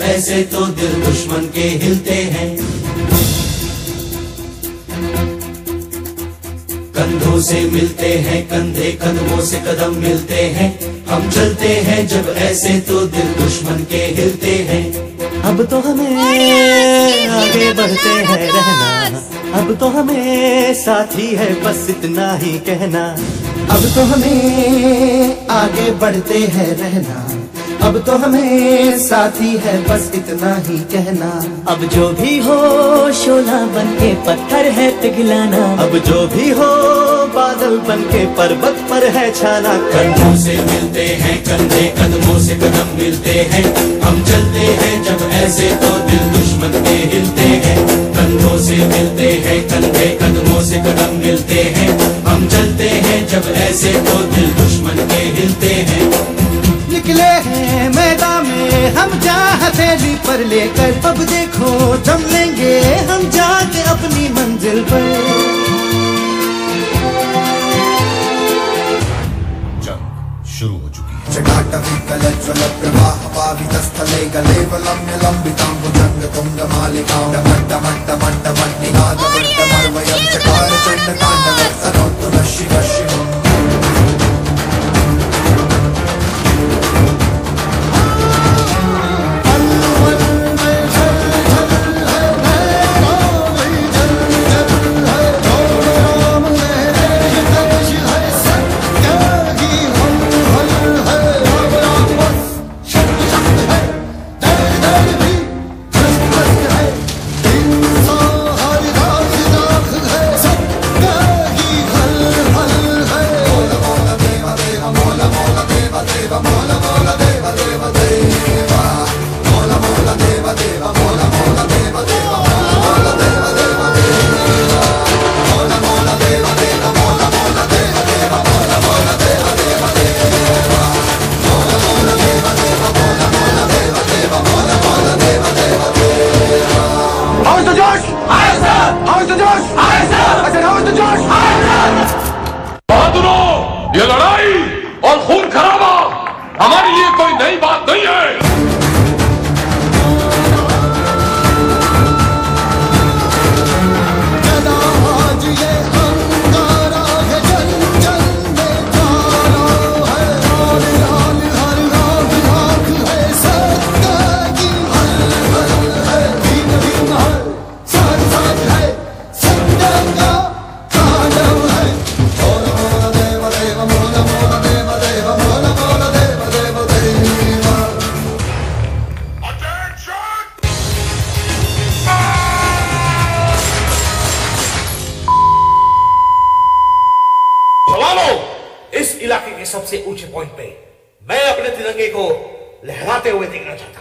ऐसे तो दिल दुश्मन के हिलते हैं। कंधों से मिलते हैं, कंधे कदमों से कदम मिलते हैं। हम चलते हैं जब ऐसे तो दिल दुश्मन के हिलते हैं। अब तो हमें आगे बढ़ते हैं रहना। अब तो हमें साथी है बस इतना ही कहना। अब तो हमें आगे बढ़ते हैं रहना। अब तो हमें साथी है बस इतना ही कहना। अब जो भी हो शोला बन के पत्थर है पिघलाना अब जो भी हो बादल बन के पर्वत पर है छाना। कंधों से मिलते हैं कंधे कदमों से कदम मिलते हैं। हम चलते हैं जब ऐसे तो दिल दुश्मन के हिलते हैं। कंधों से मिलते हैं कंधे कदमों से कदम मिलते हैं। हम चलते हैं जब ऐसे तो दिल दुश्मन के हिलते हैं। निकले हैं मैदान में हम जा हथेली पर लेकर अब देखो जम लेंगे हम जाके अपनी मंजिल पर शुरू हो चुकी है प्रवाह पावित स्थले गले वलम्य लंबितां भुजंग तुंग मालिकां चकार चंड शिव ऊँचे पॉइंट पे। मैं अपने तिरंगे को लहराते हुए देखना चाहता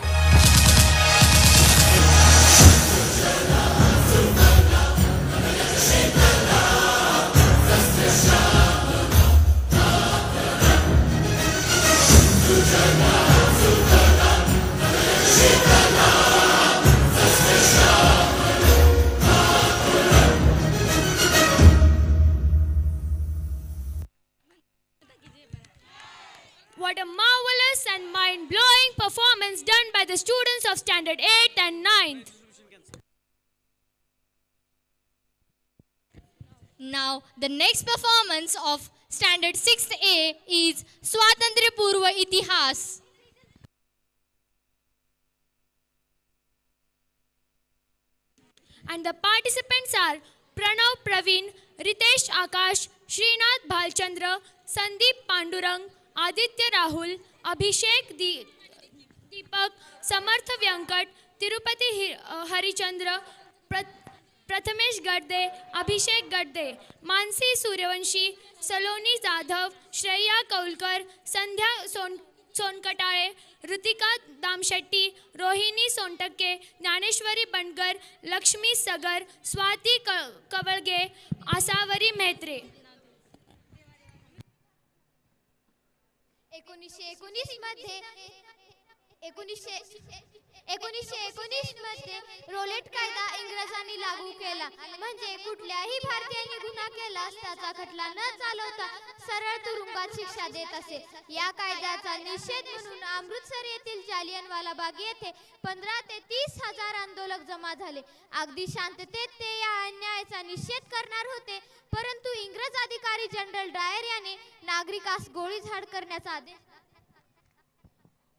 the next performance of Standard 6A is Swatantriya Purva Itihas. And the participants are Pranav Praveen, Ritesh Akash, Srinath Bhalchandra, Sandeep Pandurang, Aditya Rahul, Abhishek Di- Deepak, Samarth Vyankat, Tirupati uh, Harichandra, Prat- Prathamesh Gadade अभिषेक गडदे मानसी सूर्यवंशी सलोनी जाधव श्रेया कौलकर संध्या सोन सोनकटाळे ऋतिका दामशेट्टी रोहिणी सोनटक्के ज्ञानेश्वरी बंडगर लक्ष्मी सगर स्वाती क कवळगे आसावरी मेहत्रे. एकोणीसशे एकोणीसमध्ये एकोणीसशे एकोणीसशे एकोणीसमध्ये roulette कायदा इंग्रजांनी लागू केला. म्हणजे कुठल्याही भारतीयांनी गुन्हा केला त्याचा खटला न चालवता सरळ तुरुंगात शिक्षा देत असे. या कायद्याचा निषेध म्हणून अमृतसर येथील जालियनवाला बाग येथे पंधरा ते तीस हजार आंदोलक जमा झाले. अगदी शांततेत ते या अन्यायाचा निषेध करणार होते परंतु इंग्रज अधिकारी जनरल डायर याने नागरिकास गोळीझाड करण्याचा आदेश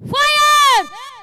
All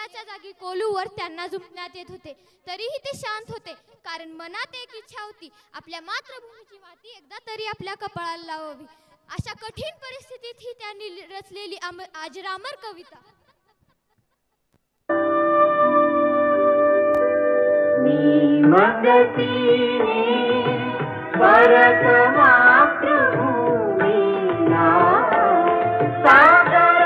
मुलाच्या जागी कोलूवर त्यांना झुंपण्यात येत होते. तरीही ते शांत होते कारण मनात एक इच्छा होती. आपल्या मातृभूमीची माती एकदा तरी आपल्या कपाळाला लावावी. अशा कठीण परिस्थितीत ही त्यांनी रचलेली आजरामर कविता. मी सागर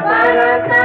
परगति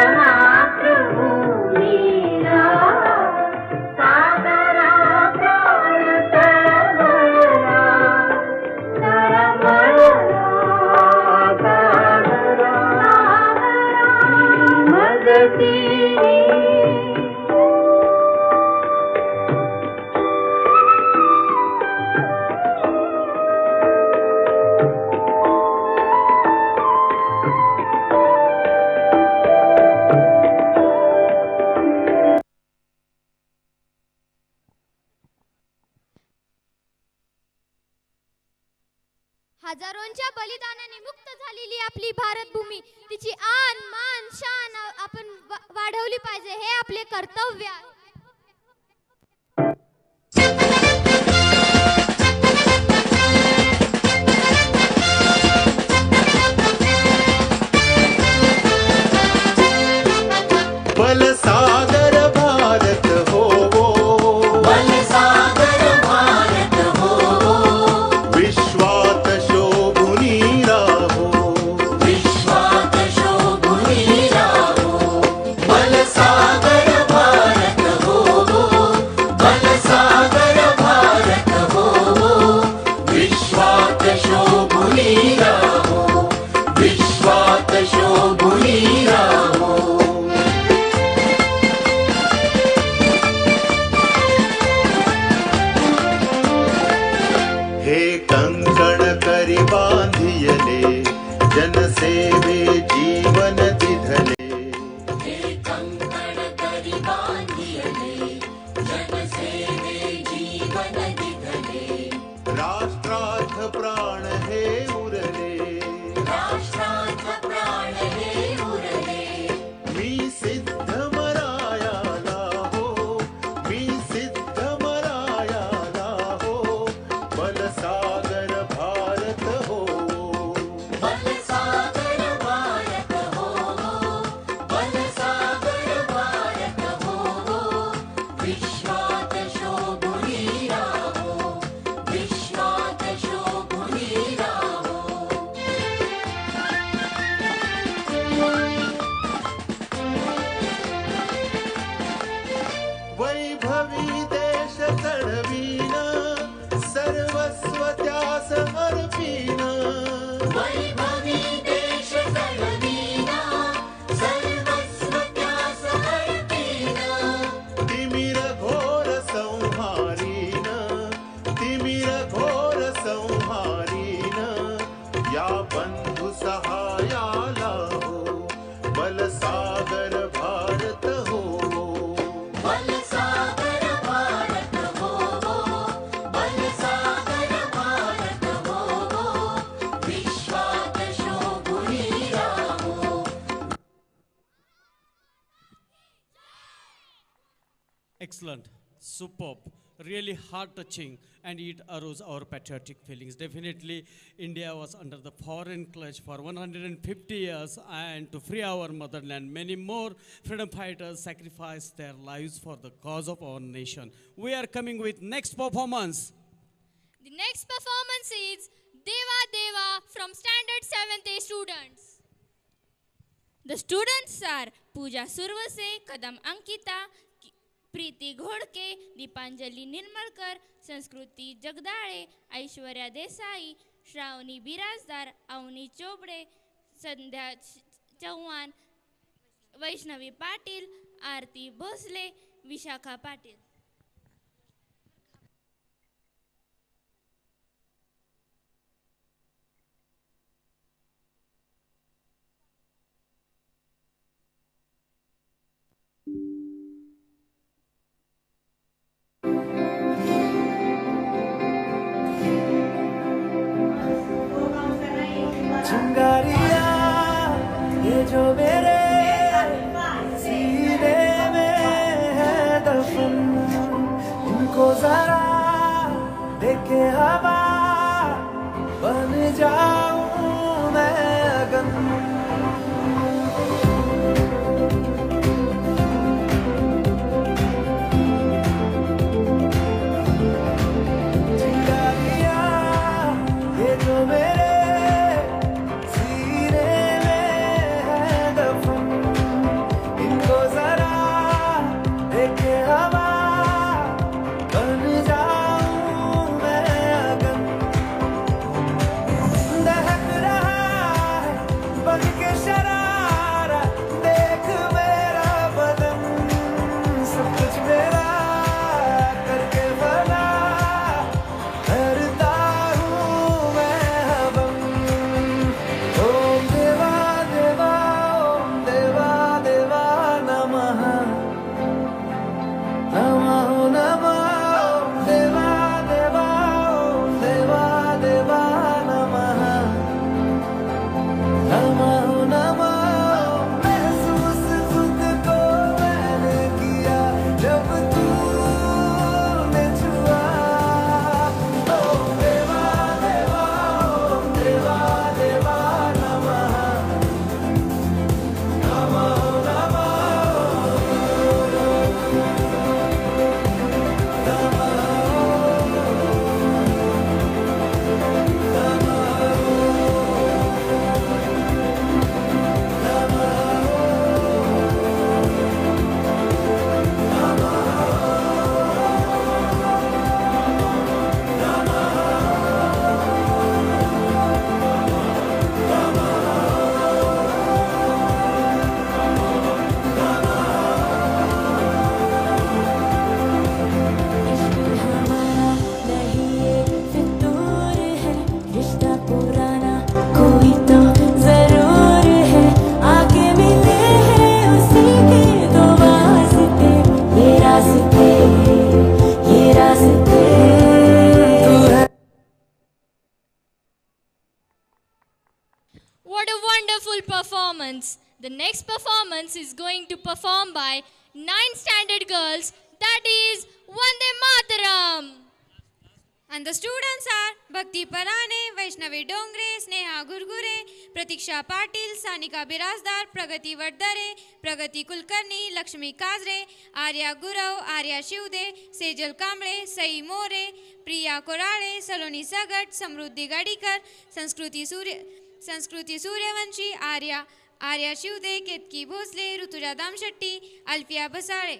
आपली भारत भूमी तिची आन मान शान आपण वाढवली पाहिजे. हे आपले कर्तव्य आहे. पलसाद really heart touching, and it aroused our patriotic feelings. Definitely, India was under the foreign clutch for 150 years, and to free our motherland, many more freedom fighters sacrificed their lives for the cause of our nation. We are coming with next performance. The next performance is Deva Deva from Standard 7th A students. The students are Pooja Survase, Kadam Ankita, Ki- Preeti Ghodke Deepanjali निर्मळकर संस्कृती जगदाळे ऐश्वर्या देसाई श्रावणी बिराजदार अवनी चोबडे संध्या चव्हाण वैष्णवी पाटील आरती भोसले विशाखा पाटील. जो मेरे सीने में है दफन इनको जरा देखे हवा बन जाऊँ लक्ष्मी काजरे आर्या गुरव आर्या शिवदे सेजल कांबळे सई मोरे प्रिया कोराळे सलोनी सगट समृद्धी गाडीकर संस्कृती सूर्य संस्कृती सूर्यवंशी आर्या आर्या शिवदे केतकी भोसले ऋतुजा दामशेट्टी अल्फिया बसाळे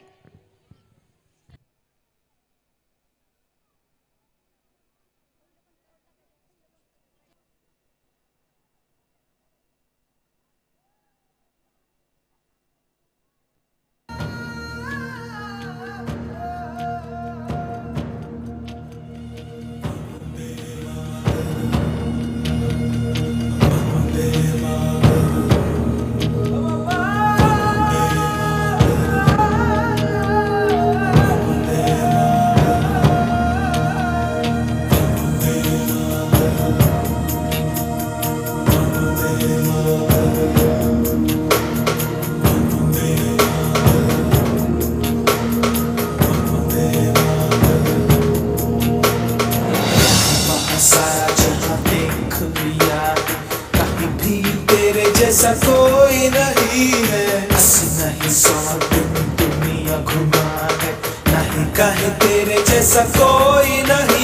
जैसा कोई नहीं है। बस नहीं सौ दिन दुनिया घुमा है। नहीं कहीं तेरे जैसा कोई नहीं।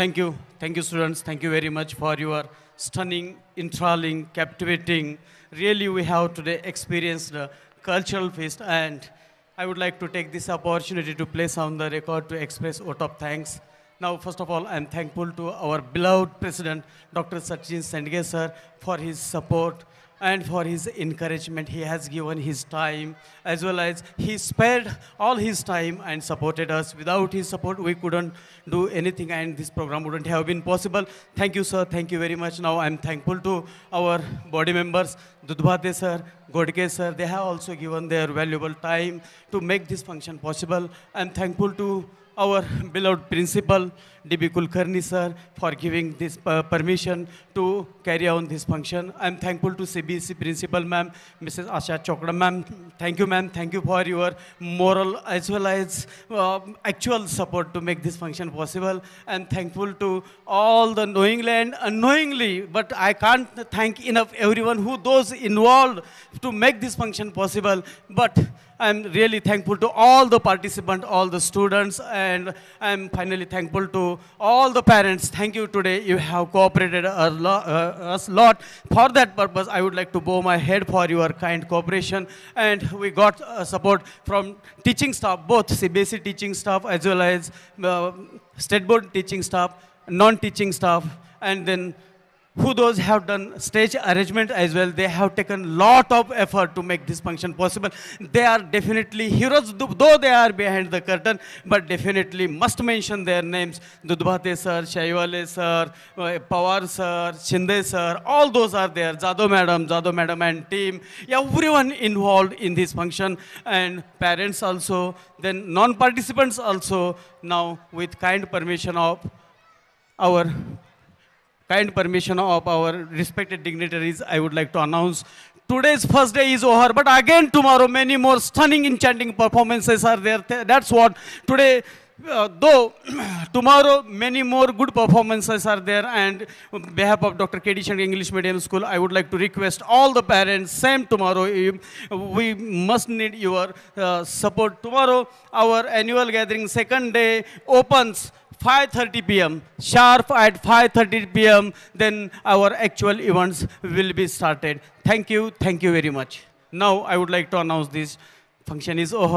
Thank you. Thank you, students. Thank you very much for your stunning, enthralling, captivating. Really, we have today experienced a cultural feast, and I would like to take this opportunity to place on the record to express vote of thanks. Now, first of all, I'm thankful to our beloved President, Dr. Sachin Shendge, sir, for his support and for his encouragement. He has given his time as well as he spared all his time and supported us. Without his support, we couldn't do anything and this program wouldn't have been possible. Thank you, sir. Thank you very much. Now I'm thankful to our body members, Dudbhate sir, Godke sir. They have also given their valuable time to make this function possible. I'm thankful to our beloved principal, D.B. Kulkarni sir, for giving this uh, permission to carry on this function. I'm thankful to CBSE principal ma'am, Mrs. Asha Chokra ma'am. Thank you ma'am. Thank you for your moral as well as uh, actual support to make this function possible. And thankful to all the knowingly and unknowingly, but I can't thank enough everyone who those involved to make this function possible. But I'm really thankful to all the participants, all the students, and I'm finally thankful to all the parents. Thank you today. You have cooperated a lo- uh, us lot. For that purpose, I would like to bow my head for your kind cooperation. And we got uh, support from teaching staff, both CBSE teaching staff as well as uh, state board teaching staff, non-teaching staff, and then who those have done stage arrangement as well. They have taken lot of effort to make this function possible. They are definitely heroes, though they are behind the curtain, but definitely must mention their names. Dudbhate sir, Shaiwale sir, uh, Pawar sir, Shinde sir, all those are there. Jadhav madam, Jadhav madam and team, everyone involved in this function and parents also, then non-participants also. Now with kind permission of our kind permission of our respected dignitaries, I would like to announce today's first day is over, but again tomorrow many more stunning enchanting performances are there. That's what today, uh, though tomorrow many more good performances are there and on behalf of Dr. K.D. Shendge English Medium School, I would like to request all the parents, same tomorrow, we must need your uh, support. Tomorrow, our annual gathering second day opens 5.30 p.m. Sharp at 5.30 p.m. Then our actual events will be started. Thank you. Thank you very much. Now I would like to announce this function is over.